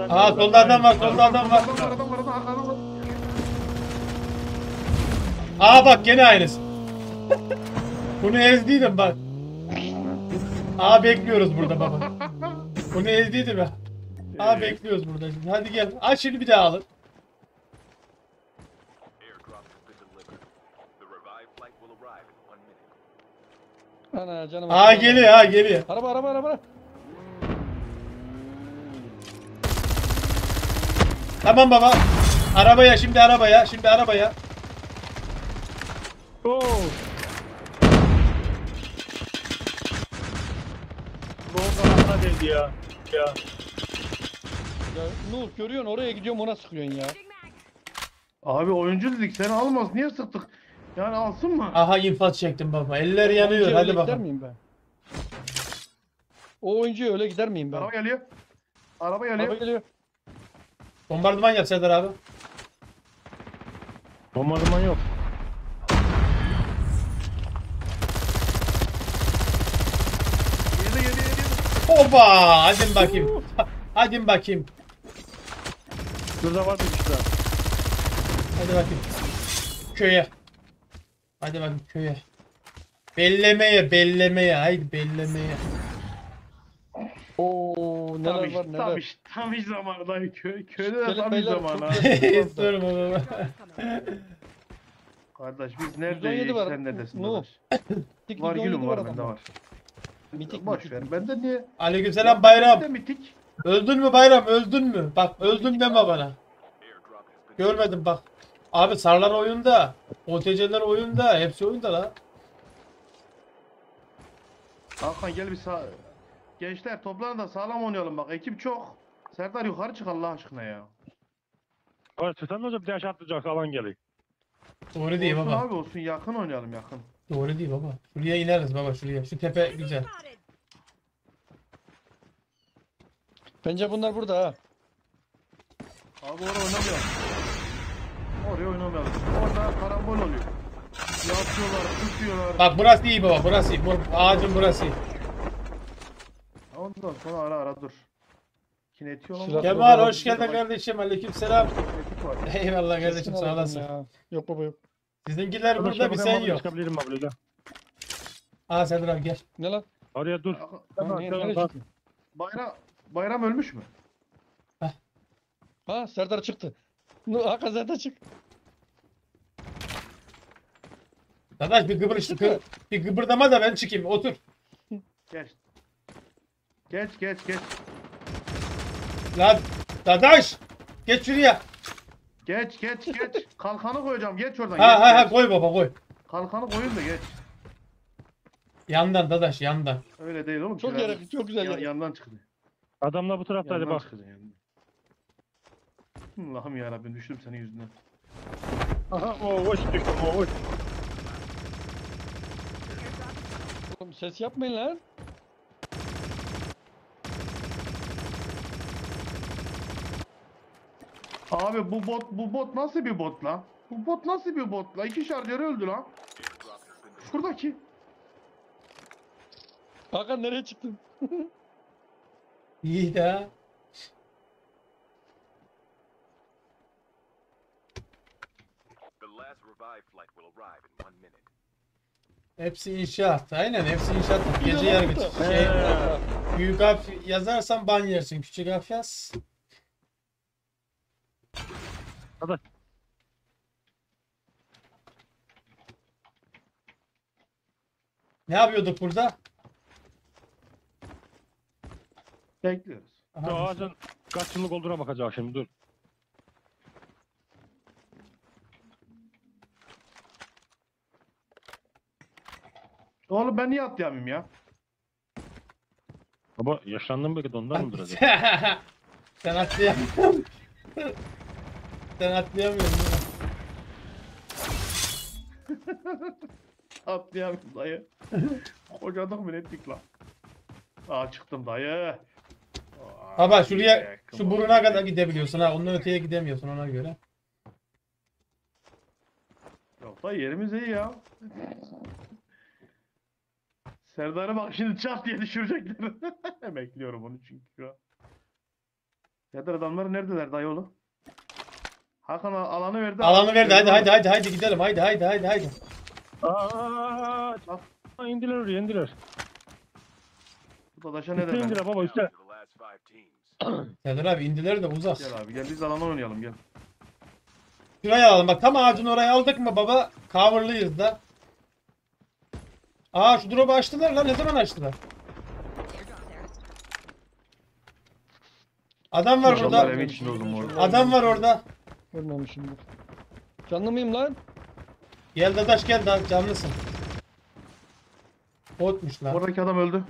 Aha solda adam var solda adam var. Adam var adam var adam var adam var. Aa bak gene aynısı. Bunu ezdiydim bak. Aa bekliyoruz burada baba. Bunu ezdiydim ya. Aa bekliyoruz burada şimdi. Hadi gel. Aç şimdi bir daha alın. Ana canım. Aa geliyor ha geliyor. Araba araba araba. Tamam baba. Arabaya şimdi arabaya. Şimdi arabaya. Oo. Doğru değdi ya. Ya. Ya Nuh görüyorsun oraya gidiyorum ona sıkıyorsun ya. Abi oyuncu dedik seni almaz niye sıktık? Yani alsın mı? Aha infaz çektim baba. Eller yanıyor. Oyuncuya Hadi gider bakalım. miyim ben? O oyuncuya öyle gider miyim ben? Araba geliyor. Araba Araba geliyor. geliyor. Bombardıman yap Serdar abi. Bombardıman yok. Yedi yedi yedi. Oba! Hadi bakayım. Hadi bakayım. Şurada var bir kişi daha. Hadi bakayım. Köye. Hadi bakayım köye. Bellemeye, bellemeye. Haydi bellemeye. Oo Tam neler iş, var tam neler. iş, tam iş zamanı dayı. Kö, köyde de tam iş zamanı. İstiyorum. Airdrop's coming. Kardeş biz 117 neredeyiz sen neredesin? Mitik Var 117 gülüm var bende var. Mitik Boş ver bende niye? Aleykümselam bayram. Bende mitik. Öldün mü bayram? Öldün mü? Bak öldüm deme bana. Görmedim bak. Abi sarlar oyunda. OTC'ler oyunda. Hepsi oyunda la. Hakan gel bir sağ... Gençler toplanın da sağlam oynayalım bak ekip çok. Serdar yukarı çık Allah aşkına ya. Evet sen de hocam bir de aşağı atlayacak alan geliyor. Doğru değil olsun baba. abi olsun yakın oynayalım yakın. Doğru değil baba. Şuraya ineriz baba şuraya. Şu tepe güzel. Bence bunlar burada ha. Abi oraya oynamayalım. Oraya oynamayalım. Orada karambol oluyor. Yapıyorlar, tutuyorlar. Bak burası iyi baba. Burası iyi. Bu ağacın burası iyi. Ondan sonra ara ara dur. Kineti olan Şurada- var. Kemal hoş geldin kardeşim. Aleykümselam. Kinetik var. Eyvallah kardeşim sağ olasın. ya. Yok baba yok. Sizinkiler burada bir Arkadaşlar, sen ben yok. Çıkabilirim abi öyle. Aa Serdar abi gel. Ne lan? Oraya dur. Tamam, niye- tamam, nereye tamam. çıktın? Bayram, bayram ölmüş mü? Ha Serdar çıktı. Nuh Hakan sen de çık. Dadaş bir gıbır Çıkma. bir gıbırdama da ben çıkayım. Otur. Geç. Geç geç geç. Lan Dadaş. Geç şuraya. Geç geç geç. Kalkanı koyacağım geç oradan. Ha geç, ha ha geç. koy baba koy. Kalkanı koyun da geç. Yandan Dadaş yandan. Öyle değil oğlum. Çok yere çok güzel yan- yandan çıktı. Adamlar bu taraftaydı Yandan bak. çıktı yandan. Allah'ım yarabbim düştüm senin yüzünden. Aha o hoş düştüm o hoş. Oğlum ses yapmayın lan. Abi bu bot bu bot nasıl bir bot lan? Bu bot nasıl bir bot lan? İki şarjörü öldü lan. Şuradaki. Hakan nereye çıktın? İyi minute. Hepsi inşaat. Aynen hepsi inşaat. Gece yargıç. Şey, büyük harf yazarsan ban yersin. Küçük harf yaz. Hadi. Ne yapıyorduk burada? Bekliyoruz. Aha, ağacın kaç yıllık olduğuna bakacağız şimdi dur. Oğlum ben niye atlayamıyorum ya? Baba yaşlandın belki de ondan mıdır acaba? Sen atlayamıyorsun. Değil mi? Atlayamıyorum dayı. Kocadık mı nettik lan? Aa çıktım dayı. Aa, Baba şuraya yakın şu oldu. buruna kadar gidebiliyorsun ha. Ondan öteye gidemiyorsun ona göre. Yok da yerimiz iyi ya. Serdar'a bak şimdi çat diye düşürecekler. Bekliyorum onu çünkü şu an. Serdar adamlar neredeler dayı oğlum? Hakan al- alanı verdi. Alanı verdi. Hadi hadi hadi hadi gidelim. Haydi haydi haydi haydi. Aa, aa, indiler oraya indiler. Bu da taşa ne Üste der indiler baba teams. Serdar abi indiler de uzak. Gel abi gel biz alana oynayalım gel. Şuraya alalım. Bak tam ağacın oraya aldık mı baba? Coverlıyız da. Aa şu drop'u açtılar lan. Ne zaman açtılar? Adam var burada. Adam var orada. Görmemişimdir. Canlı mıyım lan? Gel dadaş gel da canlısın. Botmuş lan. Oradaki adam öldü.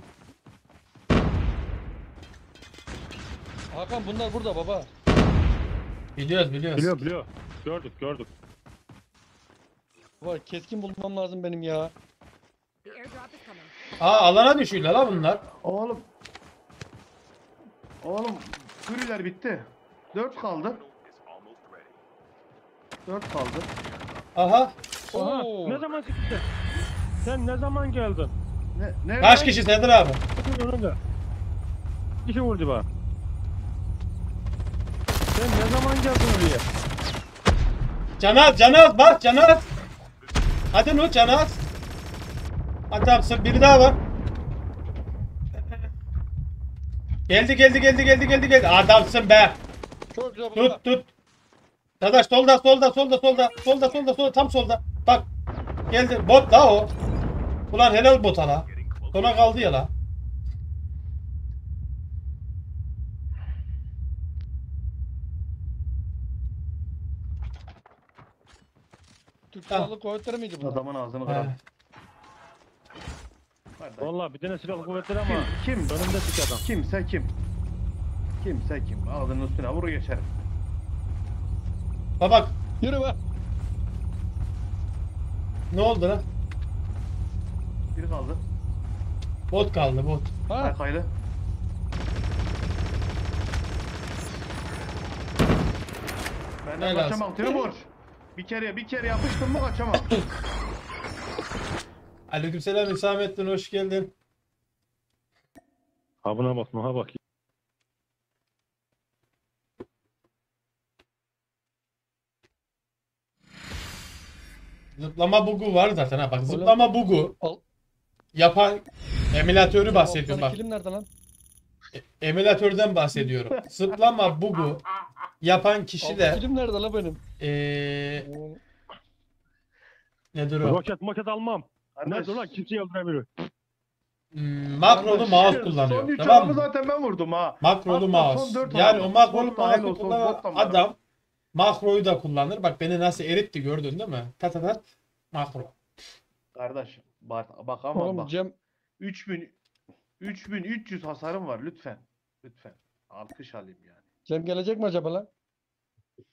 Hakan bunlar burada baba. Biliyoruz biliyoruz. Biliyor biliyor. Gördük gördük. Var keskin bulmam lazım benim ya. Aa alana düşüyorlar la bunlar. Oğlum. Oğlum Hürriler bitti. 4 kaldı. 4 kaldı. Aha. Oo. ne zaman çıktı? Sen ne zaman geldin? Ne, nerede? Kaç kişi Serdar abi? Bakın önünde. İki vurdu bak. Sen ne zaman geldin oraya? Canaz Canaz bak Canaz. Hadi Nuh Canaz. Hadi tamam sık biri daha var. Geldi geldi geldi geldi geldi geldi. Adamsın be. Çok güzel. Tut tut. Dadaş solda solda solda solda solda solda solda tam solda. Bak. Geldi bot la o. Ulan helal bot la. Sona kaldı ya la. Silahlı Kuvvetleri miydi bunlar? Adamın ağzını. Hadi. Vallahi bir tane silahlı kuvvetleri ama Kim? Kim? önümde sik adam. Kimse kim? Kimse kim? Ağzının üstüne vurur geçerim. Bak bak. Yürü be. Ne oldu lan? Biri kaldı. Bot kaldı bot. Ha? Kaykaylı. Benden Helal kaçamam Timur. Bir kere bir kere yapıştın mı kaçamam. Aleykümselam Hüsamettin hoş geldin. Ha buna bak ha bak. Zıplama bugu var zaten ha bak zıplama bugu Al. yapan emülatörü bahsediyorum bak. Kilim nerede lan? Emülatörden bahsediyorum. Zıplama bugu yapan kişi de kilim nerede la benim? eee Oo. nedir o? Roket moket almam. Nerede lan kimseyi öldüremiyor. Hmm, makrolu mouse Son kullanıyor. üç Tamam adamı mı? zaten ben vurdum ha. Makrolu Hatta mouse. son dört Yani adam. o makrolu dahil olsun, kullanan bot da var. adam makroyu da kullanır. Bak beni nasıl eritti gördün değil mi? Ta ta ta makro. Kardeş bak, bak ama Oğlum bak. Cem 3000 3300 hasarım var lütfen. Lütfen. Alkış alayım yani. Cem gelecek mi acaba lan?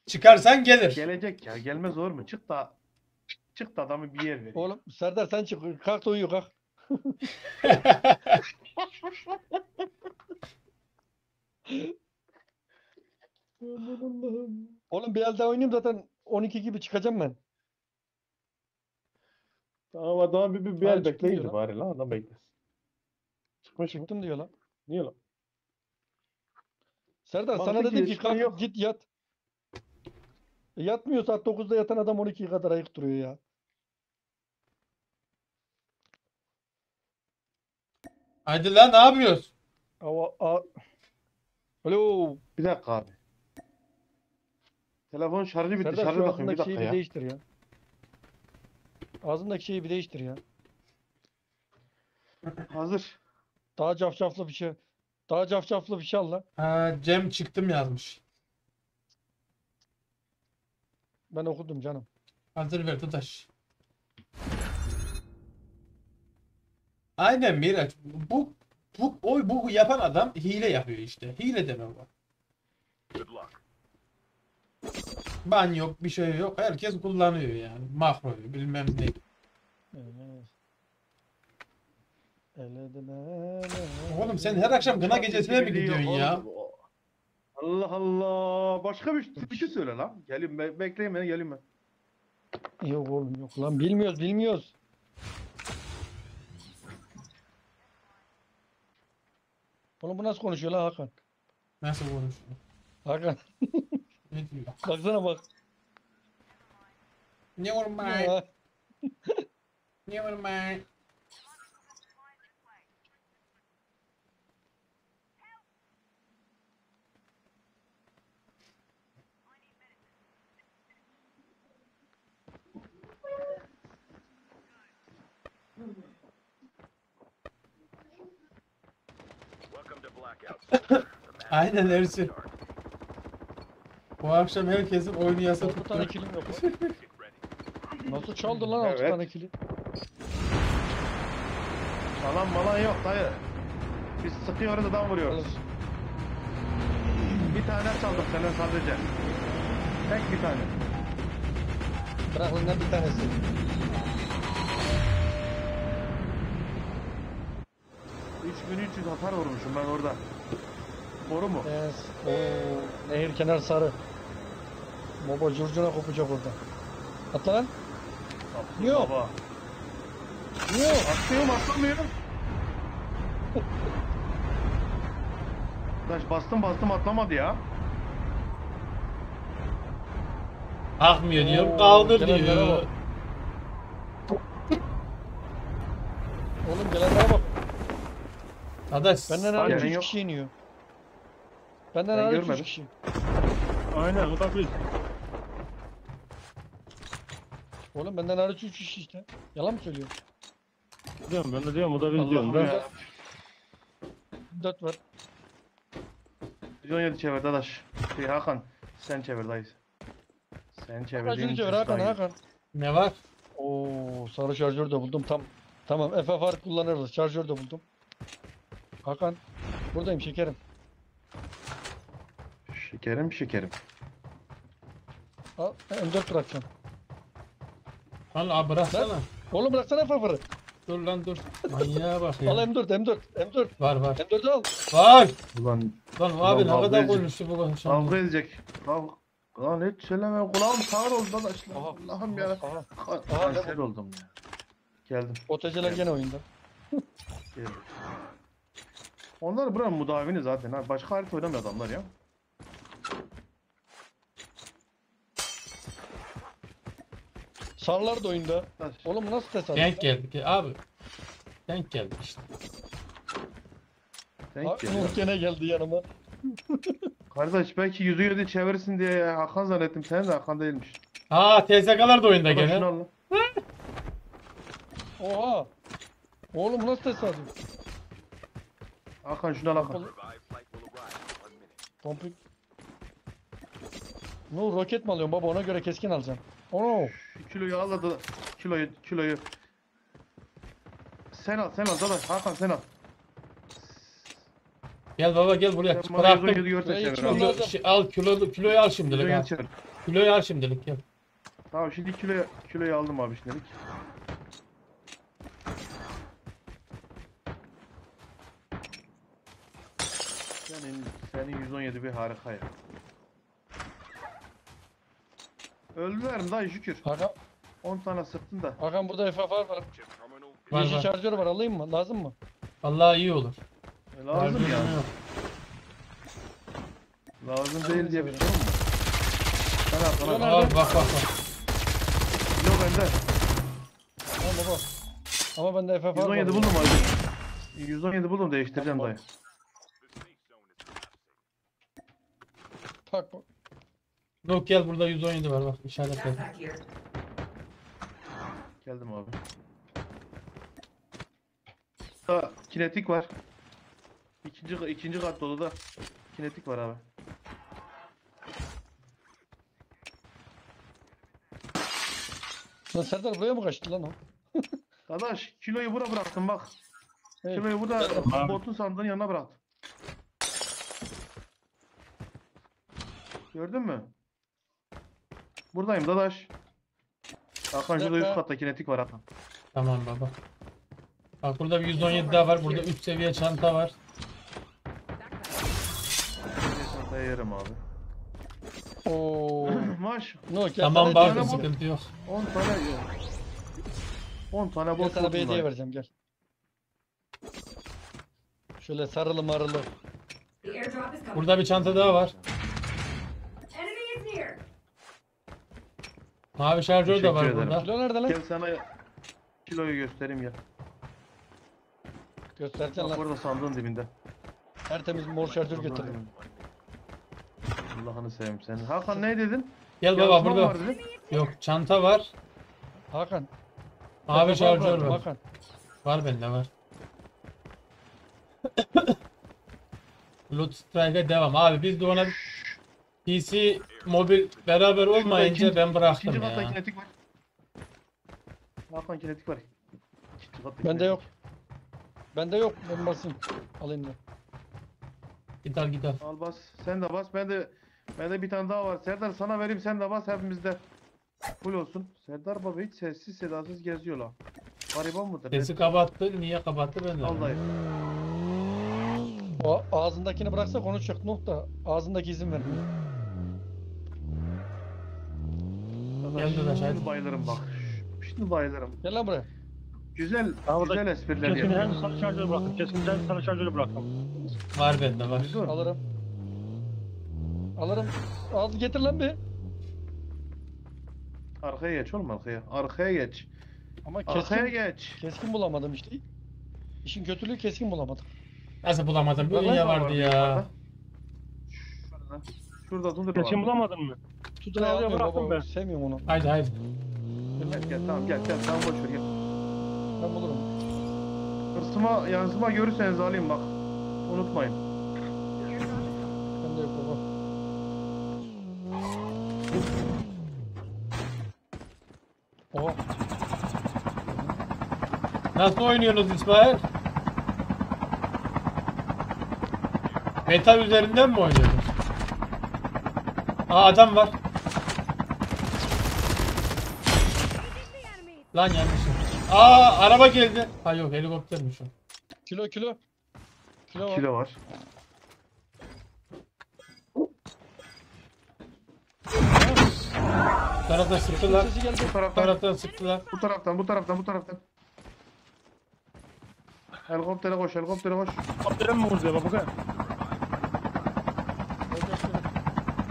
Çıkarsan gelir. Gelecek ya gelmez olur mu? Çık da çık da adamı bir yer ver. Oğlum Serdar sen çık. Kalk da uyu kalk. Oğlum bir el daha oynayayım zaten 12 gibi çıkacağım ben. Tamam adam bir, bir, bir el çıktı bekleyince diyor lan. bari lan adam beklesin. Çıkmış mı? Çıktım diyor lan. Niye lan? Serdar Bak sana dedim ki çıkan kalk yok. git yat. E yatmıyor saat 9'da yatan adam 12'ye kadar ayık duruyor ya. Haydi lan ne yapıyoruz? Ava, a... Alo. Bir dakika abi. Telefon şarjı bitti. Serdar Şarjı şu bakayım bir ağzındaki şeyi dakika bir ya. değiştir ya. Ağzındaki şeyi bir değiştir ya. Hazır. Daha cafcaflı bir şey. Daha cafcaflı bir şey al lan. Ha, Cem çıktım yazmış. Ben okudum canım. Hazır ver Dadaş. Aynen Miraç. Bu bu oy bu yapan adam hile yapıyor işte. Hile deme bu. Good luck. Ban yok, bir şey yok. Herkes kullanıyor yani. Makroyu bilmem ne. Evet. Oğlum sen her akşam gına gecesine mi gidiyorsun ya? Allah Allah. Başka bir türkü söyle lan. Gelin be bekleyin beni gelin ben. Yok oğlum yok lan bilmiyoruz bilmiyoruz. Oğlum bu nasıl konuşuyor lan Hakan? Nasıl konuşuyor? Hakan Ne diyor? baksana bak. Never mind. Never mind. Aynen Ersin. Bu akşam herkesin oynayası 6 tane tuttu. kilim yok. Nasıl çaldın lan 6 Evet. tane kilim? Alan malan yok dayı. Biz sıkıyoruz adam vuruyoruz. Bir tane çaldık senden sadece. Tek bir tane. Bırak lan bir tanesi. Üç 3300 hasar vurmuşum ben orada. Boru mu? Yes. Oo, nehir kenar sarı. Baba curcuna kopacak orada. Atla lan. Yok. Baba. Yok. Atlıyorum atlamıyorum. Taş bastım bastım atlamadı ya. Kalkmıyor diyor. Oo, Kaldır gelenlere diyor. bak. Oğlum gelenlere bak. Dadaş. Benden Gelen hariç 3 yok. kişi iniyor. Benden Ben hariç 3 görmedim. kişi. Aynen o da biz. Oğlum benden hariç 3 kişi işte. Yalan mı söylüyorsun? Diyorum ben de diyorum o da biz diyorum da. ya. 4 var. 117 çevir dadaş. Şey Hakan sen çevir dayı. Sen çevir. Hakan çevir Hakan Hakan. Ne var? Oo sarı şarjör de buldum tam. Tamam FFR kullanırız. Şarjör de buldum. Hakan buradayım şekerim. Şekerim şekerim. Al M4 bırakacağım. Lan bıraksana. Oğlum bıraksana FFR'ı. Dur lan dur. Manyağa bak ya. Al M4 M4 M4. Var var. M4'ü al. Var. Ulan Lan abi ne kadar konuştu bu konuşan. kavga edecek. Kavga. Lan hiç söyleme kulağım sağır oldu dadaşlar. Aha. Allah'ım ya. Kanser oldum ya. Geldim. OTC'ler gene oyunda. geldim. Onlar buranın mudavini zaten ha. Başka harita oynamıyor adamlar ya. Sarılar da oyunda. Oğlum bu nasıl tesadüf? Denk geldik ya abi. Denk geldik işte. Denk Ha, geliyor. Nuh gene geldi yanıma. Kardeş belki yüzü yüzü çevirirsin diye Hakan zannettim. Sen de Hakan değilmiş. Ha TSK'lar da oyunda Baba şunu gene. al lan. Oha. Oğlum bu nasıl tesadüf? Hakan şunu al Hakan. Revived flight will arrive in one minute. Pompik. Nuh roket mi alıyorsun baba ona göre keskin alacağım. Ono. Şu kiloyu al da kiloyu kiloyu. Sen al sen al dadaş Hakan sen al. Gel baba gel buraya. Sen bana Bıraktım. çevir kilo al. Kilo, lazım. al kilo, kiloyu al şimdilik. Ha. çevir. Kiloyu al şimdilik gel. Tamam şimdi kiloyu kiloyu aldım abi şimdilik. Senin senin 117 bir harika ya. Öldüler mi dayı şükür. Hakan, 10 tane sıktın da. Hakan burada FFR var. Var Yeşil var. şarjör var alayım mı? Lazım mı? Vallahi iyi olur. E, lazım ya. Yok. Lazım değil diye bir şey mi var? Ben arkana. Nerede? Aa, bak bak bak. Yok bende. Tamam baba. Ama bende FF var. 117 baba. buldum abi. 117 buldum değiştireceğim dayı. Bak bak. Yok gel burada 117 var bak işaret ver. Geldim abi. Da kinetik var. İkinci ikinci kat dolu da kinetik var abi. Lan Serdar buraya mı kaçtı lan o? Kardeş kiloyu bura bıraktım bak. Hey, Kiloyu burada Abi. botun sandığın yanına bıraktım. Gördün mü? Buradayım dadaş. Hakan şurada üst katta kinetik var Hakan. Tamam baba. Bak burada bir 117 daha var. Burada 3 seviye çanta var. Bir çantaya yerim abi. Oo. Maş no, Tamam bak sıkıntı yok. 10 tane yok. 10 tane bot sana bir hediye vereceğim gel. Şöyle sarılı marılı. Burada bir çanta daha var. Enemy is near. Mavi şarjör de Teşekkür var ederim. burada. Kilo nerede lan? Gel sana kiloyu göstereyim ya. Göstereceksin Bak lan. orada sandığın dibinde. Tertemiz mor şarjör getirdim. Allah'ını seveyim seni. Hakan ne dedin? Gel baba Yazma burada. var dedin. Yok çanta var. Hakan. Mavi şarjör bıraktım, var. Hakan. Var bende var. Loot Strike'a devam. Abi biz de ona PC mobil beraber olmayınca ikinci- ben bıraktım İkinci katta ya. kinetik var. Hakan kinetik var. İkinci katta Bende kinetik. yok. Bende yok. Ben basayım. Alayım da. Git al git al. Al bas. Sen de bas. Ben de bende bir tane daha var. Serdar sana vereyim sen de bas hepimizde. Full olsun. Serdar baba hiç sessiz sedasız geziyor lan. Gariban mıdır? Sesi kapattı. Niye kapattı ben de. Vallahi. O ağzındakini bıraksa konuşacak Nuh da ağzındaki izin vermiyor. Gel dadaş, hadi. Şimdi bayılırım bak. Şimdi bayılırım. Gel lan buraya. Güzel, Abi güzel espriler Keskin yapıyor. hem sarı şarjörü bıraktım. Keskin hem sarı şarjörü bıraktım. Var bende var. Dur. Alırım. Alırım. Al getir lan bir. Arkaya geç oğlum arkaya. Arkaya geç. Ama Arkaya keskin, geç. keskin bulamadım işte. İşin kötülüğü keskin bulamadım. Nasıl bulamadım? Bir dünya Var vardı ya. Şurada. Şurada dur. Keskin bulamadın mı? Tutun oraya almıyorum bıraktım baba. ben. Sevmiyorum onu. Haydi haydi. Gel gel tamam gel gel tamam boş ver gel. Ben bulurum. Hırsıma yansıma görürseniz alayım bak. Unutmayın. Yok baba. Oha. Nasıl oynuyorsunuz İsmail? Meta üzerinden mi oynuyorsunuz? Aa adam var. The enemy. Lan yanlışım. Aa araba geldi. Ha yok helikoptermiş o. Kilo kilo. Kilo var. Kilo var. Bu taraftan sıktılar. Sesi geldi. Bu Bu taraftan, taraftan sıktılar. bu taraftan, bu taraftan, bu taraftan. Helikoptere koş, helikoptere koş. Kaptırın mı vurdu baba? Bakın.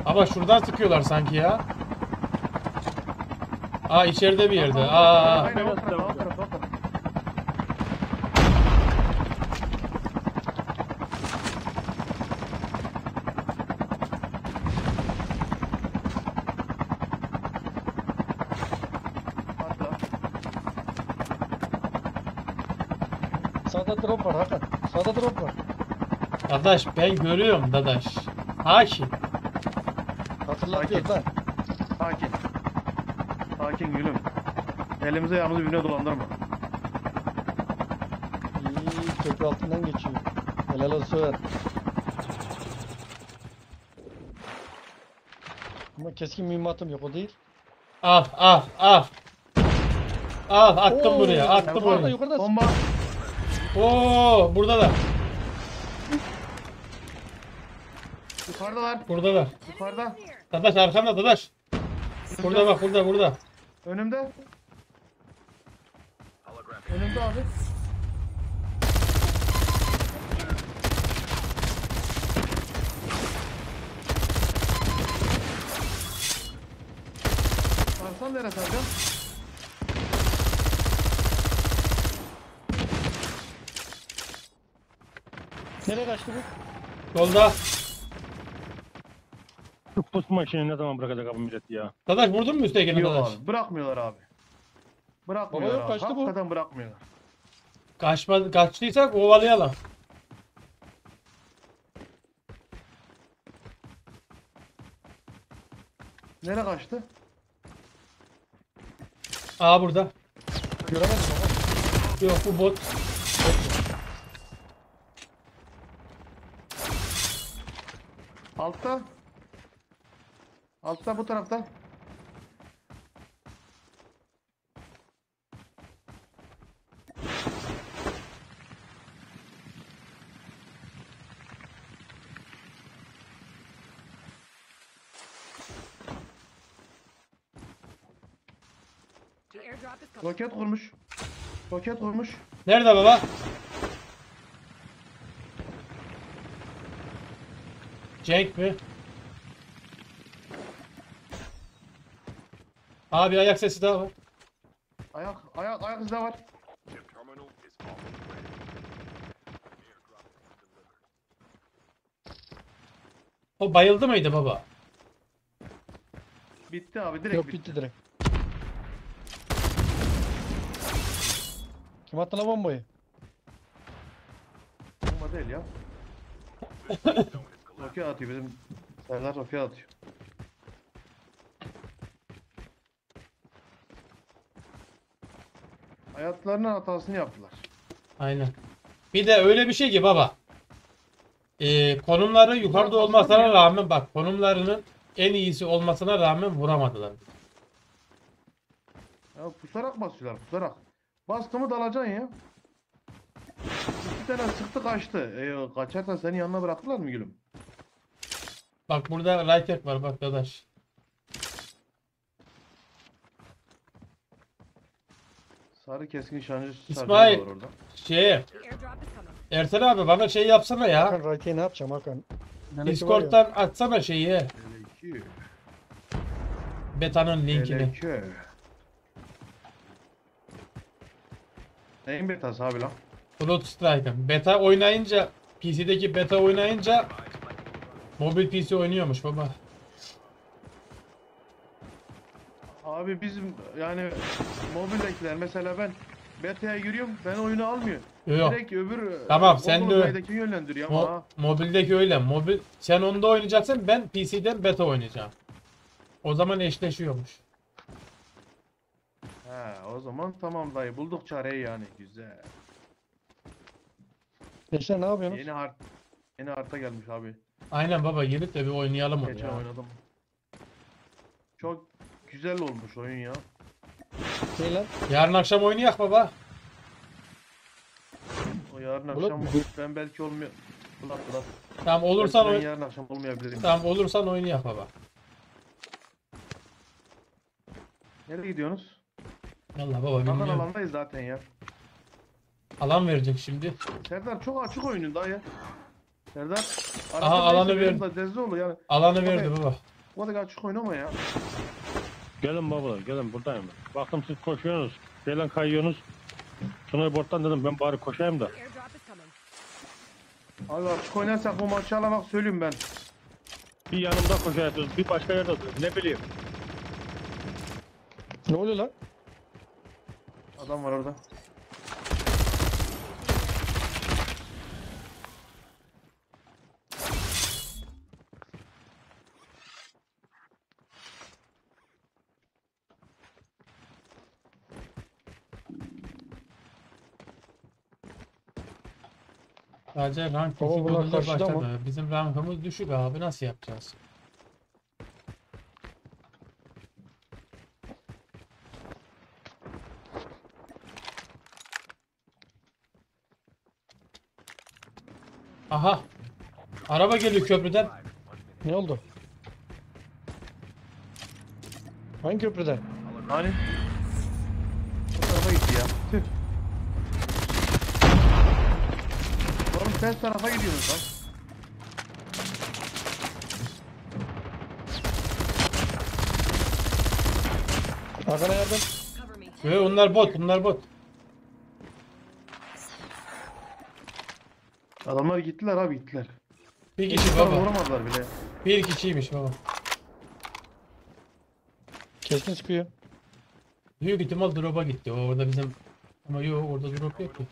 Ama şuradan sıkıyorlar sanki ya. Aa içeride bir yerde. Aa. Atla. Sağda drop var Hakan. Sağda drop var. Dadaş ben görüyorum dadaş. Hakim. Hatırlatıyor Sakin. Sakin gülüm. Elimize yanımızı birbirine dolandırma. İyi köprü altından geçiyor. Helal olsun. Ama keskin mühimmatım yok o değil. Al al al. Al attım Oo, buraya. Attım yukarıda, buraya. yukarıda. Bomba. Oo burada da. Yukarıdalar. Burada da. Yukarıda. Dadaş arkanda dadaş. Burada bak burada burada. Önümde. Önümde abi. Hasan neresi hocam? Nereye kaçtı bu? Yolda. Şu pusma işini ne zaman bırakacak abi millet ya? Dadaş vurdun mu üsttekini Yok Dadaş? abi. Bırakmıyorlar abi. Bırakmıyorlar Baba yok, abi. kaçtı bu. Hakikaten bırakmıyorlar. Kaçma, kaçtıysak kovalayalım. Nereye kaçtı? Aa burada. Göremedim ama. Yok bu bot. Altta. Altta bu tarafta. The airdrop is coming. Roket kurmuş. Roket kurmuş. Nerede baba? Cenk mi? Abi ayak sesi daha var. Ayak ayak ayak izi var. O bayıldı mıydı baba? Bitti abi direkt Yok bitti. bitti direkt. Kim attı lan bombayı? Bomba değil ya. Roket atıyor bizim. Serdar roket atıyor. Hayatlarının hatasını yaptılar. Aynen. Bir de öyle bir şey ki baba. Ee, konumları yukarıda olmasına rağmen bak konumlarının en iyisi olmasına rağmen vuramadılar. Ya pusarak basıyorlar pusarak. Bastı mı dalacaksın ya. İki tane sıktı kaçtı. E, kaçarsan seni yanına bıraktılar mı gülüm? Bak burada Rytek var bak dadaş. Sarı keskin nişancı İsmail. sarı var orada. Şey. Ertan abi bana şey yapsana ya. Hakan Rayte'yi ne yapacağım Hakan? Meleki var ya. Discord'dan atsana şeyi. Beta'nın linkini. Elekü. Neyin betası abi lan? Blood Strike'ın. Beta oynayınca PC'deki beta oynayınca mobil PC oynuyormuş baba. Abi bizim yani mobildekiler mesela ben beta'ya giriyorum ben oyunu almıyor. Yok. Direkt öbür Tamam, sen de- Google'daydaki yönlendiriyor ama Mo- mobildeki öyle. Mobil sen onda oynayacaksın ben PC'den beta oynayacağım. O zaman eşleşiyormuş. He o zaman tamam dayı bulduk çareyi yani güzel. Gençler ne yapıyorsunuz? Yeni hart yeni harita gelmiş abi. Aynen baba girip de bir oynayalım onu Geçen ya. oynadım. Çok güzel olmuş oyun ya. Şey lan. Yarın akşam oynayak baba. O yarın akşam ben belki olmuyor. Bulat bulat. Tamam olursan Belki ben oyn yarın akşam olmayabilirim. Tamam olursan oynayak baba. Nereye gidiyorsunuz? Yallah baba Hakan bilmiyorum. alandayız zaten ya. Alan verecek şimdi. Serdar çok açık oyunun dayı. Serdar. Aha, alanı. Da Dezzoğlu yani. Alanı verdi baba. O kadar açık oynama ya. Gelin babalar gelin buradayım ben. Baktım siz koşuyorsunuz. Gelen kayıyorsunuz. Snowboard'dan dedim ben bari koşayım da. Abi açık oynarsak bu maçı alamak söyleyeyim ben. Bir yanımda koşarsınız bir başka yerde oturuyorsunuz. Ne bileyim. Ne oluyor lan? Adam var orada. Sadece rank Baba düşük bunlar karşıda mı? başladı. Bizim rankımız düşük abi nasıl yapacağız? Aha. Araba geliyor köprüden. Ne oldu? Hangi köprüden? Hani? O tarafa gitti ya. Tüh. Oğlum ters tarafa gidiyorsunuz lan. Arkana yardım. Ve onlar bot, bunlar bot. Adamlar gittiler abi gittiler. Bir kişi bana baba. vuramadılar bile. Bir kişiymiş baba. Keskin sıkıyor. Büyük ihtimal drop'a gitti. O orada bizim ama yok orada drop yok ki.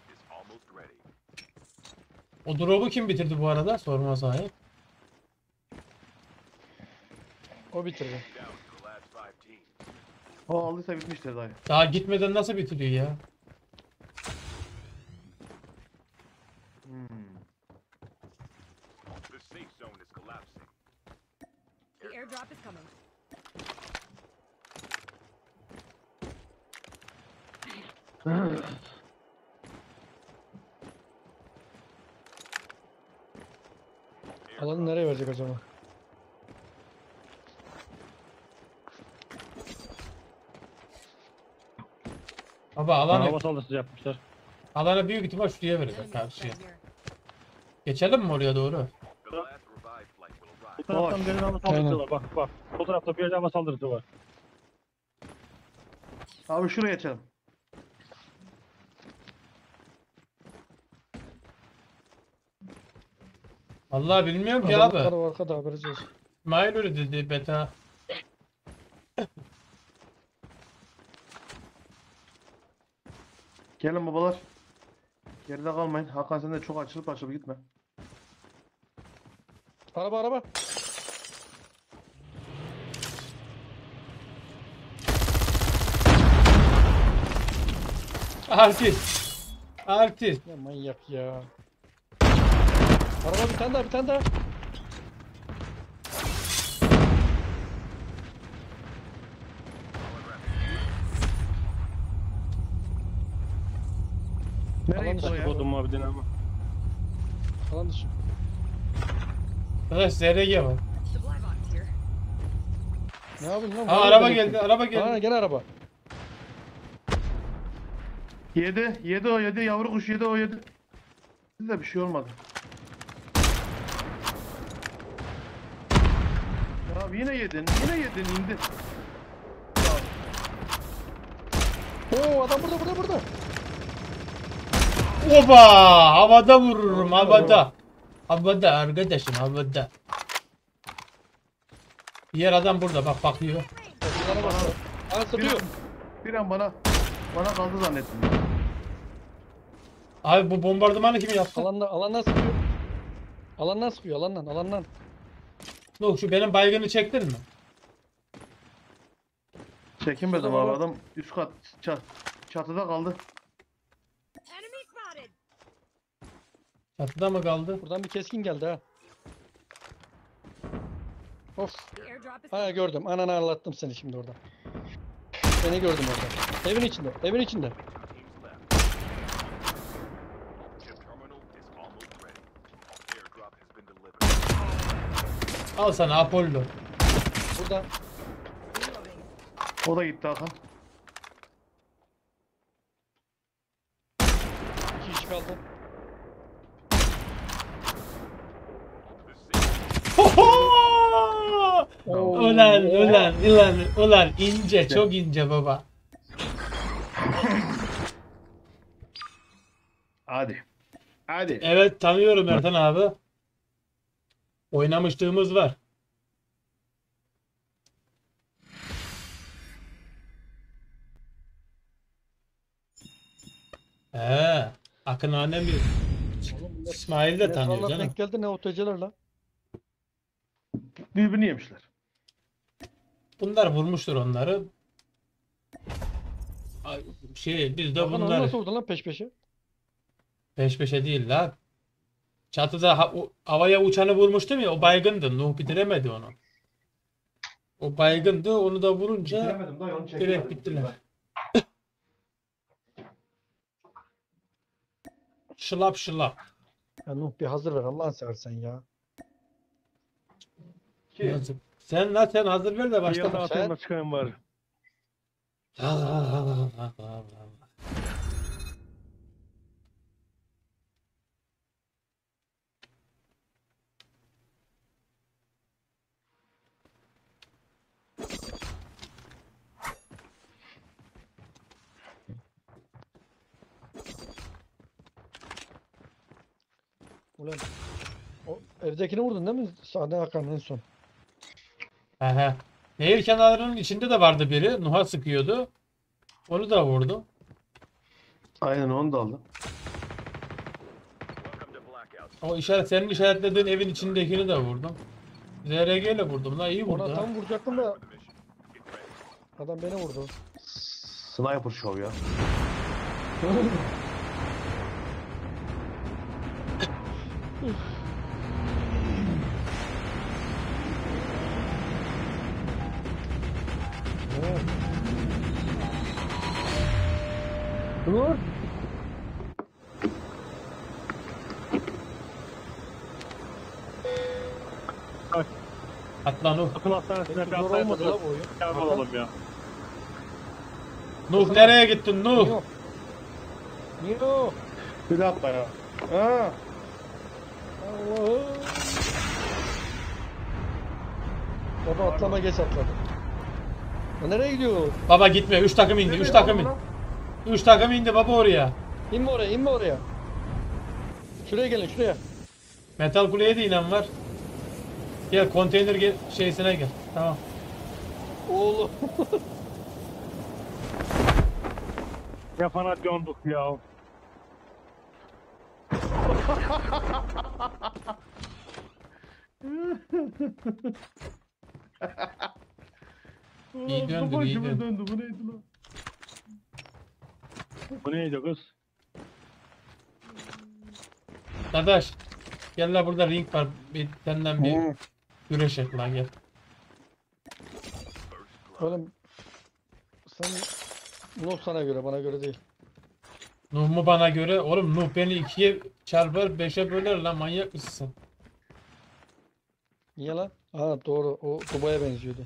O drop'u kim bitirdi bu arada? Sorma sahip. O bitirdi. O aldıysa bitmiştir dayı. Daha gitmeden nasıl bitiriyor ya? Hmm. The airdrop is coming. Alanı nereye verecek acaba? Baba Hava alanı, saldırısı yapmışlar. alanı büyük ihtimal şuraya verecek karşıya. Geçelim mi oraya doğru? Bu taraftan birinin hava saldırısı Aynen. var. Bak bak. Bu tarafta bir hava saldırısı var. Abi şuraya geçelim. Vallahi bilmiyorum ki abi. var arkada haberiniz olsun. İsmail öyle dedi beta. Gelin babalar. Geride kalmayın. Hakan sen de çok açılıp açılıp gitme. Araba araba. Artist. Artist. Ya manyak ya. Araba bir tane daha bir tane daha. Nereye Alan gitti o dışı ya? Kodum abi dinamo. Alan dışı. Arkadaş ZRG var. Supply box here. Ne yapayım lan? Aa Nereye araba gidiyorsun? geldi, araba geldi. gene araba. Yedi. Yedi o yedi. Yavru kuş yedi o yedi. Size bir şey olmadı. Ya yine yedin. Yine yedin indi. Oo adam burada burada burada. Oba! Havada vururum, havada. Havada arkadaşım, havada. Diğer adam burada bak bakıyor. Bana bak. Aa Bir sıkıyor. bir an bana bana kaldı zannettim. Abi bu bombardımanı kim yaptı? Alandan alandan sıkıyor. Alandan sıkıyor alandan alandan. Yok şu benim baygını çektin mi? Çekinmedim abi adam üst kat çat, çatıda kaldı. Çatıda mı kaldı? Buradan bir keskin geldi ha. Of. Ha gördüm. Ananı ağlattım seni şimdi orada. Seni gördüm orada. Evin içinde. Evin içinde. Teams left. The terminal is almost ready. Airdrop has been delivered. Al sana Apollo. Burada. O da gitti Hakan. iki kişi kaldı. Ulan ulan ulan ulan ince çok ince baba. Hadi. Hadi. Evet tanıyorum Ertan abi. Oynamışlığımız var. He, Akın annem bir Oğlum bunlar İsmail de ne tanıyor canım. denk geldi ne oteceler lan. Birbirini yemişler. Bunlar vurmuştur onları. Ay, Şey biz de Hakan onu bunları nasıl vurdun lan peş peşe? peş peşe değil la. Çatıda ha- havaya uçanı vurmuştum ya o baygındı. Nuh bitiremedi onu. O baygındı onu da vurunca Bitiremedim dayı onu direkt bittiler. Şılap şılap. Ya Nuh bir hazır ver Allah'ını seversen ya. Yazık. Sen lan sen hazır ver de Bir başla. yanda atayım da çıkayım bari. Allah Allah Allah Allah Allah. Ulan o evdekini vurdun değil mi? Sade Hakan en son. Aha. Nehir kenarının içinde de vardı biri. Nuh'a sıkıyordu. Onu da vurdu. Aynen onu da aldım. O işaret, senin işaretlediğin evin içindekini de vurdum. ZRG ile vurdum la iyi vurdu. Ona tam vuracaktım da adam beni vurdu. Sniper show ya. Dur. Atla Nuh. Akıl hastanesine Zor kalsaydı olmadı la bu oyun. kâr olalım ya. Nuh nereye gittin Nuh? Yok. Nino. Bir dakika ya. Ha. Allah'ım. Baba atlama geç atladı. Ya nereye gidiyor? Baba gitme. 3 takım indi. 3 takım indi. 3 takım indi baba oraya. İnme oraya, inme oraya. Şuraya gelin, şuraya. Metal kuleye de inen var. Gel konteyner gel, şeysine gel. Tamam. Oğlum. Yapana döndük ya. İyi döndü, iyi döndü. döndü. Bu neydi lan? Bu neydi kız? Dadaş. Gel la burada ring var. Bir senden bir güreşek lan gel. Oğlum. Sen Nuh sana göre, bana göre değil. Nuh mu bana göre? Oğlum Nuh beni ikiye çarpar beşe böler lan manyak mısın sen? Niye lan? Ha doğru, o Dubai'ye benziyordu.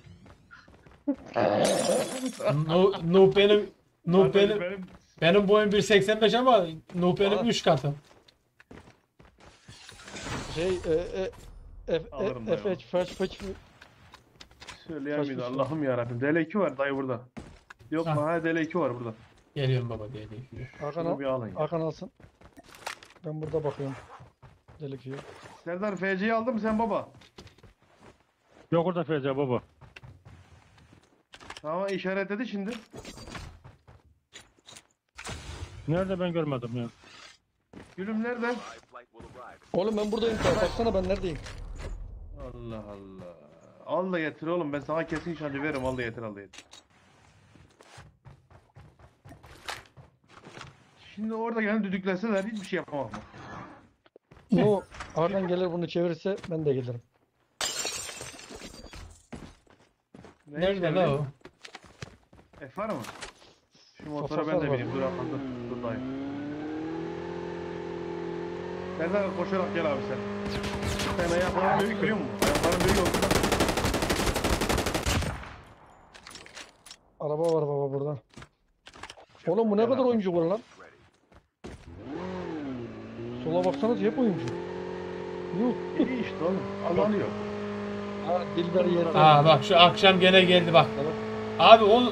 Nuh, Nuh benim Nuh benim benim benim boyum 1.85 ama Nuh benim Aa. 3 katım. Şey, e, e, F, Alırım e, ben F, onu. H, F, H, F, söyleyemiyordum. Kaçmış Allah'ım yarabbim. DL2 var dayı burada. Yok Ha. ha DL2 var burada. Geliyorum baba diye diye. Hakan, Şunu al, bir alın ya. Hakan alsın. Ben burada bakıyorum. Delikiyor. Serdar FC'yi aldın mı sen baba? Yok orada Feyza baba. Tamam işaretledi şimdi. Nerede ben görmedim ya. Gülüm nerede? Oğlum ben buradayım. Baksana ben neredeyim. Allah Allah. Al da getir oğlum ben sana kesin şancı veririm al da getir al da getir. Şimdi orada gelin düdükleseler hiçbir şey yapamam. No, Hakan gelir bunu çevirirse ben de gelirim. Ne Nerede la lan? o? F var mı? Şu motora ben de var. bineyim. Dur Hakan dur. Dayı. Serdar koşarak gel abi sen. Sen ayakların büyük biliyor musun? Ayakların büyük olsun. Araba var baba burada. Oğlum bu ne kadar abi. oyuncu var lan? Sola baksanız hep oyuncu. Yuh. İyi işte oğlum. Alanı yok. Ha Dilber yer. Aa bak şu akşam gene geldi bak. Abi o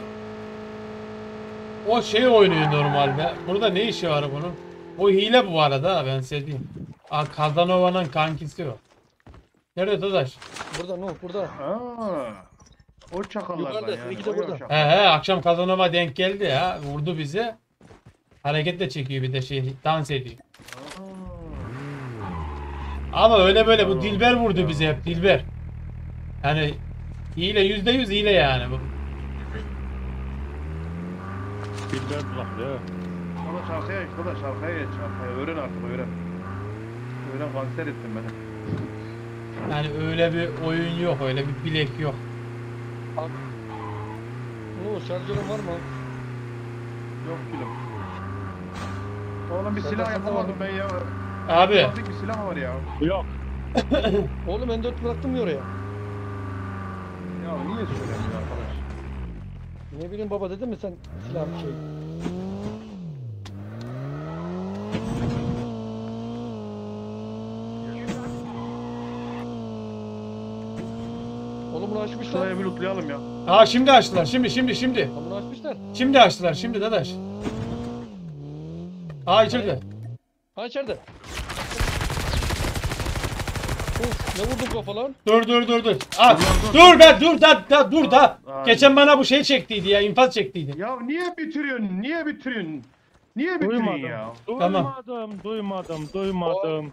o şey oynuyor normalde. Burada ne işi var bunun? O hile bu arada ha, ben size diyeyim. Aa, Kazanova'nın kankisi o. Nerede Dadaş? Burada no burada. Aa. O çakallardan Yukarıda, yani. de burada. He he akşam Kazanova denk geldi ya. Vurdu bizi. Hareket de çekiyor bir de şey dans ediyor. Aa. Ama öyle böyle bu Dilber vurdu bizi hep Dilber. Yani hile yüzde yüz hile yani bu. Bilber bulak ya. Ama şarkıya geç da şarkıya geç şarkıya. Öğren artık öğren. Öğren kanser ettin beni. Yani öyle bir oyun yok öyle bir bilek yok. No şarjörün var mı? Yok gülüm. Oğlum bir silah yapamadım ben ya. Abi Plastik bir silah var ya. Yok. Oğlum M4 bıraktım ya oraya. Ya niye söylemiyorsun arkadaş? Ne bileyim baba dedin mi sen silah bir şey? Oğlum bunu açmışlar. Şuraya bir lootlayalım ya. Aa şimdi açtılar şimdi şimdi şimdi. Bunu açmışlar. Şimdi açtılar şimdi Dadaş. Aa içeride. Ha içeride. Of ne vurdun kafa lan? Dur dur dur dur. Aa, dur be dur da, da dur da. Geçen bana bu şey çektiydi ya infaz çektiydi. Ya niye bitiriyorsun? Niye bitiriyorsun? Niye bitiriyorsun Duymadım. ya? Tamam. Duymadım, duymadım, duymadım.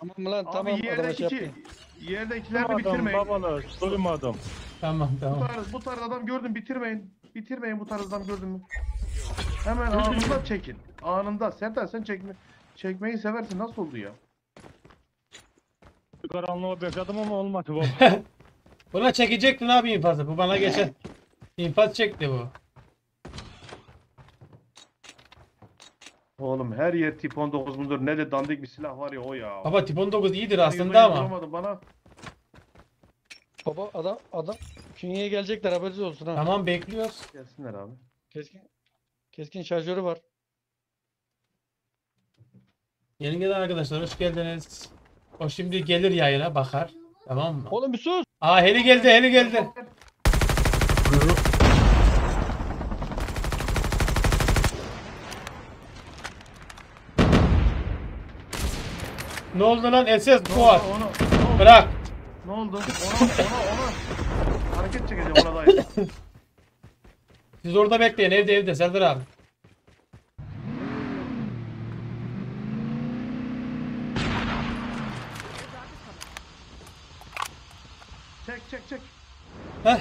Tamam lan Abi tamam şey yerdeki yapmayın. yerdekileri Duymadım bitirmeyin. babalar, duymadım. Tamam Bu tamam. tarz, bu tarz adam gördüm bitirmeyin. Bitirmeyin bu tarz adam gördün mü? Hemen anında çekin. Anında. Serdar sen çekme. Çekmeyi seversin. Nasıl oldu ya? Bir karanlığa bekledim ama olmadı baba. Buna çekecektin abi infazı. Bu bana geçen. İnfaz çekti bu. Oğlum her yer tip 19 mudur? Ne de dandik bir silah var ya o ya. Baba tip 19 iyidir aslında ama. Bana Baba adam adam Künyeye gelecekler haberiniz olsun ha. Tamam bekliyoruz. gelsinler abi. Keskin keskin şarjörü var. Yeni gelen arkadaşlar hoş geldiniz. O şimdi gelir yayına bakar. Tamam mı? Oğlum bir sus. Aa heli geldi heli geldi. Ne oldu lan SS Fuat? ona? Bırak. Ne oldu? Ona, ona, ona. Hareket çekeceğim ona dair. Siz orada bekleyin evde evde Serdar abi. Çek çek çek. Heh.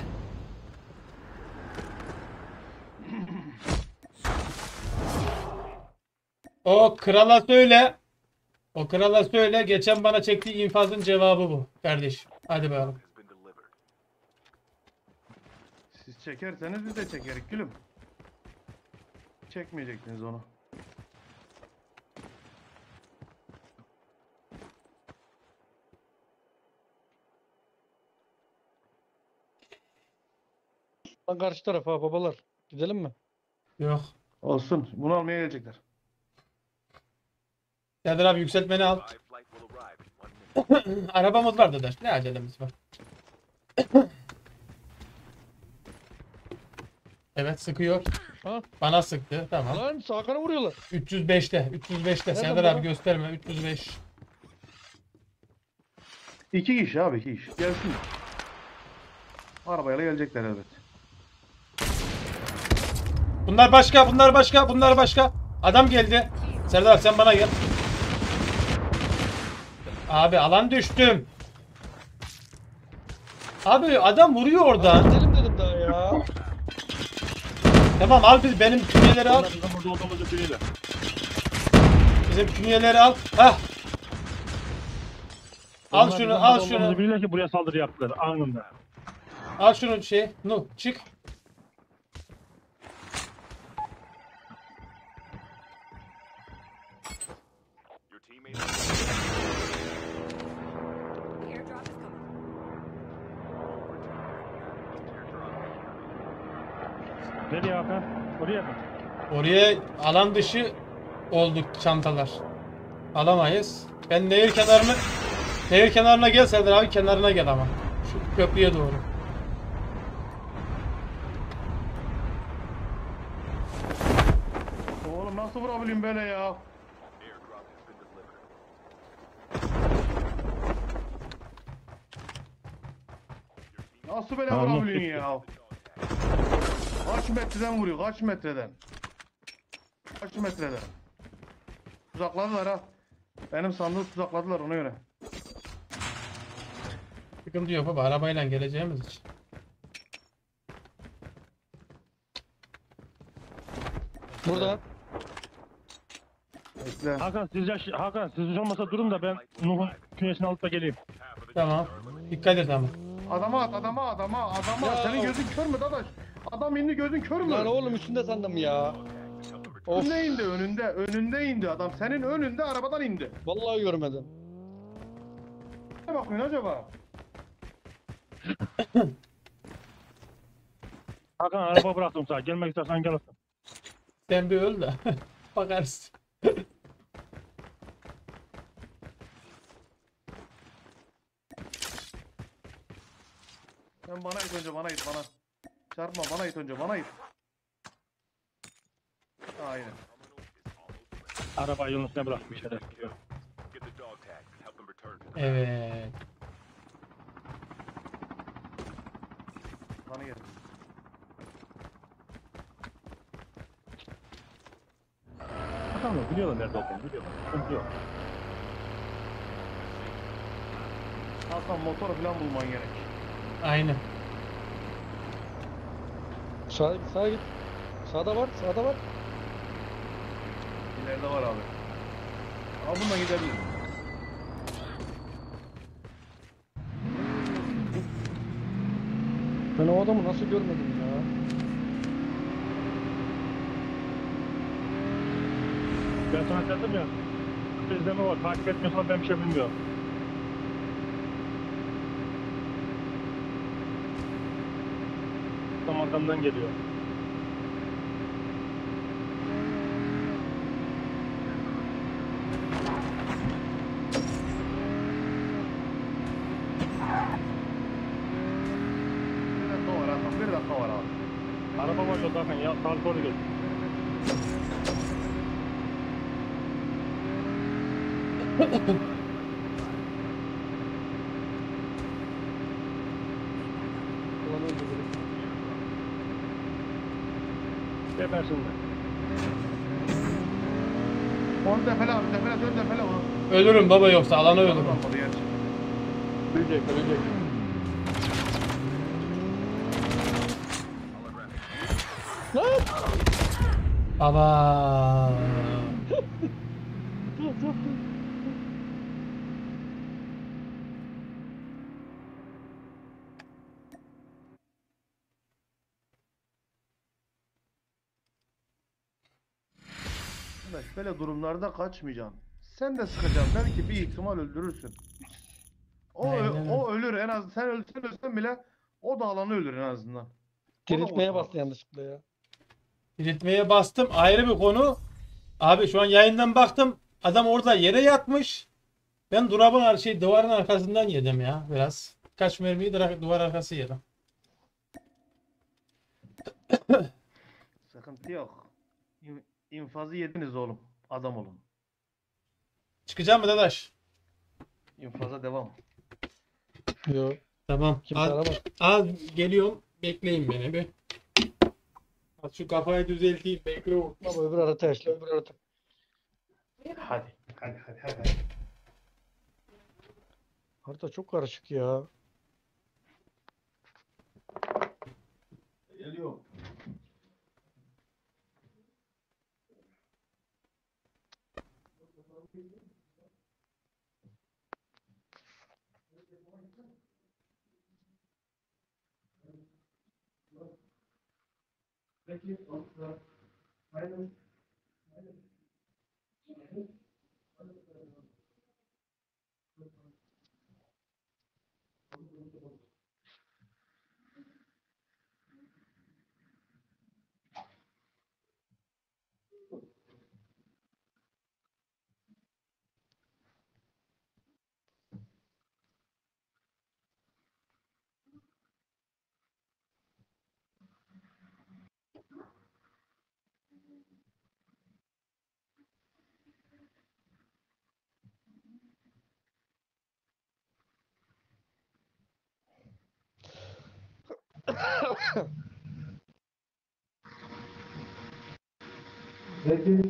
O krala söyle. O krala söyle. Geçen bana çektiği infazın cevabı bu. Kardeşim. Hadi bakalım. Siz çekerseniz biz de çekerik gülüm. Çekmeyecektiniz onu. Lan karşı tarafa babalar. Gidelim mi? Yok. Olsun. Bunu almaya gelecekler. Serdar abi yükseltmeni al. Arabamız var dadaş. Ne acelemiz var? Evet sıkıyor. Ha? Bana sıktı. Tamam. Lan Hakan'a vuruyorlar. 305'te. 305'te. Nerede Serdar abi gösterme. 305. İki kişi abi iki kişi. Gelsin. Arabayla gelecekler elbet. Bunlar başka, bunlar başka, bunlar başka. Adam geldi. Serdar sen bana gel. Abi alan düştüm. Abi adam vuruyor oradan. Gidelim dedim daha ya. Tamam al biz benim künyeleri al. Bizim burada olduğumuzu biliyorlar. Bizim künyeleri al. Hah. Al şunu, al şunu. biliyorlar ki buraya saldırı yaptılar anında. Al şunu şey. Nu çık. Oraya mı? Oraya alan dışı olduk çantalar. Alamayız. Ben nehir kenarına nehir kenarına gel Serdar abi kenarına gel ama. Şu köprüye doğru. Oğlum nasıl vurabiliyorum böyle ya? Nasıl böyle Tamam, vurabiliyorsun ya? Kaç metreden vuruyor? Kaç metreden? Kaç metreden? Tuzakladılar ha. Benim sandığı tuzakladılar ona göre. Sıkıntı yok baba arabayla geleceğimiz için. Burada. Bekle. Hakan siz yaş Hakan siz hiç olmasa durun da ben Nuh'un künyesini alıp da geleyim. Tamam. Dikkat et ama. Adama at, adama, adama, adama. Ya. Senin gözün kör mü dadaş? Adam indi gözün kör mü? Lan oğlum üstünde sandım ya. Of. Önünde indi, önünde, önünde indi adam. Senin önünde arabadan indi. Vallahi görmedim. Ne bakıyorsun acaba? Hakan araba bıraktım sana. Gelmek istersen gel. Sen bir öl de. Bakarsın. Sen bana it önce, bana it, bana. Çarpma bana it önce bana it. Aynen. Araba yolun üstüne bırakmış herhalde. Evet. Bana gel. Adamlar biliyorlar nerede olduğunu biliyorlar. Sıkıntı. Hasan motor falan bulman gerek. Aynen. Sağa git, sağa git. Sağda var, sağda var. İleride var abi. Abi bununla gidebiliriz. Ben o adamı nasıl görmedim ya? Ben sana dedim ya. İzleme var. Takip etmiyorsan ben bir şey bilmiyorum. Tam arkamdan geliyor. Bir dakika var Hasan. Bir dakika var abi. Araba var yolda Hakan ya. Sağa doğru gel. Ulan öldü biri. Gebersin de. Onu defele abi. Defele dön defele onu. Ölürüm baba yoksa alana ölürüm. Ölecek, ölecek. Baba. Arkadaş böyle durumlarda kaçmayacaksın. Sen de sıkacaksın. Belki bir ihtimal öldürürsün. O, Aynen o ölür en az sen ölsen ölsen bile o da alanı ölür en azından. Diriltmeye bastı yanlışlıkla ya. Diriltmeye bastım. Ayrı bir konu. Abi şu an yayından baktım. Adam orada yere yatmış. Ben durabın şey duvarın arkasından yedim ya biraz. Kaç mermiyi duvar arkası yedim. Sıkıntı yok. İn- infazı yediniz oğlum. Adam olun. Çıkacağım mı dadaş? İnfaza devam. Yo. Tamam. Kimse Az, aramaz. az geliyorum. Bekleyin beni bir. Az şu kafayı düzelteyim. Bekliyorum. Baba öbür arata yaşlı öbür arata. Hadi. Hadi hadi hadi. Harita çok karışık ya. perspective of the Geliyor.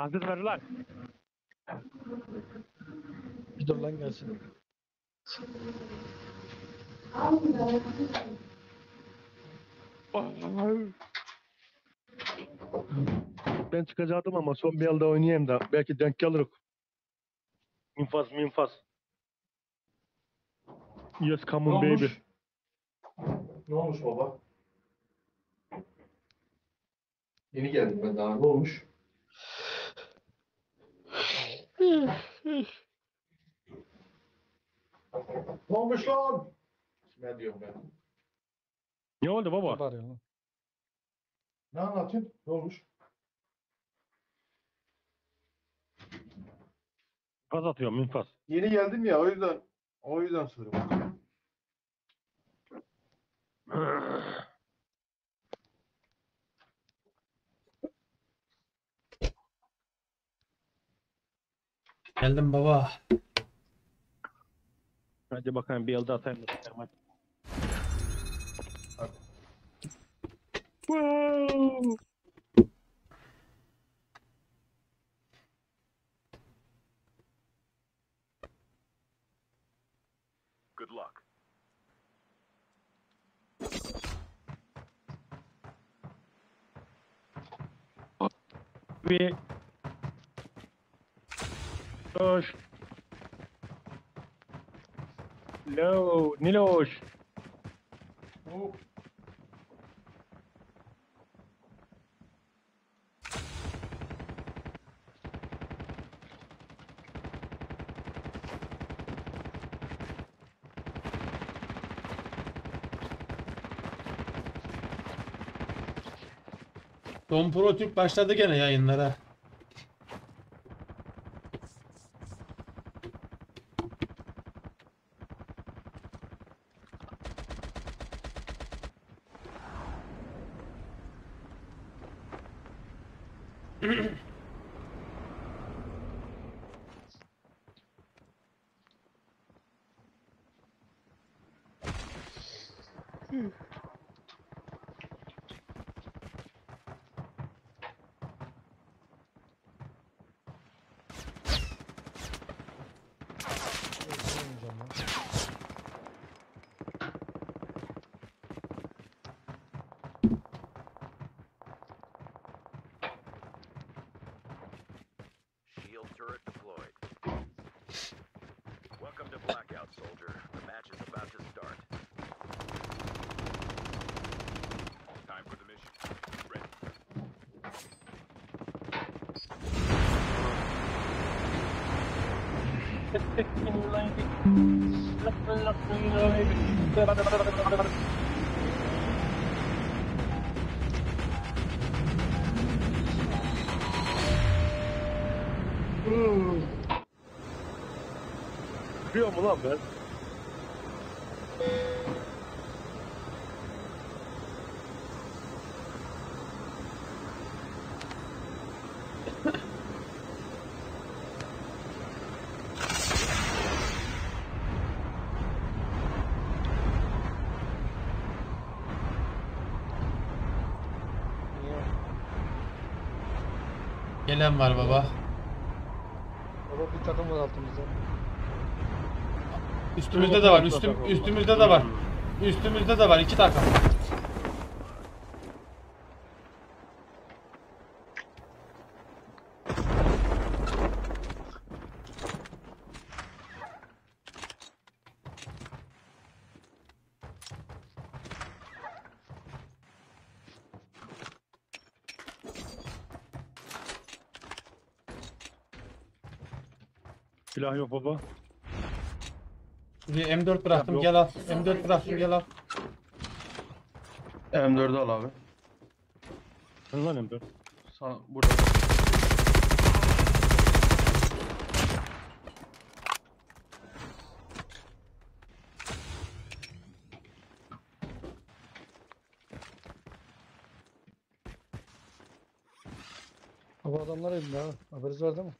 Hazır ver lan. Bir dur lan gelsin. Ben çıkacaktım ama son bir elde oynayayım da belki denk geliriz. Infaz minfaz. Yes come on baby. Ne olmuş baba? Yeni geldim ben daha. Ne olmuş? Ne olmuş lan? Ne diyorum ben? Ne oldu baba? Ya lan. Ne anlatıyorsun? Ne olmuş? Gaz atıyorum infaz. Yeni geldim ya o yüzden o yüzden soruyorum. Geldim baba. Hadi bakayım bir elde atayım hadi. Hadi. Wow. Good luck. Bir Loş. Lo, Niloş. Bu Don Pro Türk başladı gene yayınlara. Shield turret deployed. Welcome to Blackout, soldier. The match is about to start. Time for the mission. Ready. Kırıyor mu lan ben? Gelen var baba. Baba bir takım var altımızda. Üstümüzde de var. Üstüm, üstümüzde de var. Üstümüzde de var. iki takım. Silah yok baba. Bir M4 bıraktım Yok. gel al. M4 bıraktım gel al. M4'ü al abi. Sen lan Emre. Sana burada. Baba adamlar elinde ha. Haberiniz var değil mi?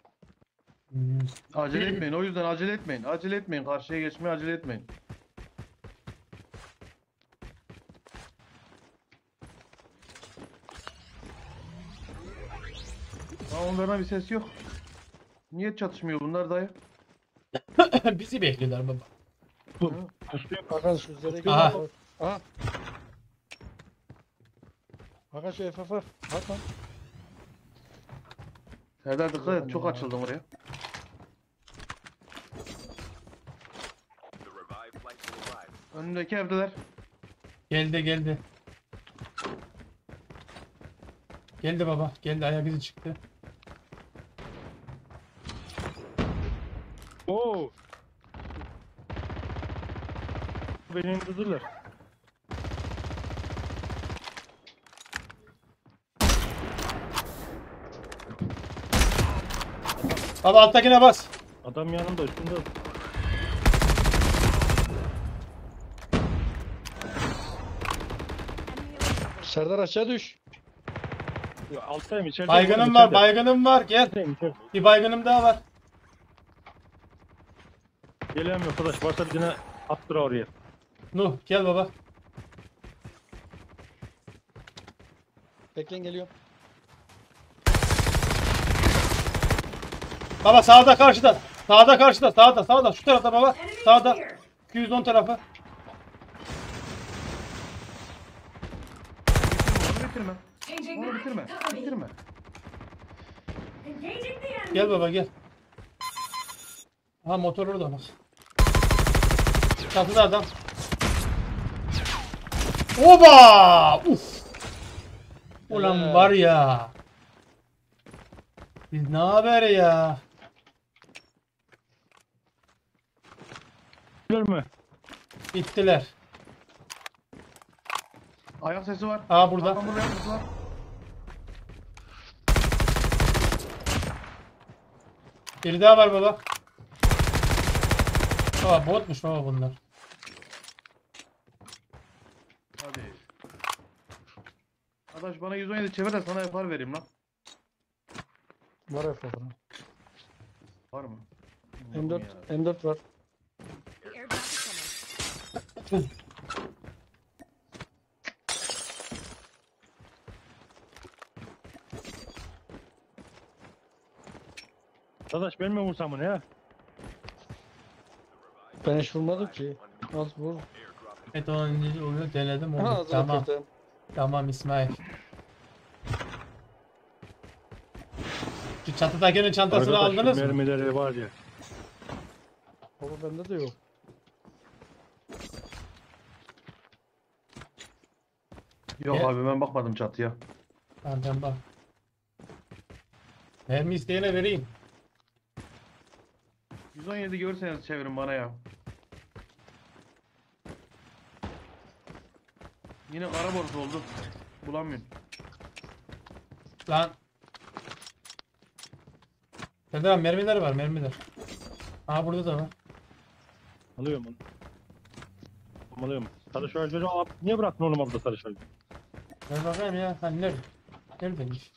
Acele etmeyin. O yüzden acele etmeyin. Acele etmeyin. Karşıya geçmeye acele etmeyin. Ha onlardan bir ses yok. Niye çatışmıyor bunlar dayı? Bizi bekliyorlar baba. Kustuyor. Hakan şu üzere gel. Aha. Hakan şu FF. Hakan. Serdar dikkat et. Çok açıldım oraya. Önümdeki evdeler. Geldi geldi. Geldi baba. Geldi ayak izi çıktı. Oo. Beni indirdiler. Baba alttakine bas. Adam yanımda üstünde. Serdar aşağı düş. Ya, Alttayım içeride. Baygınım var, baygınım var. Gel. İçeride. Bir baygınım daha var. Gelen arkadaş varsa bir tane attır oraya. Nuh gel baba. Bekleyin geliyorum. Baba sağda karşıda. Sağda karşıda. Sağda sağda. Şu tarafta baba. Sağda. 210 tarafı. Onu bitirme. Onu bitirme. Bitirme. Gel baba gel. Ha motor orada bak. Çatıda adam. Oba! Uf! Ulan var ya. Biz ne haber ya? Bilir mi? Bittiler. Ayak sesi var. Aa burada. Adam burada ayak sesi var. Biri daha var baba. Baba botmuş baba bunlar. Hadi. Arkadaş bana 117 çevir de sana yapar vereyim lan. Var ya fotoğraf. Var mı? M4, M4 var. The airdrop is coming. Dadaş ben mi vursam bunu ya? Ben hiç vurmadım ki. Az vur. Evet onu onu denedim Ha, oldu. hazır Tamam. Tamam İsmail. Şu çatıdakinin çantasını Arkadaş, şu aldınız mı? Mermileri var ya. Baba bende de yok. Yok E- abi ben bakmadım çatıya. Benden bak. Mermi isteyene vereyim. 117 görürseniz çevirin bana ya. Yine kara borsa oldu. Bulamıyorum. Lan. Abi mermiler var mermiler. Aa burada da var. Alıyorum onu. Alıyorum. Sarı şarjörü al. Niye bıraktın oğlum abla sarı şarjörü? Ver bakayım ya. Hani nerede? Neredeymiş?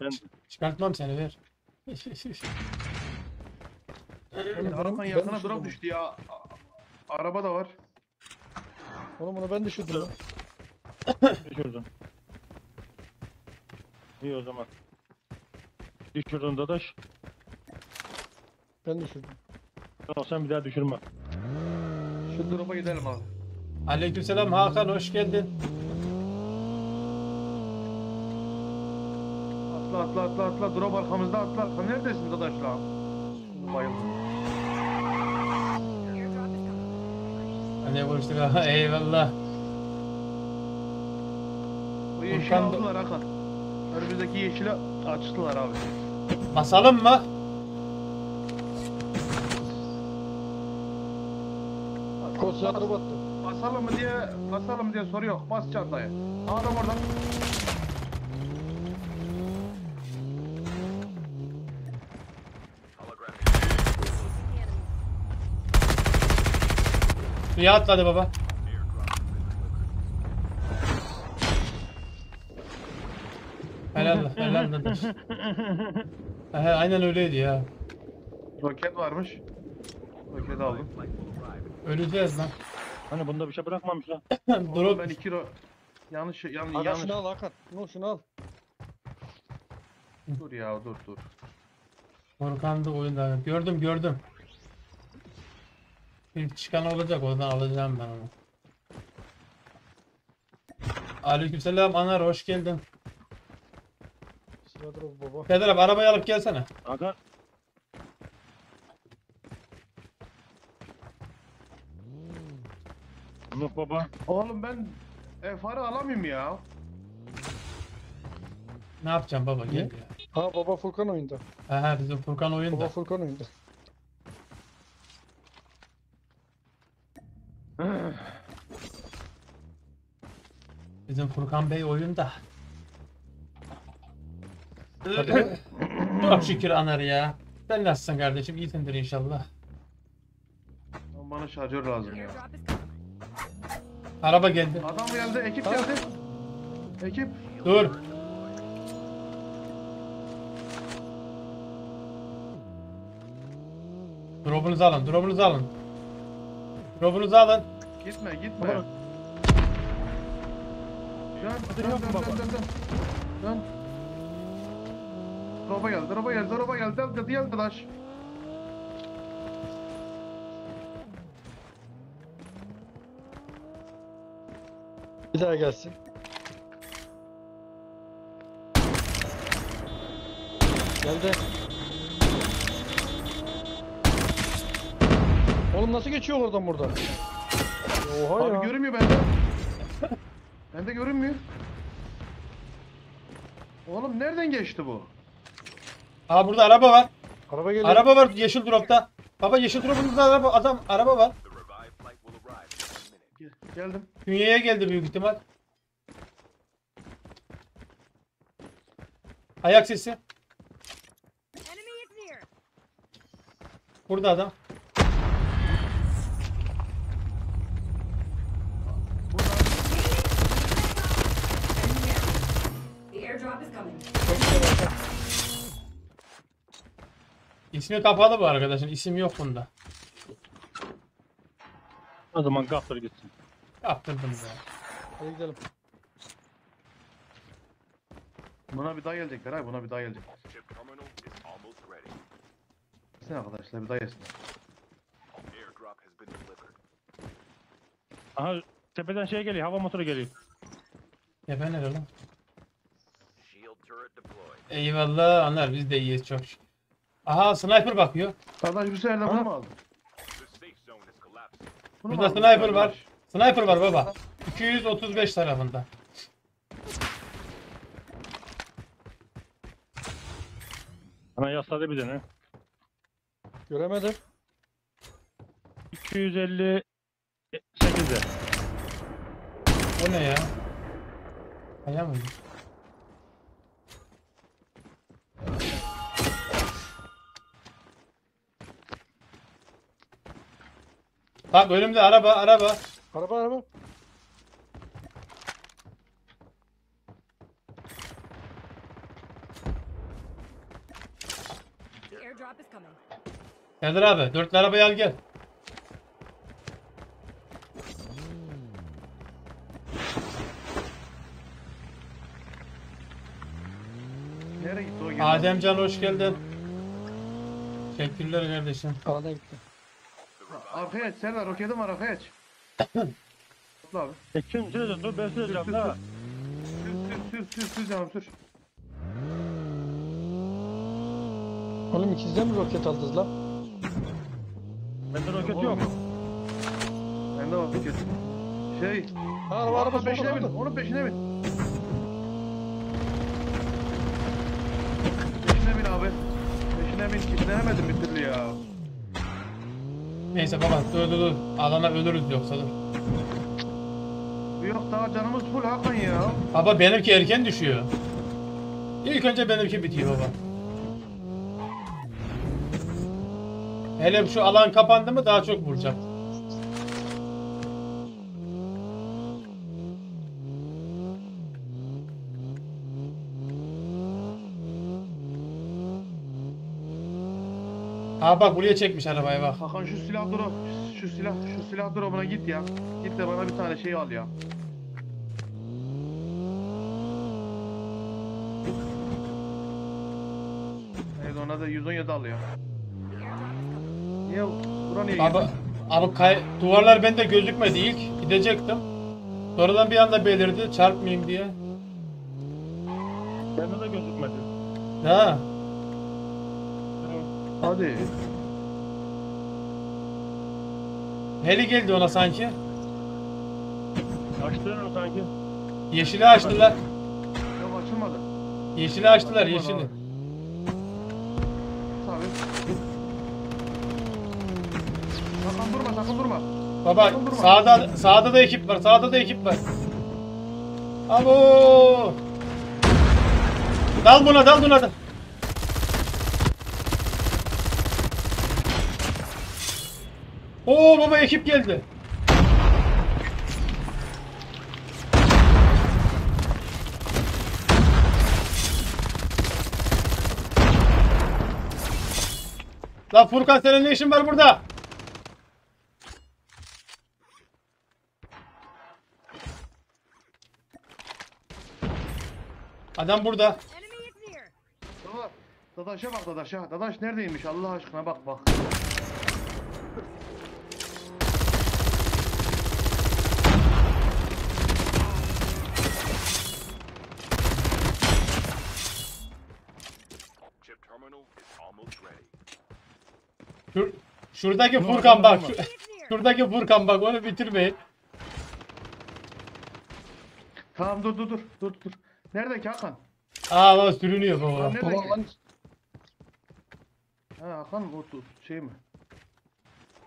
Ben Çıkartmam seni ver. Oğlum Arkan ben yakına düşürdüm drop düştü ya. A- Araba da var. Oğlum onu ben düşürdüm. lan. düşürdüm. İyi o zaman. Düşürdün dadaş. Ben düşürdüm. Sen olsan bir daha düşürme. Şu drop'a gidelim abi. Aleykümselam Hakan hoş geldin. Atla atla atla atla. Drop arkamızda atla. atla. Neredesin dadaş lan? Bayıldım. Coming. Hani konuştuk ha eyvallah. Bu yeşili Furkan aldılar Hakan. Önümüzdeki yeşili açtılar abi. Basalım mı? Koçlar battı. Basalım mı diye basalım diye soru yok. Bas çantayı. Adam orada. Holographic The enemy. Suya atladı baba. Helal helal lan. He, aynen öyleydi ya. Roket varmış. Roket aldım. Öleceğiz lan. Hani bunda bir şey bırakmamış lan. Drop ben iki ro... Yanlış yanlış Hakan yanlış. şunu al Hakan. Şunu, şunu al. Dur ya dur dur. Korkandı oyunda. Gördüm gördüm. Bir çıkan olacak oradan alacağım ben onu. Aleykümselam Anar hoş geldin. Sıra drop baba. Kadir abi arabayı alıp gelsene. Hakan. Nuh baba. Oğlum ben e, farı alamıyorum ya. Ne yapacağım baba gel ya. Ha baba Furkan oyunda. Aha bizim Furkan Baba oyunda. Furkan oyunda. Bizim Furkan Bey oyunda. Çok şükür anar ya. Sen nasılsın kardeşim? İyisindir inşallah. Bana şarjör lazım ya. Araba geldi. Adam geldi, ekip geldi. Ekip. Dur. Drop'unuzu alın. Drop'unuzu alın. Drop'unuzu alın. Gitme, gitme. Baba. Dön, dön, yok dön, baba. dön, dön, dön. Dön. Drop'a geldi, drop'a geldi, drop'a geldi. Gel, gel, gel, arkadaş. Bir daha gelsin. Geldi. Oğlum nasıl geçiyor oradan burada? Oha Abi ya. görünmüyor bende. Bende görünmüyor. Oğlum nereden geçti bu? Aa burada araba var. Araba geliyor. Araba var yeşil dropta. Baba yeşil drop'unuzda araba adam araba var. Gel- Geldim. Künyeye geldi büyük ihtimal. Ayak sesi. Enemy is near. Burada adam. İsmi kapalı bu arkadaşın. İsim yok bunda. O zaman kaptır gitsin. Yaptırdım ya. Hadi gidelim. Buna bir daha gelecekler ha, buna bir daha gelecek. Chip terminal is almost ready. Sen arkadaşlar bir daha yesin. Airdrop has been delivered. Aha tepeden şey geliyor. Hava motoru geliyor. Ya ben nerede lan? Shield turret deployed. Eyvallah anlar biz de iyiyiz çok şükür. Aha sniper bakıyor. Kardeş bu sefer de bunu mu aldın? Bunu mu Burada aldın sniper kardeş? var. Sniper var baba. 235 tarafında. Ana yasladı bir tane. Göremedim. 258'de. O ne ya? Aya mı? Bak önümde araba araba. Araba araba. The airdrop is coming. Serdar abi dörtlü arabayı al gel. Ademcan hoş geldin. Teşekkürler kardeşim. Alana gitti. Arkaya aç, Serdar roketim var arkaya aç. Topla abi. E kim sürecek? Dur ben süreceğim da. Sür, sür, sür, sür, sür canım sür. Oğlum ikizden mi roket aldınız lan? Bende roket yok. Bende var roket. Şey, Ha, araba araba peşine bin, onun peşine bin. Peşine bin abi. Peşine bin, kitlenemedim bir türlü ya. Neyse baba dur dur dur. Alana ölürüz yoksa dur. Yok daha canımız full Hakan ya. Baba benimki erken düşüyor. İlk önce benimki bitiyor baba. Hele şu alan kapandı mı daha çok vuracağım. Ha bak buraya çekmiş arabayı bak. Hakan şu silah drop, şu silah, şu silah drop'una git ya. Git de bana bir tane şey al ya. Evet ona da 117 al ya. Niye bura niye Abi, girdin? abi kay- duvarlar bende gözükmedi ilk. Gidecektim. Sonradan bir anda belirdi çarpmayayım diye. Bende de gözükmedi. Ha. Hadi. Heli geldi ona sanki. Açtılar mı sanki? Yeşili açtılar. Yok açılmadı. Yeşili açtılar Açılmadı yeşili. abi. Sakın durma, sakın durma. Baba Durma. sağda sağda da ekip var. Sağda da ekip var. Abo! Dal buna dal buna da. Oo baba ekip geldi. Lan Furkan senin ne işin var burada? Adam burada. Dadaş, Dadaş'a bak Dadaş'a. Dadaş neredeymiş Allah aşkına bak bak. Chip terminal is almost ready. Şur şuradaki Furkan bak. Şu şuradaki Furkan bak onu bitirmeyin. Tamam dur dur dur dur dur. Nerede ki Hakan? Aa lan sürünüyor baba. Lan nerede Baba ki? alan, Ha Hakan o tu- şey mi?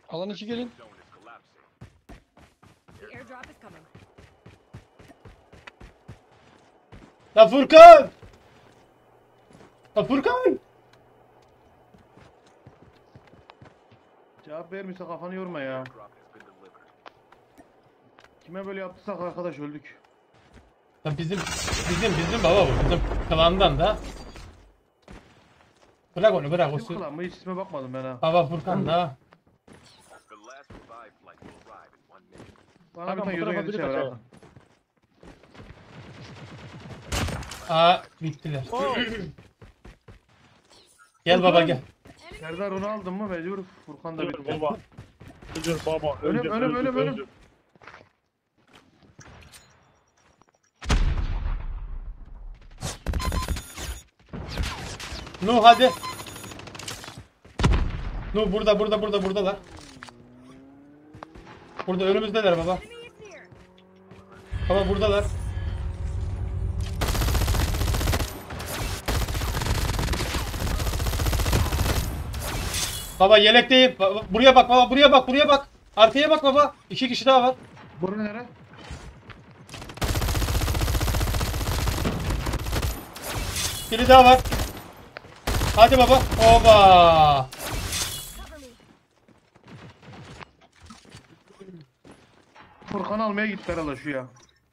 alan içi gelin. The airdrop is coming. La Furkan! La Furkan! Cevap vermişse kafanı yorma ya. Kime böyle yaptıysak arkadaş öldük. Ya bizim bizim bizim baba bu. Bizim klandan da. Bırak onu bırak o Kim kılan mı hiç isme bakmadım ben ha. Baba Furkan da. Bana Hakan, bir tane bu tarafa yedi biri kaçıyor. Hakan. Aa bittiler. Oo. Gel baba gel. Serdar onu aldın mı mecbur Furkan da bitti. baba. Öldür baba. Ölüm, öldür, ölüm, öldür, ölüm, ölüm. öldür. Nuh hadi. Nuh burada burada burada buradalar. Burada önümüzdeler baba. Baba buradalar. Baba yelekteyim. Ba- Buraya bak baba buraya bak buraya bak. Arkaya bak baba. İki kişi daha var. Buru nere? Biri daha var. Hadi baba. Oba. Furkan almaya gittiler hala şu ya.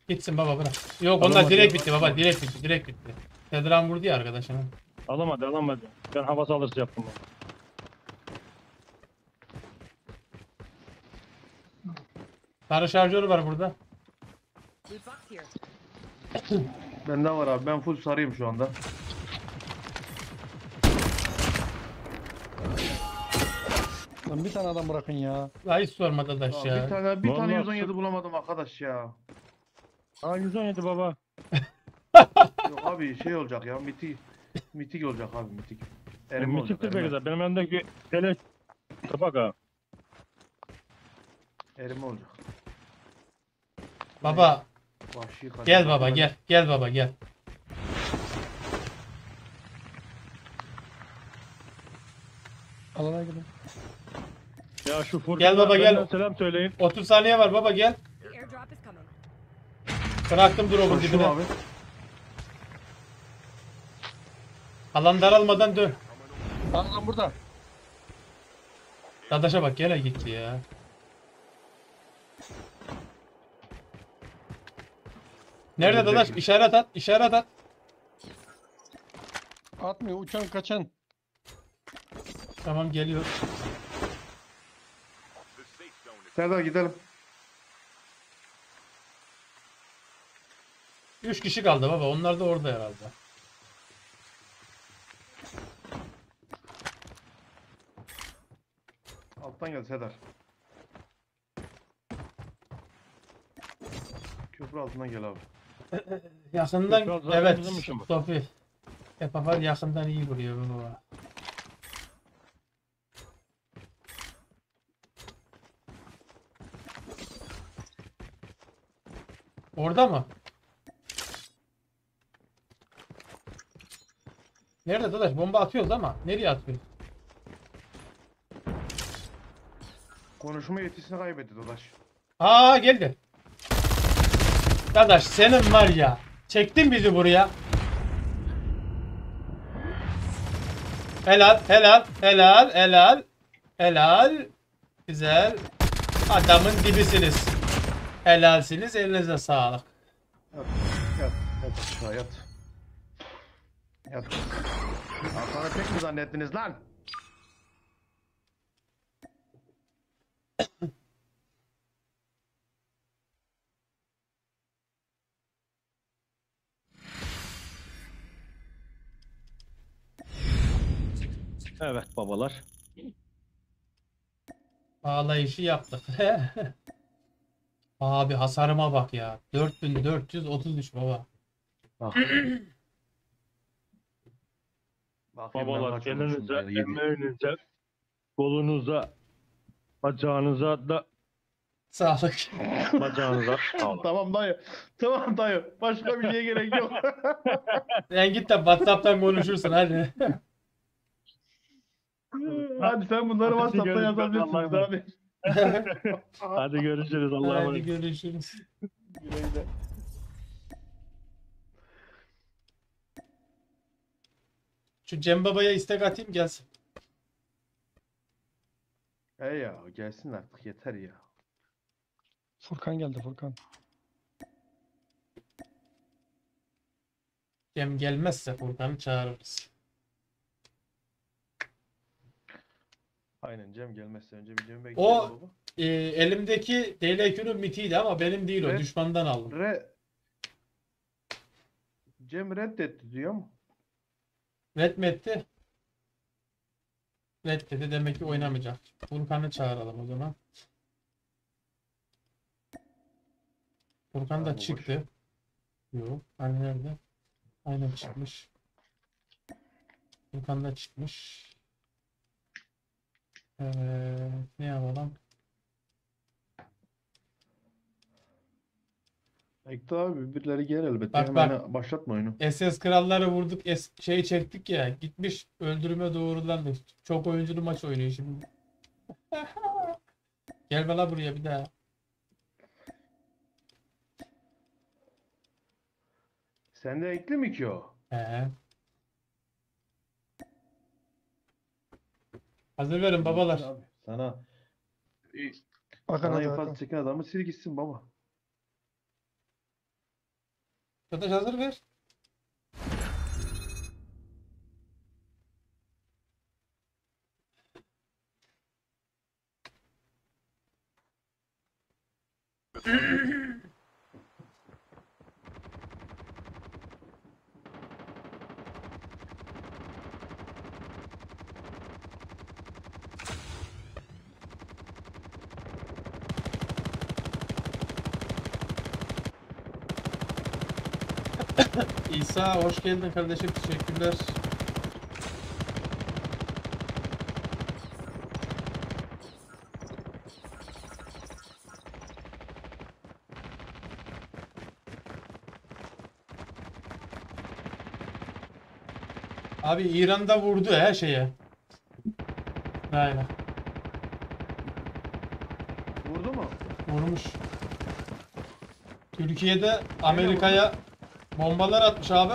Gitsin baba bırak. Yok Tamam, onlar direkt bitti baba. Direkt bitti. Direkt bitti. Fedran vurdu ya arkadaşına. Alamadı alamadı. Ben hava saldırısı yaptım. onu. Sarı şarjörü var burada. Bende var abi ben full sarıyım şu anda. Lan bir tane adam bırakın ya. Hiç sorma dadaş ya. bir tane bir tane Vallahi 117 bulamadım arkadaş ya. Aa 117 baba. Yok abi şey olacak ya mitik mitik olacak abi mitik. Olacak. Mitiktir be Erime, güzel. Benim elimdeki tele kapak ha. erime olacak. Baba Vahşi gel baba gel. Gel baba gel. Alana gidin. Ya şu Furkan'a Gel baba, gel. benden selam söyleyin. 30 saniye var baba gel. The airdrop is coming. Bıraktım drop'un Koştum dibine. abi. Alan daralmadan dön. Adam burada. Dadaşa bak gene gitti ya. Nerede dadaş? İşaret at. işaret at. Atmıyor uçan kaçan. Tamam geliyor. Serdar gidelim. 3 kişi kaldı baba. Onlar da orada herhalde. Alttan gel Serdar. Köprü altından gel abi. Yakından Biraz daha evet. uzunmuşum bu. Sofi. Epafar yakından iyi vuruyor baba. Orada mı? Nerede dadaş? Bomba atıyoruz ama nereye atıyoruz? Konuşma yetisini kaybetti Dadaş. Aa geldi. Dadaş senin var ya. Çektin bizi buraya. Helal, helal, helal, helal, helal. Güzel. Adamın dibisiniz. Helalsiniz. Elinize sağlık. Yat, yat, yat aşağı yat. Yat. Arkana tek mi zannettiniz lan? Evet babalar. Bağlayışı yaptık. Abi hasarıma bak ya. 4433 baba. Bak. Bakayım ben Babalar kaç olmuşum elinize, yani, yedi. emeğinize, kolunuza, bacağınıza da Sağlık. bacağınıza sağlık. Tamam dayı. Tamam dayı. Başka bir şeye gerek yok. Sen git de WhatsApp'tan konuşursun hadi. Hadi sen bunları Hadi WhatsApp'ta yazabilirsiniz abi. Hadi görüşürüz Allah'a hadi emanet. görüşürüz. Güle güle. Şu Cem Baba'ya istek atayım gelsin. He ya gelsin artık yeter ya. Furkan geldi Furkan. Cem gelmezse Furkan'ı çağırırız. Aynen Cem gelmezse önce videomu O- bekliyorum baba. Ee, elimdeki DLQ'nun mitiydi ama benim değil o. Evet. Düşmandan aldım. Re... Cem reddetti diyor mu? Red mi etti? Red dedi demek ki oynamayacak. Furkan'ı çağıralım o zaman. Furkan da Abi boş. çıktı. Yok. Hani nerede? Aynen çıkmış. Furkan da çıkmış. Evet. Ne yapalım? Bekle abi birileri gel elbette. Bak, Hemen bak. başlatma oyunu. SS kralları vurduk. Es şey çektik ya. Gitmiş öldürüme doğrulandı. Çok oyunculu maç oynuyor şimdi. Gel bana buraya bir daha. Sende ekli mi ki o? He. Hazır verin babalar. Abi, sana Hakan sana hadi infaz Hakan. çeken adamı sil gitsin baba. Arkadaş hazır ver. İsa hoş geldin kardeşim. Teşekkürler. Abi İran'da vurdu her şeye. Aynen. Vurdu mu? Vurmuş. Türkiye'de Amerika'ya bombalar atmış abi.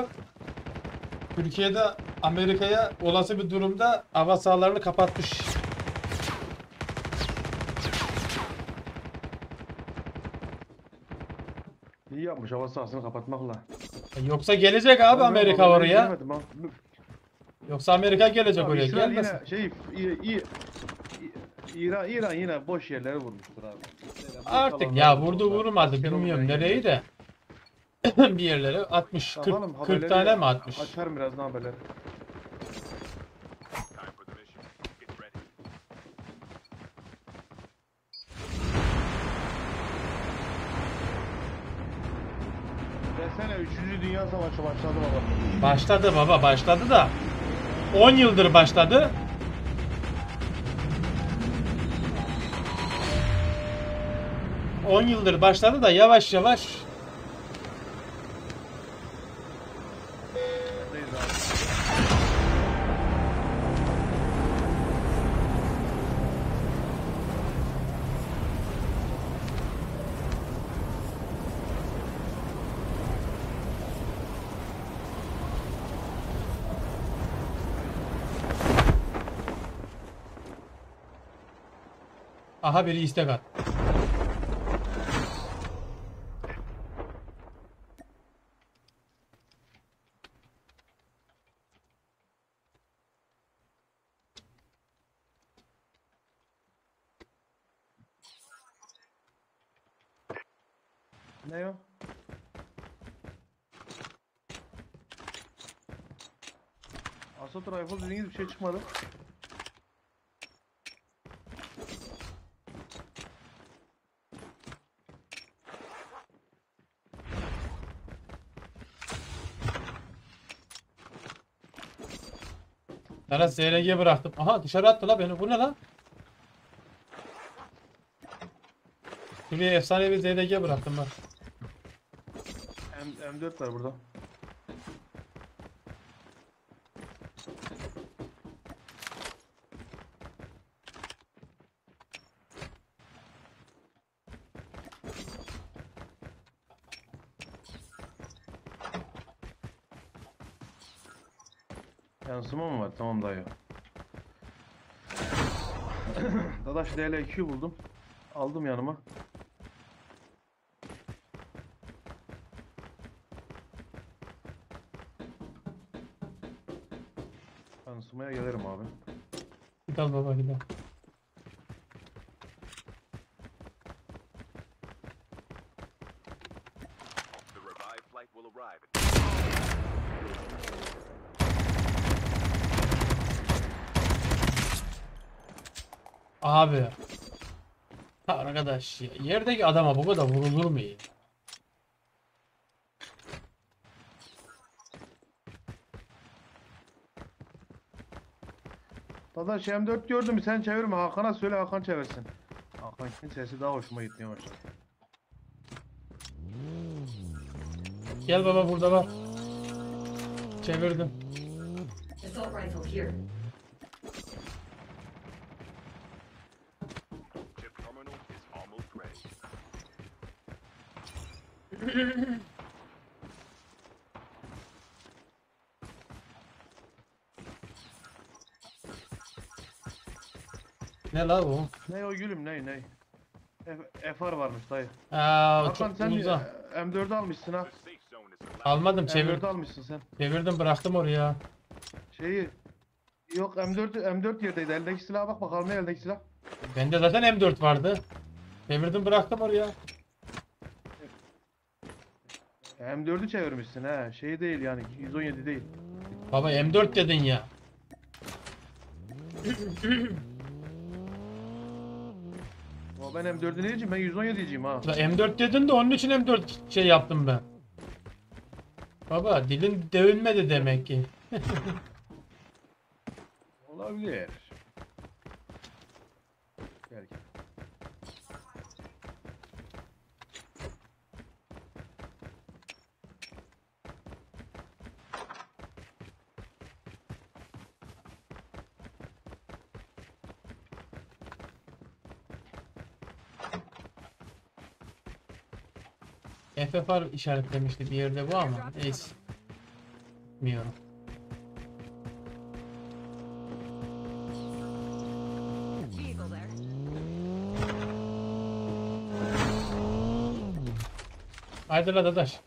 Türkiye'de Amerika'ya olası bir durumda hava sahalarını kapatmış. İyi yapmış hava sahasını kapatmakla. E, Yoksa gelecek abi Amerika oraya. Yoksa Amerika gelecek Abi oraya. İsrail Gelmesin. yine şey İ- İ- İ- İran İran yine boş yerlere vurmuştur abi. Böyle boş Artık alanlara ya vurdu vurmadı Asker bilmiyorum olmayan nereyi de. bir yerlere atmış. 40, Bakalım 40 haberleri tane mi atmış? Açarım birazdan haberleri. Time for the mission. Get ready. Desene 3. Dünya Savaşı başladı baba. Başladı baba başladı da 10 yıldır başladı. On yıldır başladı da yavaş yavaş Aha biri istek. Ne o? Assault Rifle dediğiniz bir şey çıkmadı. Sana SRG bıraktım. Aha dışarı attı la beni. Bu ne lan? Şuraya efsane bir ZDG bıraktım bak. M M4 var burada. Yansıma mı var? Tamam dayı. Dadaş DL2 buldum. Aldım yanıma. Yansımaya gelirim abi. Git al baba git al. The revived flight will arrive. Abi. Ha, arkadaş yerdeki adama bu kadar vurulur mu ya? Dadaş M4 gördüm sen çevirme Hakan'a söyle Hakan çevirsin. Hakan'ın sesi daha hoşuma gitti yavaştan. Gel baba burada bak. Çevirdim. Assault rifle here. Chip terminal is almost ready. Ne la bu? Ne o gülüm ne ne? F- FR varmış dayı. Aa, Hakan sen uzak. e, M4'ü almışsın ha. Almadım M4'ü çevirdim. almışsın sen. Çevirdim bıraktım oraya. Şeyi Yok M4 M4 yerdeydi. Eldeki silaha bak bakalım ne eldeki silah. Bende zaten M4 vardı. Çevirdim bıraktım oraya. M4'ü çevirmişsin ha. Şey değil yani 117 değil. Baba M4 dedin ya. Ben M4'ü ne diyeceğim? Ben 117 diyeceğim ha. La M4 dedin de onun için M4 şey yaptım ben. Baba dilin dövülmedi demek ki. Olabilir. Gel FFR işaretlemişti bir yerde bu ama neyse. Bilmiyorum. Haydi la dadaş.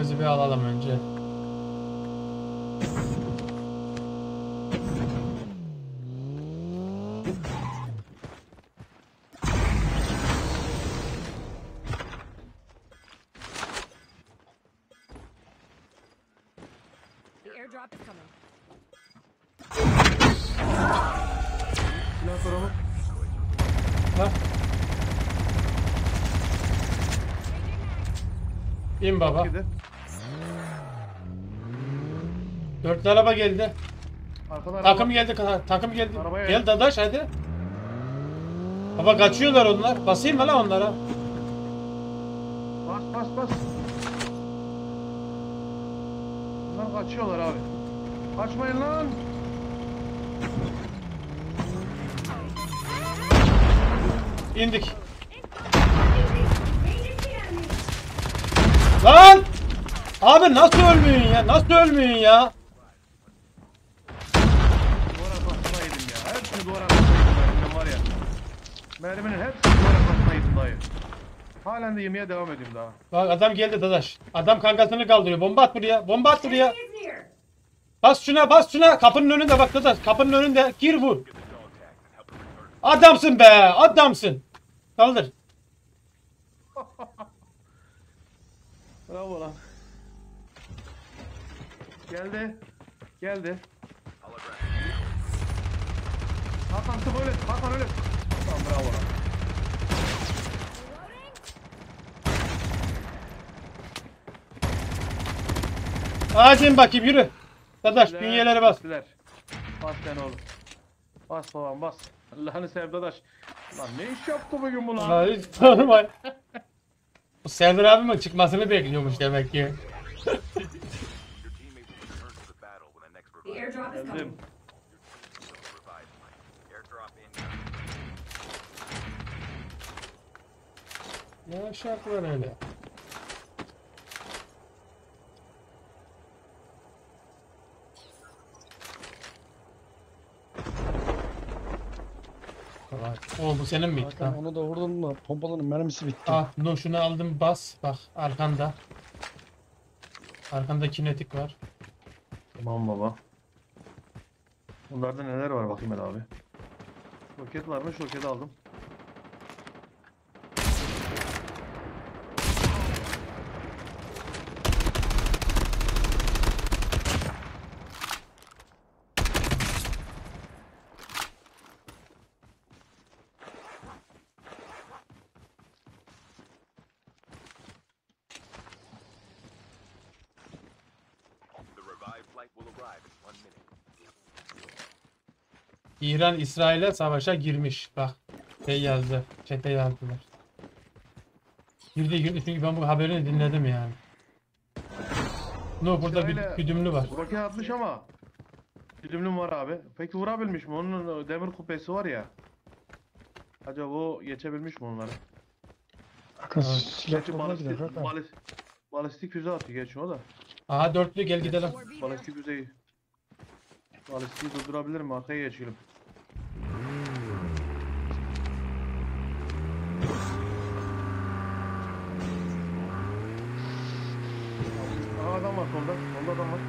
Yükseltmemizi bir alalım önce. The airdrop is coming. Silah soralım. Bak. İn baba. Gidi. Dörtlü araba geldi. Arkada Takım araba. geldi. ka- Takım geldi. Arabaya Gel dadaş hadi. Baba kaçıyorlar onlar. Basayım mı lan onlara? Bas bas bas. Bunlar kaçıyorlar abi. Kaçmayın lan. İndik. Lan! Abi nasıl ölmüyorsun ya? Nasıl ölmüyorsun ya? Duvar arkasına yedim ya. Hepsini duvar arkasına yedim merminin var ya. Merminin hepsini duvar arkasına yedim dayı. Halen de yemeye devam ediyorum daha. Bak adam geldi dadaş. Adam kankasını kaldırıyor. Bomba at buraya. Bomba at buraya. Bas şuna bas şuna. Kapının önünde bak dadaş. Kapının önünde. Gir vur. Adamsın be. Adamsın. Kaldır. Bravo lan. Geldi. Geldi. Hakan tık öyle. Hakan öyle. Tamam bravo lan. Hadi bakayım yürü. Dadaş Güzel, bünyeleri bas. güzel. Bas sen oğlum. Bas babam bas. Allah'ını sevdadaş. Lan ne iş yaptı bugün bu lan? Lan hiç sorma. Bu Serdar abi mi çıkmasını bekliyormuş demek ki. Your teammates will return to the battle when the next The revive airdrop is Geldim. coming. revive flight. Airdrop incoming. Ne şarkılar öyle. Vay. O bu senin mi? Hakan onu da vurdum da pompalının mermisi bitti. Ah, no şunu aldım bas. Bak arkanda. Arkanda kinetik var. Tamam baba. Bunlarda neler var bakayım hele abi. Roket varmış roketi aldım. İran İsrail'e savaşa girmiş. Bak. Şey yazdı. Çete yazdılar. Girdi girdi çünkü ben bu haberini dinledim yani. No burada bir İsrail'e- güdümlü var. Roket atmış ama. Güdümlüm var abi. Peki vurabilmiş mi? Onun demir kupesi var ya. Acaba o geçebilmiş mi onları? Hakan Evet. silah Gerçi topuna gider balistik, balis, balistik füze atıyor geç o da. Aha dörtlü gel gidelim. 4B there. Balistik füzeyi. Balistiği durdurabilir mi? Arkaya geçelim. Aha adam var solda. Solda adam var.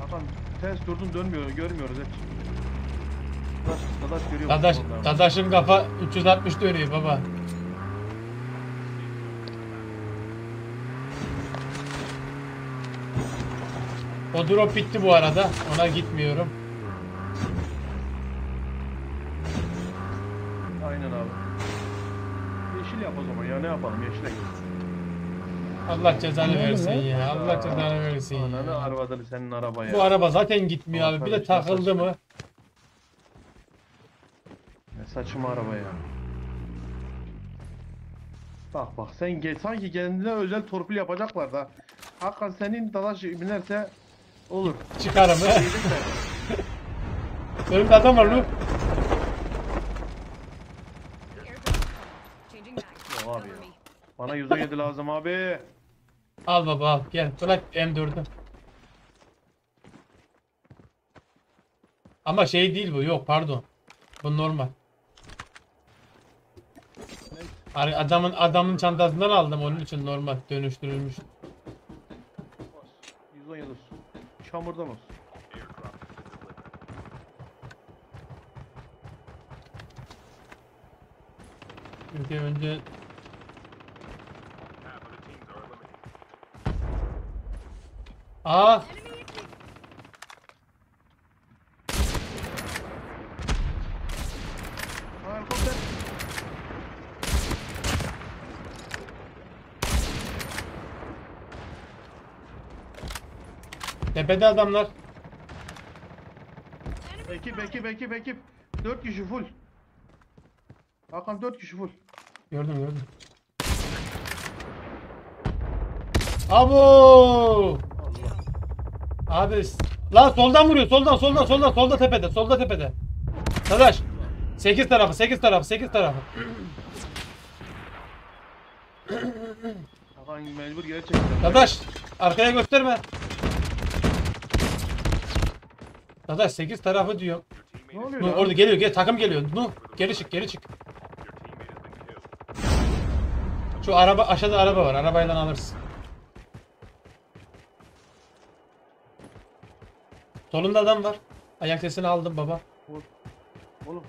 Hakan ters durdun dönmüyor. Görmüyoruz hep. Dadaş, dadaş görüyor. Dadaş, musun? Dadaş'ın kafa 360 dönüyor baba. O drop bitti bu arada. Ona gitmiyorum. Aynen abi. Yeşil yap o zaman ya ne yapalım yeşile git. Allah cezanı versin lan? ya. Allah cezanı versin Ananı ya. arvadını senin araba ya. Bu araba zaten gitmiyor abi. Bir de takıldı mı? Ne saçma araba ya. Bak bak sen gel sanki kendine özel torpil yapacaklar da. Hakan senin dadaş binerse olur. Çıkarım he. Önümde adam var back. Yok abi ya. Bana 117 lazım abi. Al baba al. Gel. Bırak M4'ü. Ama şey değil bu. Yok pardon. Bu normal. Adamın adamın çantasından aldım onun için normal dönüştürülmüş. 117 olsun. Çamurdan olsun. Çünkü önce Half of the teams are eliminated. Aa tepede adamlar. Ekip ekip ekip ekip. 4 kişi full. Hakan 4 kişi full. Gördüm gördüm. Abo! Abi lan soldan vuruyor soldan soldan soldan solda tepede solda tepede. Dadaş 8 tarafı 8 tarafı 8 tarafı. Hakan mecbur geri çekti. Arkaya gösterme. Dadaş 8 tarafı diyor. Ne oluyor orada geliyor gel takım geliyor. Nu geri çık geri çık. Şu araba aşağıda araba var. Arabayla alırsın. Solunda adam var. Ayak sesini aldım baba. Oğlum.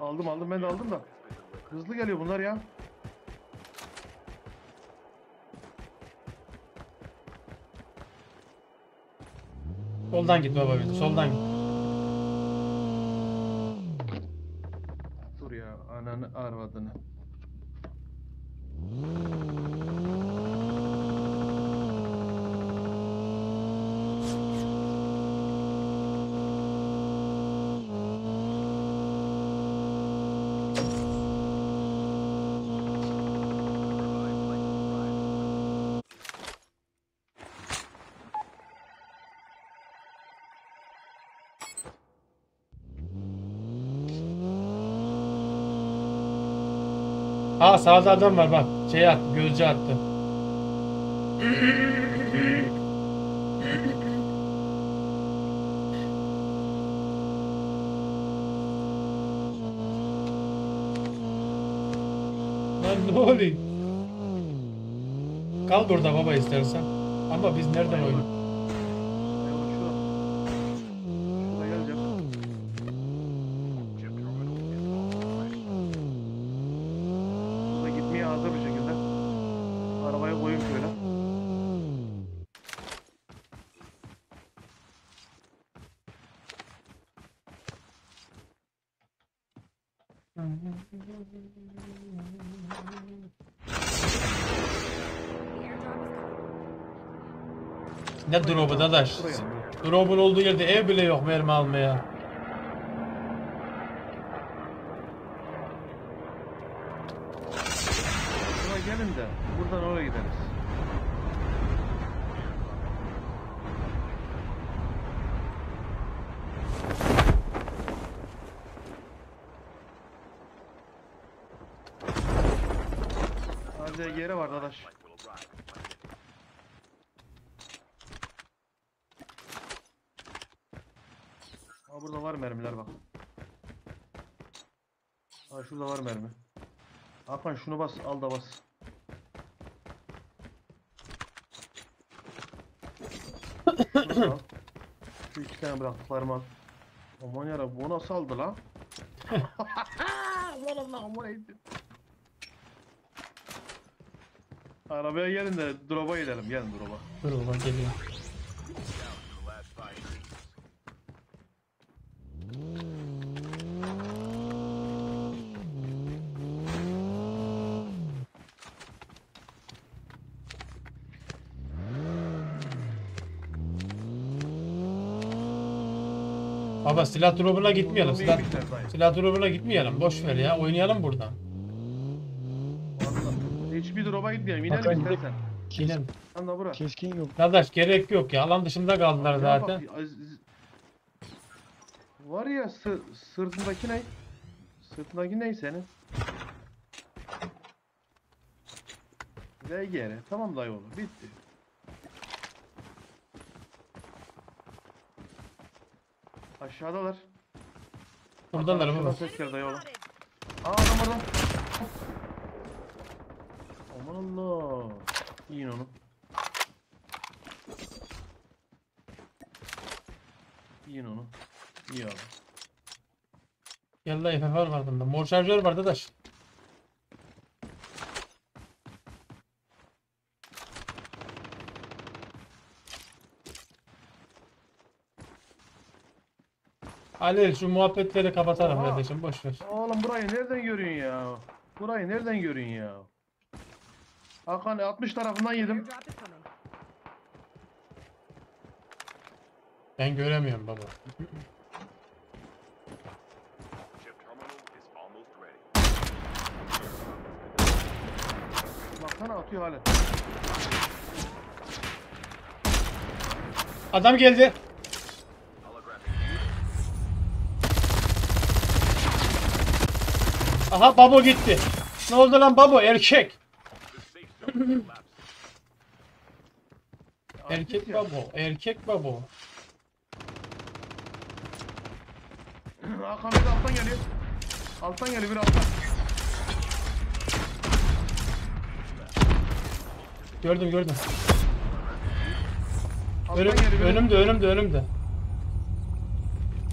Aldım aldım ben de aldım da. Hızlı geliyor bunlar ya. Soldan git baba bir. Soldan git. Dur ya ananı arvadını. Sağda adam var bak. Şey attı. Gözcü attı. Lan ne oluyor? Kal burada baba istersen. Ama biz nereden oynuyoruz? Eyvallah şurada. Şurada geleceğim. Chip terminal is authorized. Burada gitmeye hazır bir şekilde. Arabaya koyayım şöyle. The airdrop is coming. Ne drop'u dadaş? Drop'un olduğu yerde ev bile yok mermi almaya. Buraya gelin de buradan oraya gideriz. Hadi yere var dadaş. Flight will arrive in one minute. Ha burada var mermiler bak. Ha şurada var mermi. Hakan şunu bas al da bas. Al. Şu iki tane bıraktıklarımı al. Aman yara bu nasıl aldı lan? Aman Allah'ım o neydi? Arabaya gelin de drop'a gidelim. Gelin drop'a. Baba geliyor. Down to the last five teams. Baba silah drop'una gitmeyelim. Silah, silah drop'una gitmeyelim. Boş ver ya. Oynayalım buradan. Hiçbir drop'a gitmeyelim. İnelim Hakan, istersen. İnelim. Lan da bura. Keskin yok. Kardeş gerek yok ya. Alan dışında kaldılar Ya zaten. az- Var ya sı sırtındaki ne? Sırtındaki ne senin? VGR. Tamam dayı oğlum. Bitti. Aşağıdalar. Buradanlar Şuradan baba. ses geldi yavrum. Aa adam orada. Aman Allah. Yiyin onu. Yiyin onu. İyi abi. Gel la FFR var bunda. Mor şarjör var arkadaş. Ali şu muhabbetleri kapatalım Aha. kardeşim boş ver. Oğlum burayı nereden görüyorsun ya? Burayı nereden görüyorsun ya? Hakan 60 tarafından yedim. Ben göremiyorum baba. Baksana atıyor hala. Adam geldi. Aha babo gitti. Ne oldu lan babo erkek. Erkek babo. Erkek babo. Hakan bir alttan geliyor. Alttan geliyor bir alttan. Gördüm gördüm. Alttan Önüm, geliyor. önümde önümde önümde.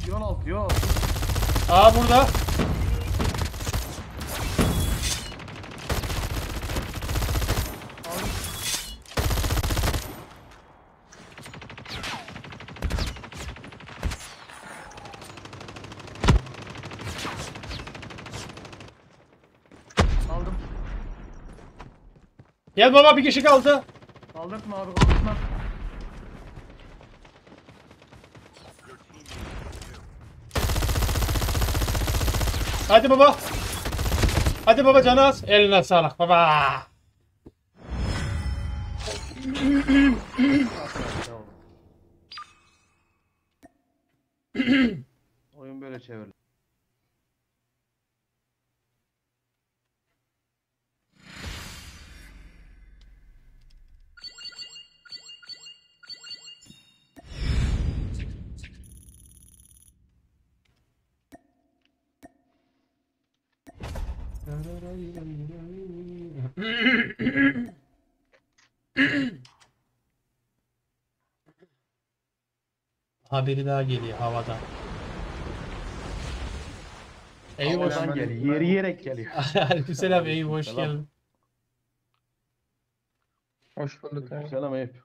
Yol altı yol. Aa burada. Gel baba bir kişi kaldı. Aldırtma abi kaldırtma. Hadi baba. Hadi baba canı az. Eline sağlık baba. Haberi daha geliyor havada. Eyvah. Havadan geliyor. Yeri yerek geliyor. Aleykümselam Eyüp hoş Selam. geldin. Hoş bulduk abi. Selam Eyüp.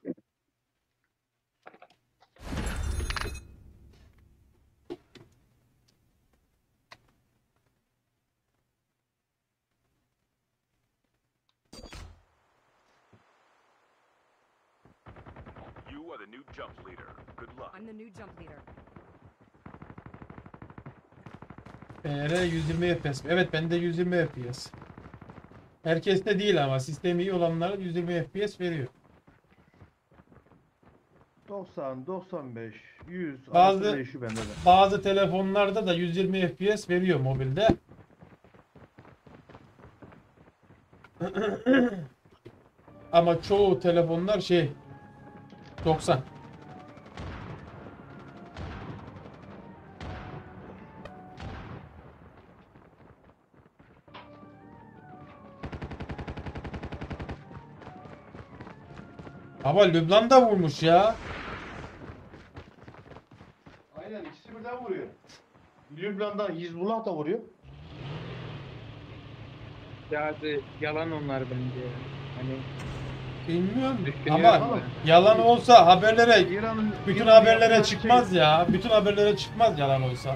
120 FPS. Evet bende 120 FPS. Herkeste değil ama sistemi iyi olanlara 120 FPS veriyor. 90, 95, 100 Bazı- arası değişiyor bende de. Bazı telefonlarda da 120 FPS veriyor mobilde. Ama çoğu telefonlar şey 90. Ama Lübnan da vurmuş ya. Aynen ikisi birden vuruyor. Lübnan'da Hizbullah da vuruyor. Ya yalan onlar bence ya. Hani Bilmiyorum ama yalan olsa haberlere İran'ın bütün haberlere çıkmaz Şey, ya. Bütün haberlere çıkmaz yalan olsa.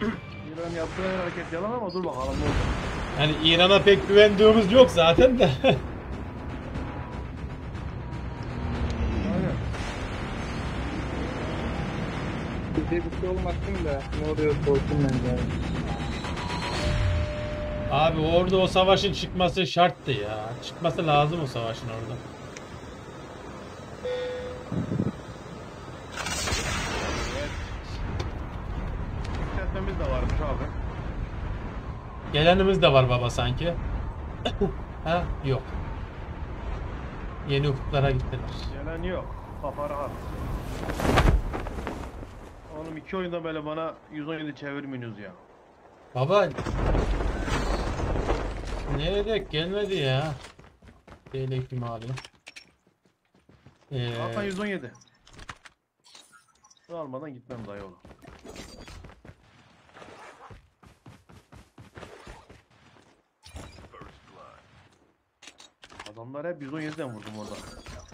İran yaptığı hareket yalan ama dur bakalım ne olacak. Yani İran'a pek güvendiğimiz yok zaten de. bir şey olmasın da ne oluyor korkun bence. yani. Abi orada o savaşın çıkması şarttı ya. Çıkması lazım o savaşın orada. Yükseltmemiz de varmış abi. Gelenimiz de var baba sanki. ha yok. Yeni ufuklara gittiler. Gelen yok. Kafa rahat. Oğlum iki oyunda böyle bana 117 çevirmiyorsunuz ya. Baba. Nereye dek gelmedi ya. Değnek bir mavi. Ee, Hakan 117. Bunu almadan gitmem dayı oğlum. Adamlar hep 117'den vurdum orada.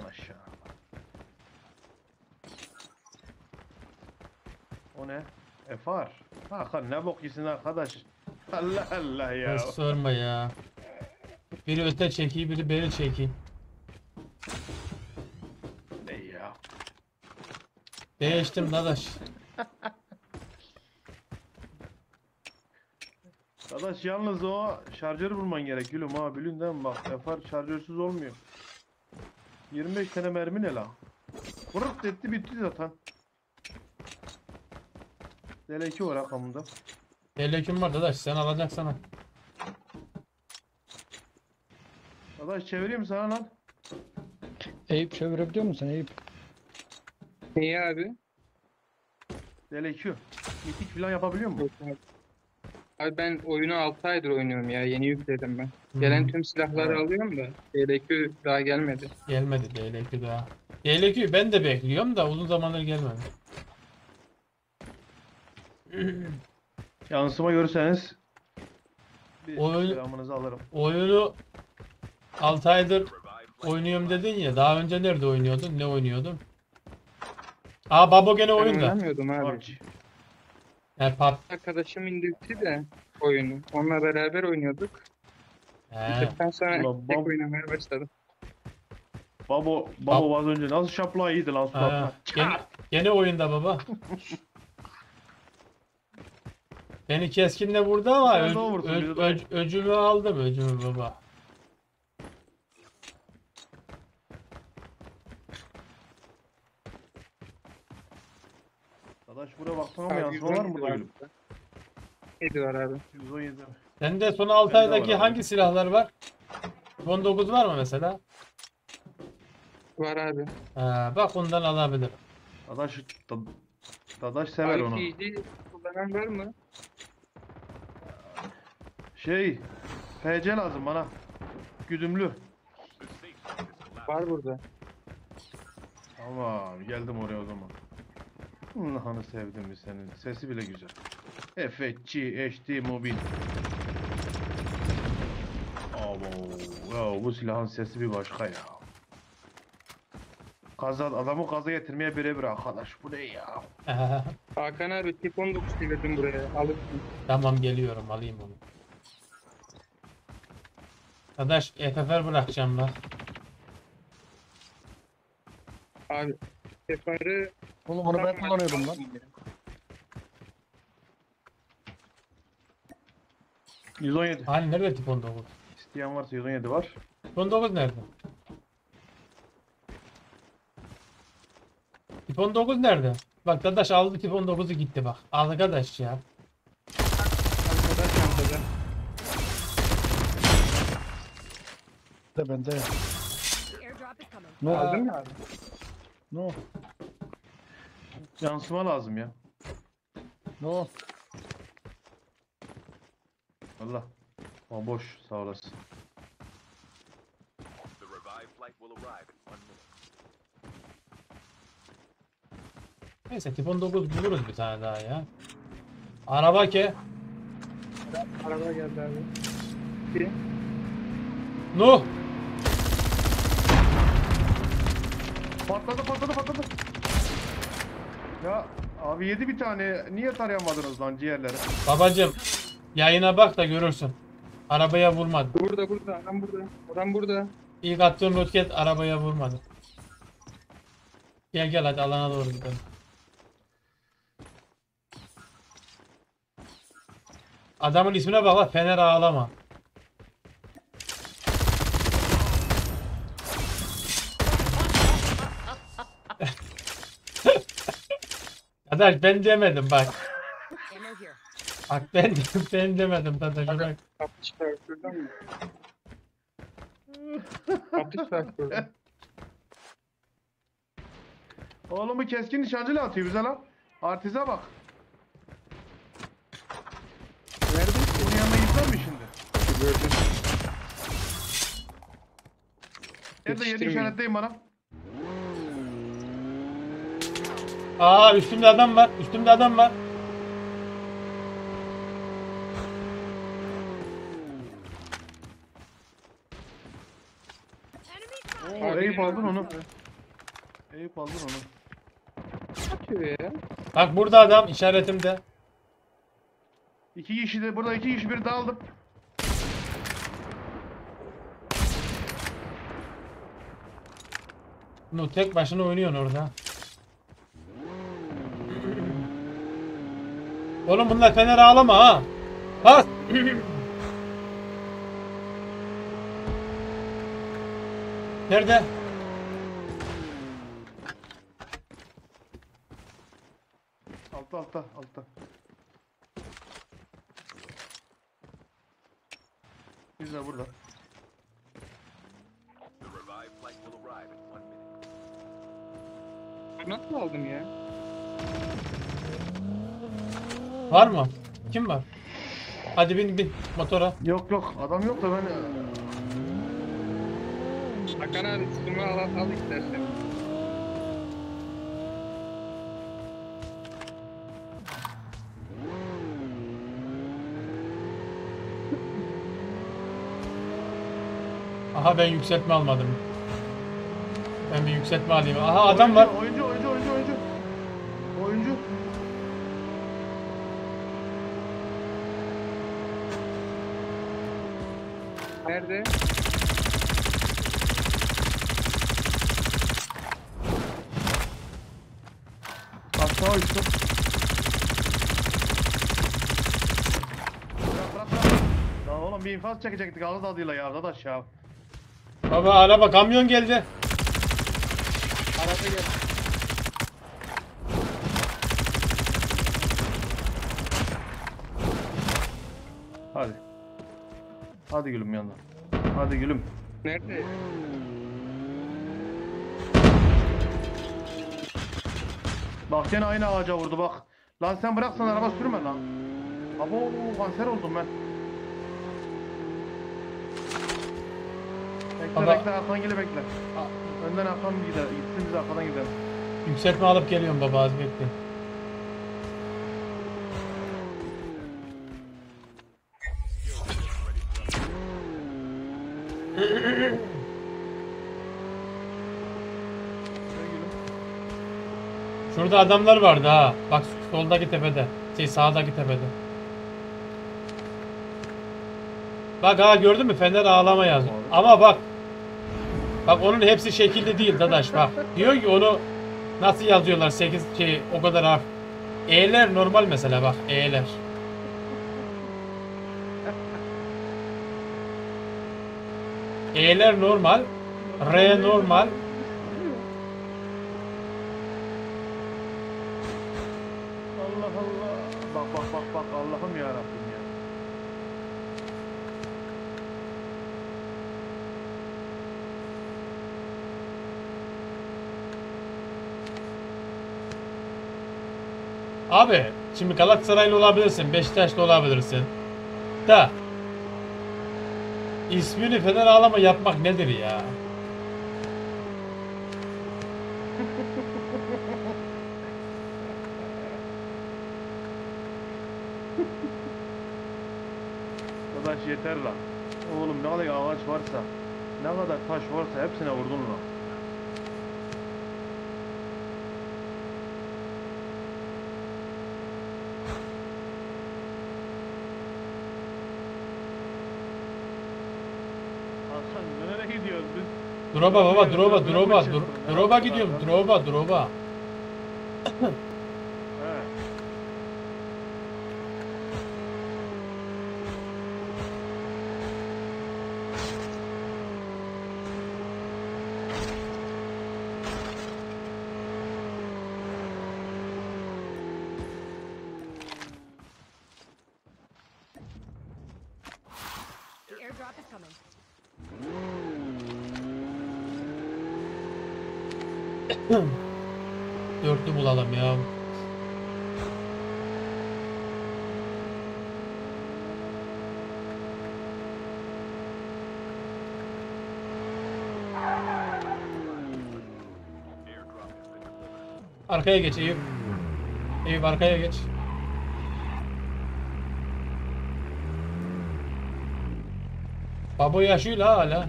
Aşağı. O ne? Efar. Hakan ne bok yesin arkadaş. Allah Allah ya. hiç sorma ya. Biri öte çekiyor, biri beri çekiyor. Ne ya? Değiştim dadaş. Arkadaş yalnız o şarjörü bulman gerek gülüm ha bilin bak Efar şarjörsüz olmuyor. 25 tane mermi ne la? Vırırt etti bitti zaten. DL2 var arkamda. Değnekim var dadaş, sen alacaksan al. Arkadaş çevireyim sana lan. Eyüp çevirebiliyor musun Eyüp? Niye abi? DL2. Mitik falan yapabiliyor mu? Abi ben oyunu 6 aydır oynuyorum ya. Yeni yükledim ben. Gelen Hmm, tüm silahları Evet. alıyorum da. DLQ daha gelmedi. gelmedi DLQ daha. DLQ ben de bekliyorum da uzun zamandır gelmedi. Yansıma görürseniz bir Oyun- selamınızı alırım. Oyunu 6 aydır oynuyorum dedin ya. Daha önce nerede oynuyordun? Ne oynuyordun? Aa Babo gene Ben oyunda. oynamıyordum abi. PUBG. He pub. Arkadaşım indirdi de oyunu. Onunla beraber oynuyorduk. He. Bittikten sonra Ulan tek oynamaya başladım. Babo, Babo az önce nasıl şapla iyiydi lan suratına. gene, gene oyunda baba. Beni keskinle vurdu ama ö- de de ö- öcümü aldım öcümü baba. Arkadaş buraya baksana ama Abi yansıma var mı 117 burada var. gülüm? 7 var abi. 117. Sende son 6 Bende var aydaki abi. hangi silahlar var? 19 var mı mesela? Var abi. Ha, bak ondan alabilirim. Dadaş, da, Dadaş sever onu. RPG kullanan var mı? Şey, PC lazım bana. Güdümlü. Var burada. Tamam, geldim oraya o zaman. Allah'ını sevdim mi senin? Sesi bile güzel. Efekçi, HD, mobil. Abo, ya bu silahın sesi bir başka ya. Kaza, adamı kaza getirmeye birebir arkadaş. Bu ne ya? Hakan abi tip 19 çevirdim buraya. Alırsın. tamam geliyorum alayım onu. Arkadaş EFFR bırakacağım lan. Abi. Sefarı Oğlum onu ben kullanıyordum lan. 117. Hani nerede tip 19? İsteyen varsa 117 var. Tip 19 nerede? Tip 19 nerede? Bak dadaş aldı tip 19'u gitti bak. Arkadaş ya. arkada çantada. De bende. Coming. No. Aldın mı abi? No. Yansıma lazım ya. No. Allah. Ama boş sağ olasın. The revived flight will arrive in one minute. Neyse tip 19 buluruz bir tane daha ya. Araba ke. Araba geldi abi. Bir. Nuh. Patladı patladı patladı. Ya abi yedi bir tane. Niye tarayamadınız lan ciğerleri? Babacım yayına bak da görürsün. Arabaya vurmadı. Burada burada. Adam burada. Adam burada. İlk attığım roket arabaya vurmadı. Gel gel hadi alana doğru gidelim. Adamın ismine bak lan Fener ağlama. Arkadaş ben demedim bak. Bak ben ben demedim arkadaşa bak. Atış traktörden mi? Atış traktörden. Oğlum bu keskin nişancıyla atıyor bize lan. Artize bak. Nerede? Bunun yanına gitsen mi Gördüm. Nerede Yetiştirmeyin. işaretleyin bana. Aa üstümde adam var. Üstümde adam var. Abi, Eyüp aldın onu. Eyüp aldın onu. Ya? Bak burada adam işaretimde. İki kişi de burada iki kişi bir dağıldım. Nu tek başına oynuyorsun orada. Oğlum bunlar fener ağlama ha. Bas. Nerede? Altta altta altta. Biz de burada. Nasıl aldım ya? Var mı? Kim var? Hadi bin bin motora. Yok yok adam yok da ben Hakan abi sıkımı al, al istersen. Aha ben yükseltme almadım. Ben bir yükseltme alayım. Aha adam var. Oyuncu oyuncu oyuncu. Oyuncu. Nerede? Bırak bırak bırak. Lan oğlum bir infaz çekecektik ağız adıyla ya arkadaş ya. Baba araba kamyon geldi. Araba gel. Hadi gülüm yandan. Hadi gülüm. Nerede? Bak gene aynı ağaca vurdu bak. Lan sen bıraksan araba sürme lan. Abo kanser oldum ben. Bekle Baba- bekle Hakan gele bekle. Önden Hakan gider. Gitsin biz arkadan gidelim. Yükseltme alıp geliyorum baba az bekle. Şurada adamlar vardı ha. Bak soldaki tepede. Şey sağdaki tepede. Bak ha gördün mü? Fener ağlama yazıyor. Ama bak. Bak onun hepsi şekilli değil dadaş bak. Diyor ki onu nasıl yazıyorlar 8 şey o kadar harf. E'ler normal mesela bak E'ler. E'ler normal. R normal. Allah Allah. Bak bak bak bak Allah'ım ya Rabbim ya. Abi şimdi Galatasaraylı olabilirsin, Beşiktaşlı olabilirsin. Da ismini Fener ağlama yapmak nedir ya? Arkadaş yeter lan. Oğlum ne kadar ağaç varsa, ne kadar taş varsa hepsine vurdun lan. Hasan nereye gidiyoruz biz? Droba baba, droba, Bırakma droba, şimdi. dro- droba gidiyorum, droba, droba. He. The airdrop is coming. Dörtlü bulalım ya. Arkaya geç Eyüp. Eyüp arkaya geç. Babo yaşıyor la hala.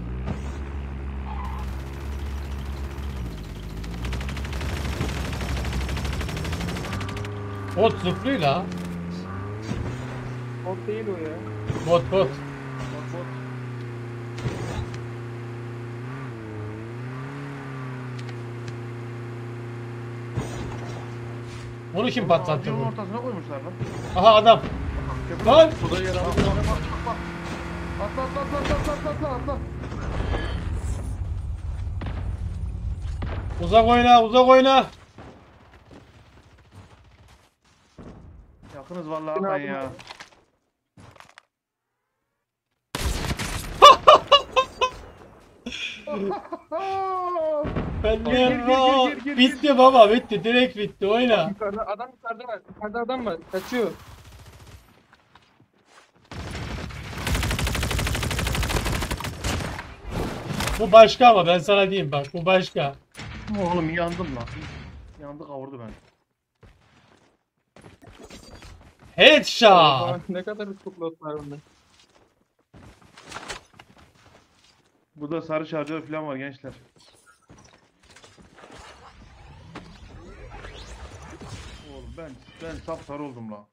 Bot zıplıyor la. Bot değil o ya. Bot bot. Onu kim patlattı bu? ortasına koymuşlar lan. Aha adam. Lan! Bu da yer aldı. Atla atla atla atla atla atla atla. Uzak oyna, uzak oyna. Yakınız vallahi Hakan ya. Gir, gir, gir, Aa, gir, gir, Bitti baba, bitti. Direkt bitti. Oyna. Yukarıda adam yukarıda var. Yukarıda adam var. Kaçıyor. Bu başka ama ben sana diyeyim bak. Bu başka. Oğlum yandım lan. Yandı kavurdu beni. Headshot. Ne kadar çok lot var bunda. Burada sarı şarjör falan var gençler. Oğlum ben ben sapsarı oldum lan.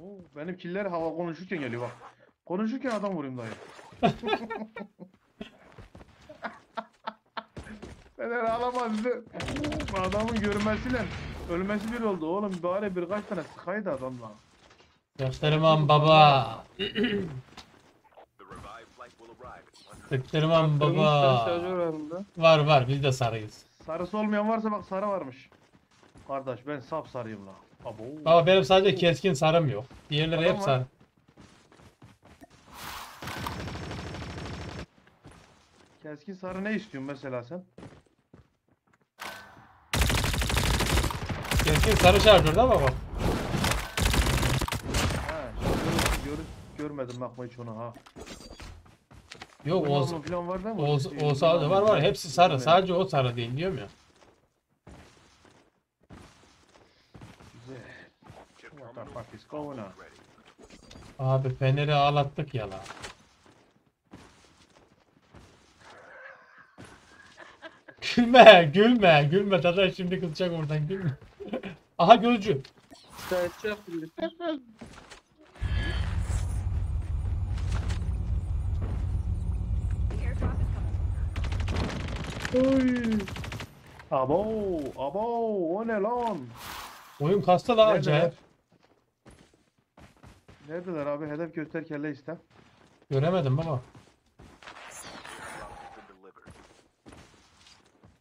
Oo, benim killer hava konuşurken geliyor bak. Konuşurken adam vurayım dayı. Fener ağlamazdı. Adamın görmesiyle ölmesi bir oldu oğlum. Bari birkaç tane sıkaydı adamla. Göstermem baba. Şarjör baba. Var var biz de sarıyız. Sarısı olmayan varsa bak sarı varmış. Kardeş ben sap sarıyım la. Abo. Baba benim sadece keskin sarım yok. Diğerleri hep sarı. Keskin sarı ne istiyorsun mesela sen? Keskin sarı şarjör değil mi baba? Ha, gör, gör, görmedim bakma hiç onu ha. Yok olsa, alma falan var değil mi? olsa, Şey, olsa oyun var var hepsi sarı. Görmedim. Sadece o sarı değil diyorum ya. Güzel. chip What the terminal fuck is going on? ready. Abi Fener'i ağlattık ya lan. Gülme, gülme, gülme. Dada şimdi kızacak oradan gülme. Aha gözcü. Coming. Abo, abo, o ne lan? Oyun kastı la acayip. Neredeler abi? Hedef göster kelle istem. Göremedim baba.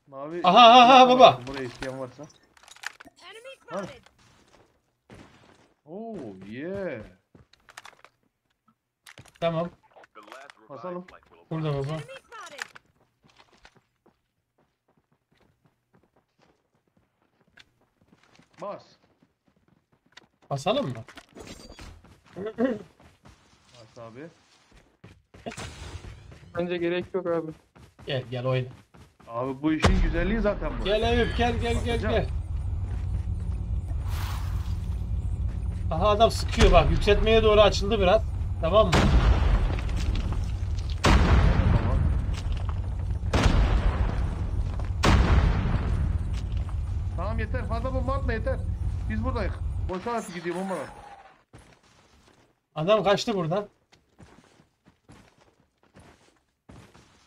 Mavi. Aha, aha, aha, baba. Buraya isteyen varsa. Spotted. Oh yeah. Tamam. Basalım. Burada baba. Enemy spotted. Bas. Basalım mı? Bas abi. Bence gerek yok abi. Gel gel oyna. Abi bu işin güzelliği zaten bu. Gel Eyüp gel gel gel gel. Aha adam sıkıyor bak yükseltmeye doğru açıldı biraz. Tamam mı? Tamam yeter. Fazla bomba atma yeter. Biz buradayız. Boşa at gidiyor bombalar. Adam kaçtı buradan.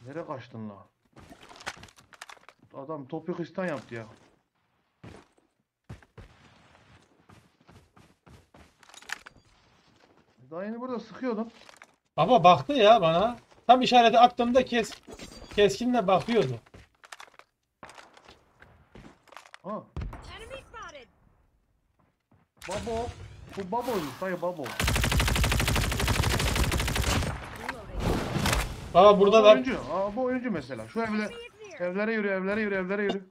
Nereye kaçtın la? Adam Topikistan yaptı ya. Daha yeni burada sıkıyordum. Baba baktı ya bana. Tam işareti attığımda kes keskinle bakıyordu. Ha. Babo. Bu baboymuş hayır babo. Aa burada Bu lan. oyuncu. Aa, bu oyuncu mesela. Şu evle evlere yürü evlere yürü evlere yürü.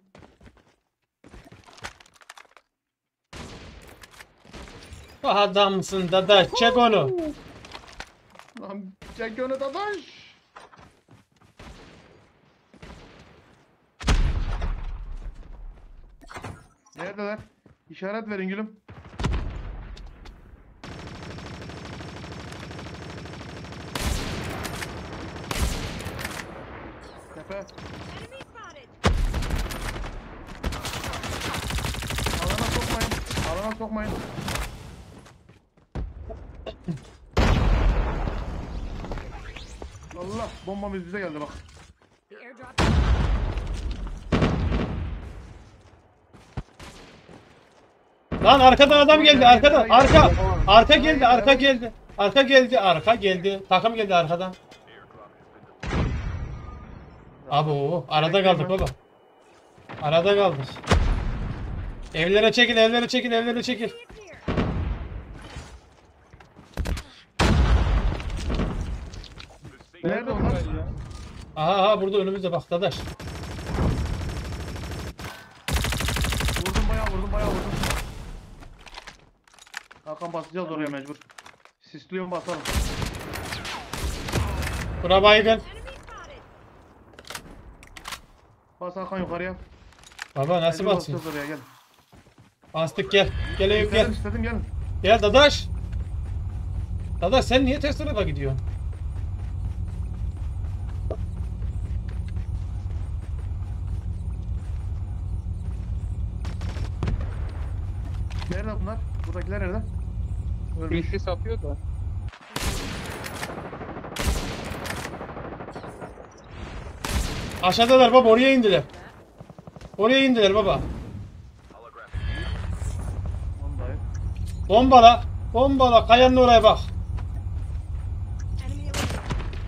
Adamsın dadaş çek onu. Lan çek onu dadaş. Neredeler? İşaret verin gülüm. Spotted. Alana sokmayın. Alana sokmayın. Allah bombamız bize geldi bak. Lan arkadan adam geldi arkadan. Arka. Arka geldi arka geldi. Arka geldi arka geldi. Takım geldi arkadan. Abo arada kaldık baba. Arada kaldık. Evlere çekil evlere çekil evlere çekil. Nerede onlar? Aha aha burada önümüzde bak dadaş. Vurdum bayağı vurdum bayağı vurdum. Hakan basacağız oraya mecbur. Sisliyorum basalım. Bura baygın. Enemy spotted. Bas Hakan yukarıya. Baba nasıl basacağız oraya gel. Bastık gel. Gel Eyüp gel. İstedim istedim gelin. Gel dadaş. Dadaş sen niye test tarafa gidiyorsun? Nerede bunlar? Buradakiler nerede? Ölmüş. Birisi sapıyor da. Aşağıdalar baba oraya indiler. Oraya indiler baba. Bombala. Bombala. Kayanın oraya bak.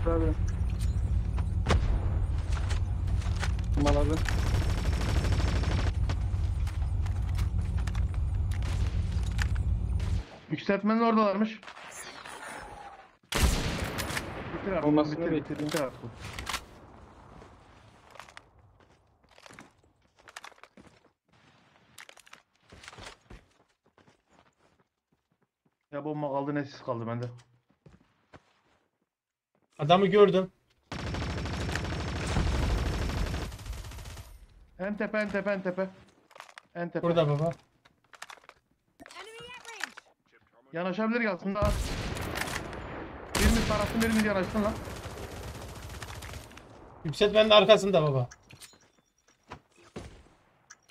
Tabii. Maladı. Yükseltmenin oradalarmış. Bitir artık. Olmasını bitir, bitir, bitir artık. Ya bomba kaldı ne sis kaldı bende. Adamı gördüm. En tepe en tepe en tepe. En tepe. Burada baba. Yanaşabilir aslında. az. Birimiz tarafsın birimiz yanaşsın lan. Yükseltmenin arkasında baba.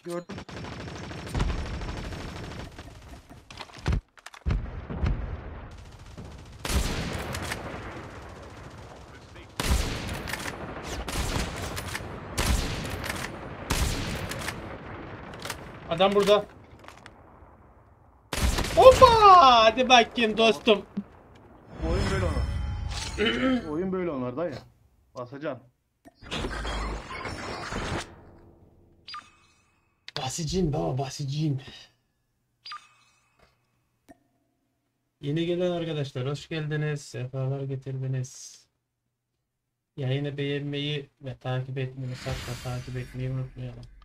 Gördüm. Adam burada. Hoppa! Hadi bakayım dostum. Oyun böyle oynar. Oyun böyle oynar dayı. Basacaksın. Basicin baba basicin. Yeni gelen arkadaşlar hoş geldiniz. Sefalar getirdiniz. Yayını beğenmeyi ve takip etmeyi sakla takip etmeyi unutmayalım.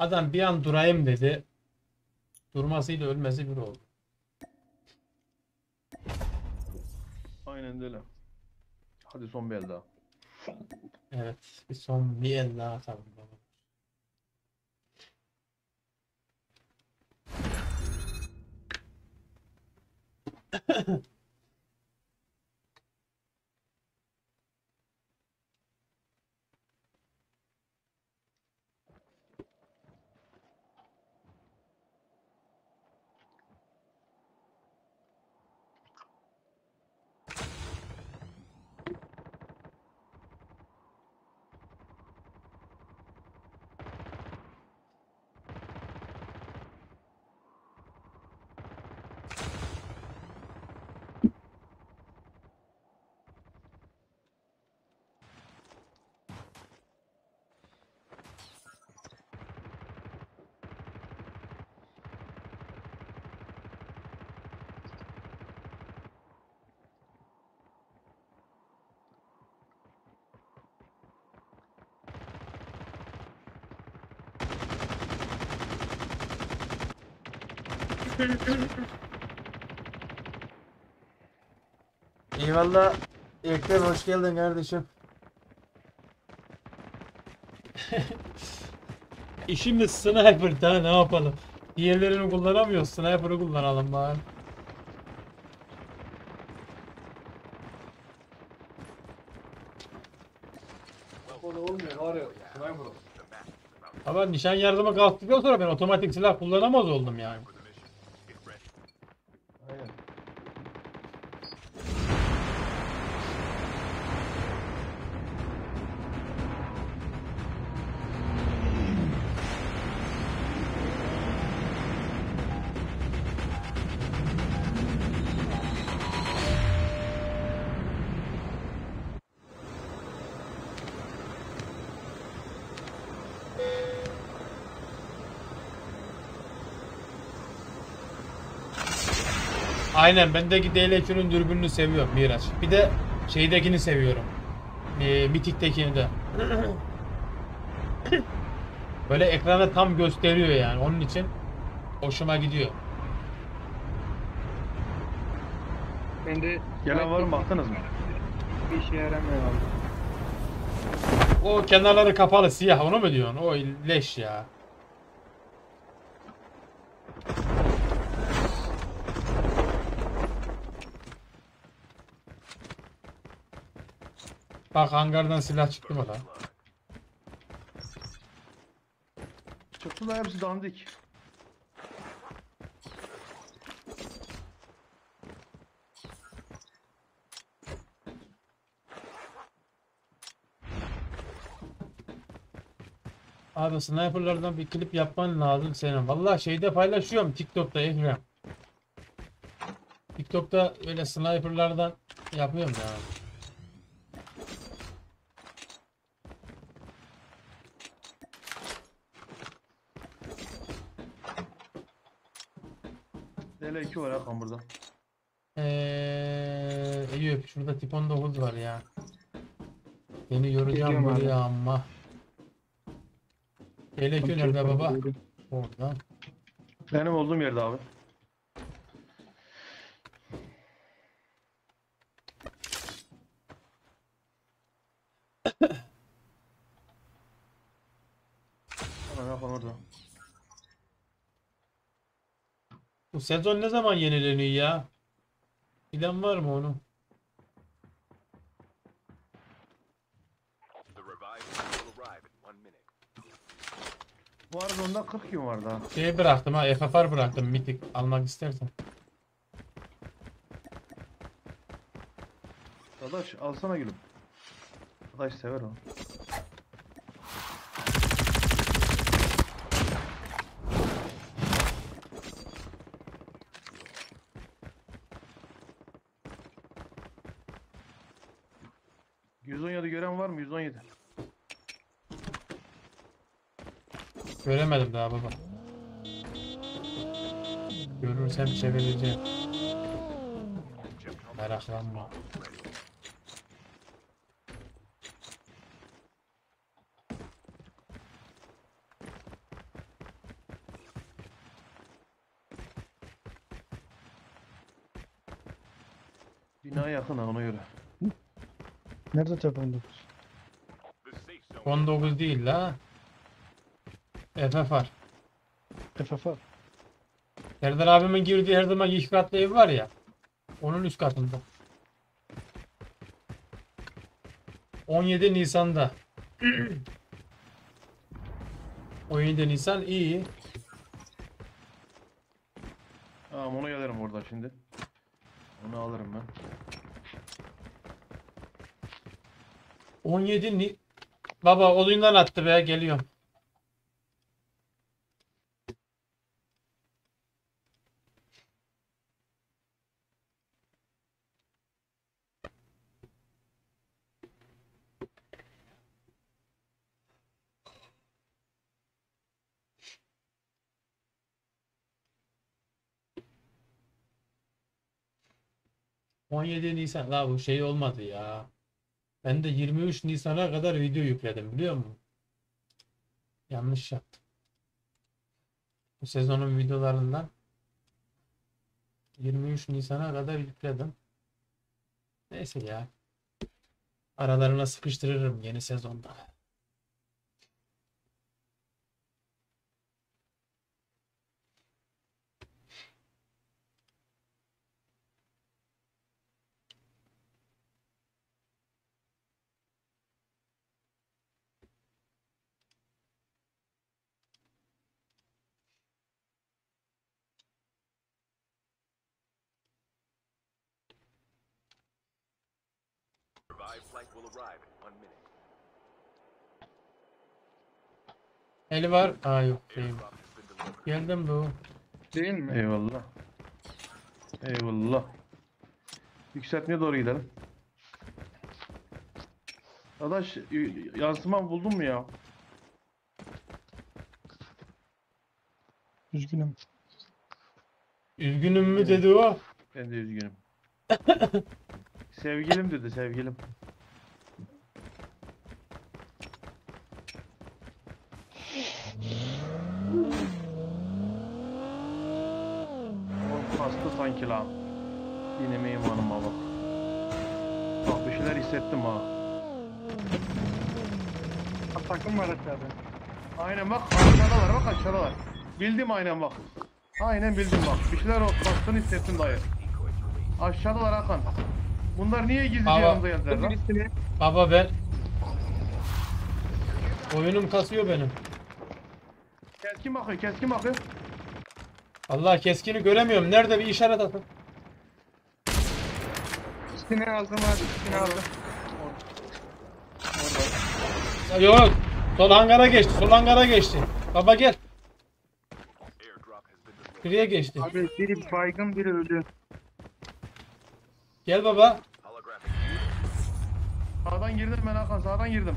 Adam bir an durayım dedi. Durmasıyla ölmesi bir oldu. Aynen öyle. Hadi son bir el daha. Evet. Bir son bir el daha atalım. Baba. Eyvallah. Ekrem hoş geldin kardeşim. İşimiz sniper daha ne yapalım. Diğerlerini kullanamıyoruz. Sniper'ı kullanalım bari. Ama nişan yardıma kalktıktan sonra ben otomatik silah kullanamaz oldum yani. Aynen bendeki DL2'nin dürbününü seviyorum Miraç. Bir de şeydekini seviyorum. Ee, Mitik'tekini de. Böyle ekrana tam gösteriyor yani. Onun için hoşuma gidiyor. Ben de Gelen var mı baktınız mı? bir işe yaramıyor abi. O kenarları kapalı siyah onu mu diyorsun? O leş ya. Bak hangardan silah çıktı mı lan? Çıktı da hepsi dandik. Abi sniperlardan bir klip yapman lazım senin. Vallahi şeyde paylaşıyorum TikTok'ta Ekrem. TikTok'ta öyle sniperlardan yapıyorum ya. DL2 var Hakan burada. Eee Eyüp şurada tip 19 var ya. Beni yoracağım Geliyorum buraya ama. Elekü nerede baba? Orada. Benim olduğum yerde abi. Hemen Hakan orada. Bu sezon ne zaman yenileniyor ya? Bilen var mı onu? Bu arada onda 40 gün var daha. Şey bıraktım ha FFR bıraktım mitik almak istersen. Arkadaş alsana gülüm. Arkadaş sever o. ...117 gören var mı? 117. Göremedim daha baba. Görürsem çevireceğim. Meraklanma. Bina yakın ha ona göre. Nerede safe zone 19 değil la. FFR. FF var. Serdar abimin girdiği her zaman iki katlı ev var ya. Onun üst katında. 17 Nisan'da. 17 Nisan iyi. Tamam ona gelirim orada şimdi. Onu alırım ben. 17 Ni Baba oyundan attı be geliyorum. ...17 Nisan... La bu şey olmadı ya. Ben de 23 Nisan'a kadar video yükledim biliyor musun? Yanlış yaptım. Bu sezonun videolarından 23 Nisan'a kadar yükledim. Neyse ya. Aralarına sıkıştırırım yeni sezonda. Eli var. Aa yok değil. Geldim bu. Değil mi? Eyvallah. Eyvallah. Yükseltmeye doğru gidelim. Arkadaş yansıman buldun mu ya? Üzgünüm. Üzgünüm mü dedi o. Ben de üzgünüm. sevgilim dedi sevgilim. Oğlum Kastı sanki lan. Yine mi imanıma bak. Bak bir şeyler hissettim ha. Takım var aşağıda. Aynen bak aşağıdalar bak aşağıdalar. Bildim aynen bak. Aynen bildim bak. Bir şeyler o kastını hissettim dayı. Aşağıdalar Hakan. Bunlar niye gizlice Baba. yanımıza geldiler Bu lan? Baba ben. Oyunum kasıyor benim. Keskin bakıyor keskin bakıyor. Allah keskini göremiyorum. Nerede bir işaret atın. üstüne aldım abi üstüne aldım. Yok. Sol hangara geçti. Sol hangara geçti. Baba gel. Şuraya geçti. Abi biri baygın biri öldü. Gel baba. Sağdan girdim ben Hakan sağdan girdim.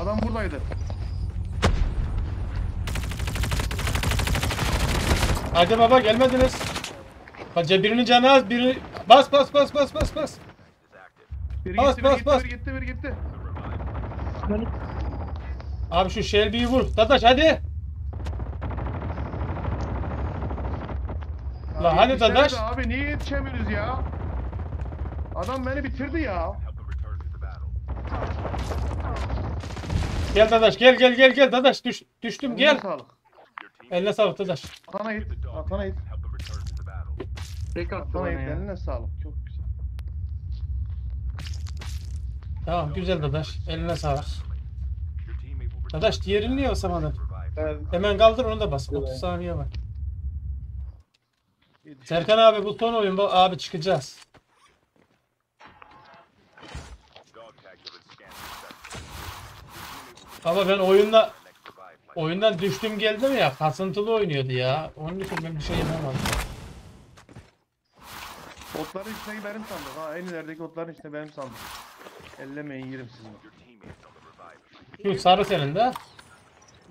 Adam buradaydı. Hadi baba gelmediniz. Bak birinin canı az, birini bas bas bas bas bas bas. Biri Bas, gitti, bas, biri gitti, bas. biri gitti, biri gitti. Abi şu Shelby'yi vur. Dadaş hadi. La hadi dadaş. Abi niye yetişemiyoruz ya? Adam beni bitirdi ya. Gel dadaş gel gel gel gel dadaş düş, düştüm Eline gel. Sağlık. Eline sağlık dadaş. Hakan'a git. Hakan'a git. help them return to the battle. Tek attı Hakan'a bana git. ya. Eline sağlık. Çok güzel. Tamam güzel dadaş. Eline sağlık. Dadaş diğerini niye basamadın? revived. Hemen kaldır onu da bas. 30 saniye var. Serkan abi bu son oyun bu abi çıkacağız. Ama ben oyunda. Oyundan düştüm geldim ya kasıntılı oynuyordu ya. Onun için ben bir şey yapamadım. Otların içindeki benim sandık ha. En ilerideki otların içinde benim sandık. Ellemeyin yerim sizi. Şu sarı senin de.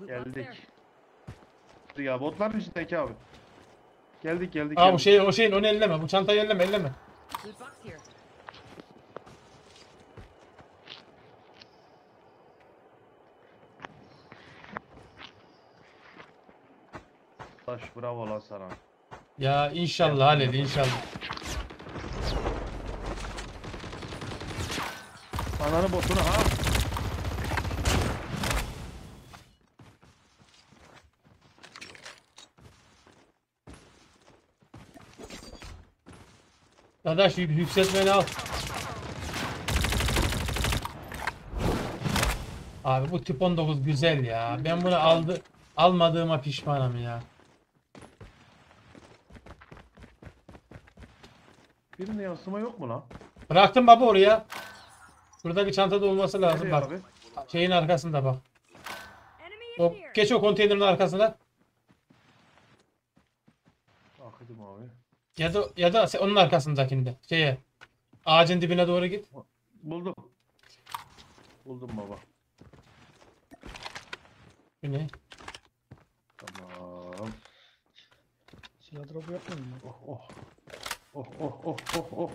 Geldik. Ya botların içindeki abi. Geldik geldik. Aa bu geldik. şey o şeyin onu elleme. Bu çantayı elleme elleme. Loot box here. Taş bravo lan sana. Ya inşallah Halil inşallah. Ananı botunu ha. Dadaş yük- yükseltmeni al. Abi bu tip 19 güzel ya. Ben bunu aldı almadığıma pişmanım ya. Birinde yansıma yok mu lan? Bıraktım baba oraya. Burada bir çantada olması lazım Nereye bak. abi? Şeyin arkasında bak. O, geç o konteynerin arkasına. Akıdım abi. Ya da ya da se- onun arkasındakinde. Şeye. Ağacın dibine doğru git. Buldum. Buldum baba. Bu ne? Tamam. Silah drop'u yapmadın mı? Oh oh. Oh oh oh oh oh.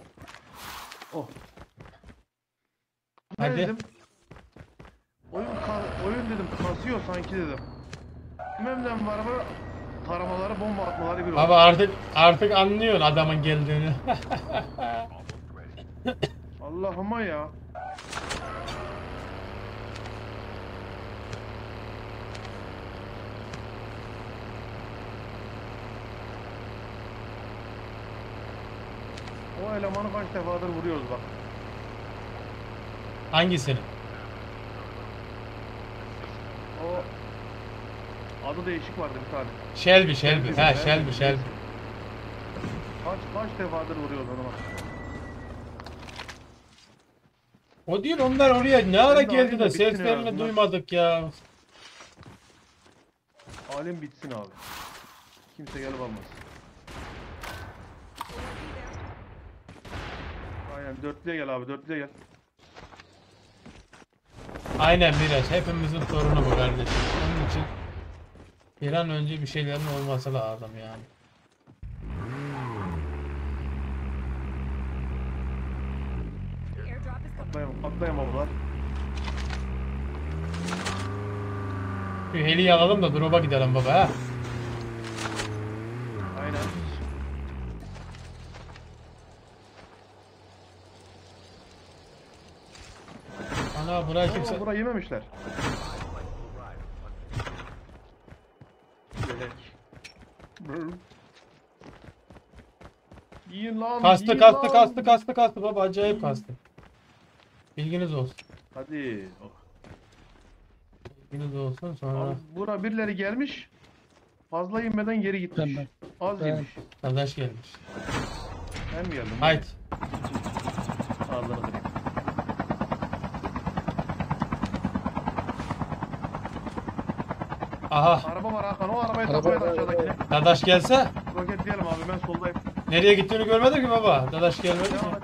Oh. Ne Hadi. dedim? Oyun, oyun dedim kasıyor sanki dedim. Kümemden var mı? taramaları, bomba atmaları bir oldu. Baba artık artık anlıyorsun adamın geldiğini. Allah'ıma ya. O elemanı kaç defadır vuruyoruz bak. Hangisini? O adı değişik vardı bir tane. Shelby, Shelby. Ha, Shelby, Shelby. Kaç kaç defadır vuruyoruz onu bak. O değil onlar oraya ne ara geldi de bitsin seslerini herhalde. duymadık ya. Alim bitsin abi. Kimse gelip almaz. Aynen dörtlüye gel abi dörtlüye gel. Aynen biraz. Hepimizin sorunu bu kardeşim. Onun için bir an önce bir şeylerin olması lazım yani. Atlayam, atlayam ablalar. Şu heliyi alalım da drop'a gidelim baba ha. Aynen. Ana buraya kimse... Burayı yememişler. Yelek. Yiyin lan. Kastı yiyin kastı lan. kastı kastı kastı baba acayip kastı. Bilginiz olsun. Hadi. Oh. Bilginiz olsun sonra Abi, bura birileri gelmiş. Fazla inmeden geri gitmiş. Ben Az Ben- yemiş. kardeş gelmiş. Ben mi geldim? Haydi. Ağzını kırayım. Aha Araba var Hakan. O arabayı Araba- takmayın aşağıdakine. kardeş gelse Roketleyelim abi ben soldayım. nereye gittiğini görmedik ki baba. Kardeş gelmedi ki. Devam et.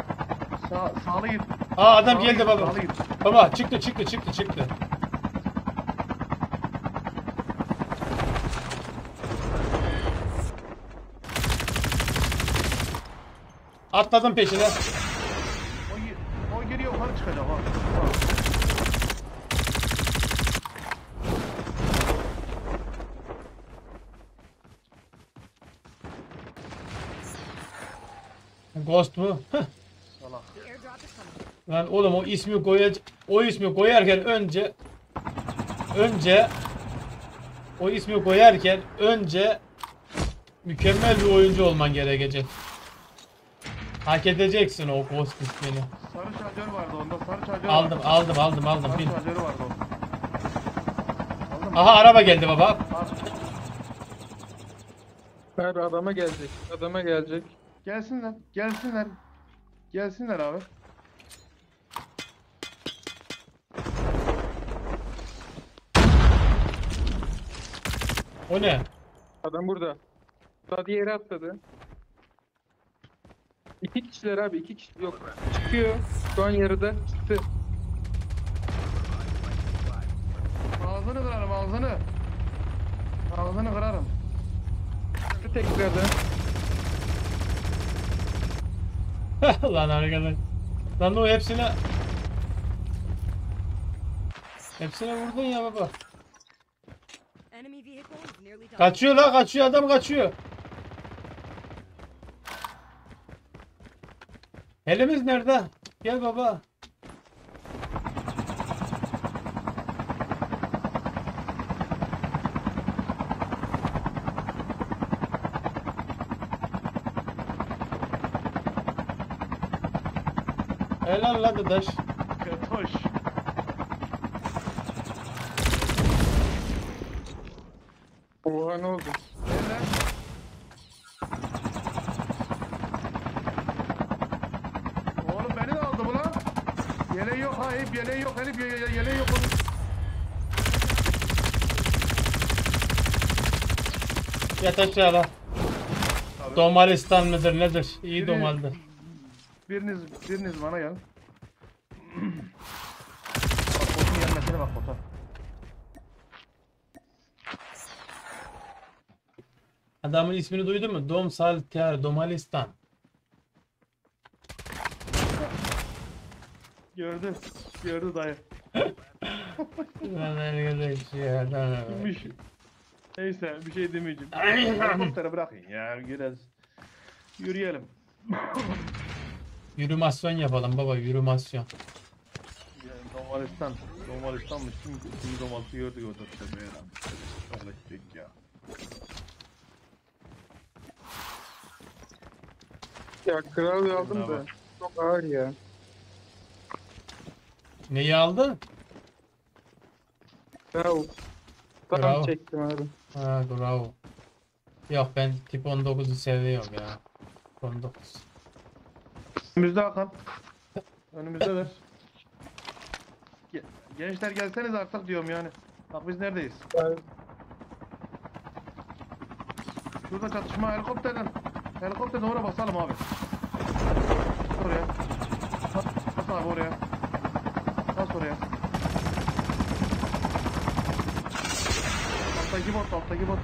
Sağ, sağlı git. Aa adam Sağlı geldi git, baba. Sağlı git. Baba çıktı çıktı çıktı çıktı. Atladım peşine. O, gi- o geriye yukarı çıkacak ha. Ha. Ghost mu? Heh. Salak. Lan oğlum o ismi koyacak o ismi koyarken önce önce o ismi koyarken önce mükemmel bir oyuncu olman gerekecek. Hak edeceksin o Ghost ismini. Sarı şarjör vardı onda. Sarı şarjör Aldım vardı. aldım aldım aldım. Sarı Bin. şarjörü vardı o. Aldın mı? Aha araba geldi baba. Abi adama gelecek. Adama gelecek. Gelsinler. Gelsinler. Gelsinler abi. O ne? Adam burada. Daha diğeri atladı. İki kişiler abi iki kişi yok. Çıkıyor. Şu an yarıda çıktı. Ağzını kırarım ağzını. Ağzını kırarım. Çıktı tekrardan. Lan arkadaş. Lan o hepsine Hepsine vurdun ya baba. Kaçıyor la kaçıyor adam kaçıyor. Elimiz nerede? Gel baba. Helal la dadaş. Katoş. Oha ne oldu? Neler? Oğlum beni de aldı bu lan. Yeleği yok ha hep yeleği yok Elif ye- ye- yeleği yok. Yat aşağıda. Abi, Domalistan mıdır nedir? İyi domaldı. Biriniz, biriniz bana gel. bak botun gelmesine bak bota. Adamın ismini duydun mu? Dom Salter, Domalistan. Gördü. Gördü dayı. Lan arkadaş ya. lan arkadaş. Kimmiş? Neyse bir şey demeyeceğim. Helikopteri bırakın ya biraz yürüyelim. Yürümasyon yapalım baba yürümasyon. Yani Domaristan, Domaristan mı? Kim, kim domaltı gördük o da tabii herhalde. Gittik ya. Ya kral aldım da Bravo. çok ağır ya. Neyi aldın? Bravo. Bravo. Tam çektim abi. Ha bravo. Yok ben tip 19'u seviyorum ya. 19. Önümüzde Hakan. Önümüzdeler. Ge- Gençler gelseniz artık diyorum yani. Bak biz neredeyiz? Abi, Şurada çatışma helikopterden. Helikopterden oraya basalım abi. Oraya. Bas, bas abi oraya. Bas oraya. Alttaki bot, alttaki bot.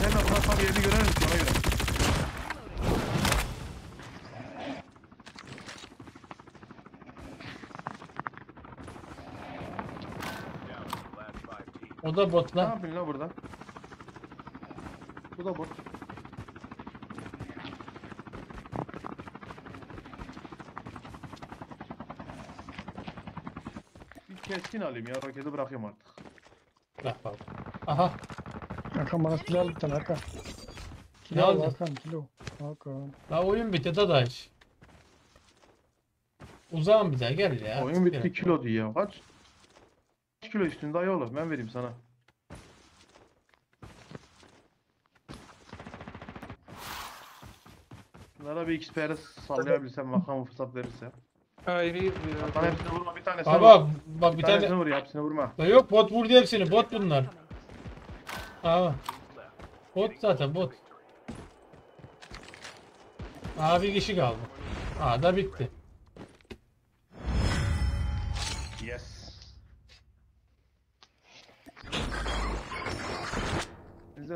Nerede bunlar tam yerini göreriz ona göre. Down to the last five teams. O da bot Ne lan. yapıyorsun la burada? Bu da bot. Bir keskin alayım ya roketi bırakayım artık. Bak bak. Aha. Hakan bana silah al bir tane Hakan. Kilo al aldın? Hakan kilo. Hakan. La oyun bitti dadaş. Uzağım bir daha gel ya. Oyun bitti kilo diyor. Kaç? Kaç kilo üstün dayı oğlum ben vereyim sana. Bunlara bir XPR sallayabilsem bakalım fırsat verirse. Ayrıyız biraz. Bana hepsini vurma bir tanesine Baba vur. bak Bir bir tanesini tane. vur ya hepsini vurma. La yok bot vurdu hepsini. Bot bunlar. Aa. Bot zaten bot. Aa bir kişi kaldı. Aa da bitti.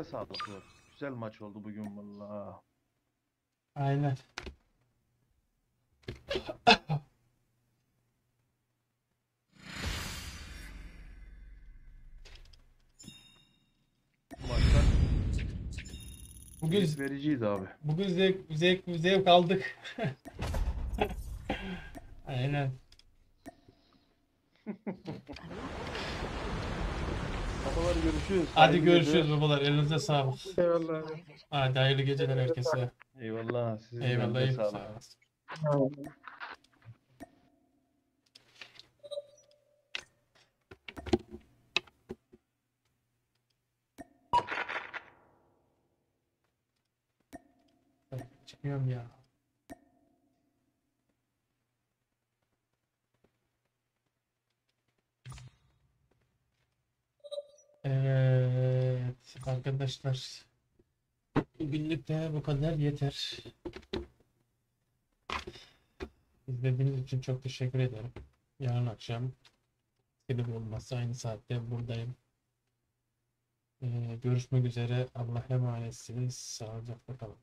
Sağlık. Güzel maç oldu bugün valla. Aynen. Maçlar Bugün zevk vericiydi abi. bugün zevk zevk zevk aldık. Aynen. Babalar görüşürüz. Hadi Hayırlı görüşürüz geceler. babalar. Elinize sağlık. Eyvallah. Hadi hayırlı geceler herkese. Eyvallah. Sizin de Eyvallah. elinize iyi sağlık. sağ olasın. Eyvallah. Çıkmıyorum ya. Evet arkadaşlar. Bugünlük de bu kadar yeter. İzlediğiniz için çok teşekkür ederim. Yarın akşam Silip olmazsa aynı saatte buradayım. Ee, görüşmek üzere. Allah'a emanetsiniz. Sağlıcakla kalın.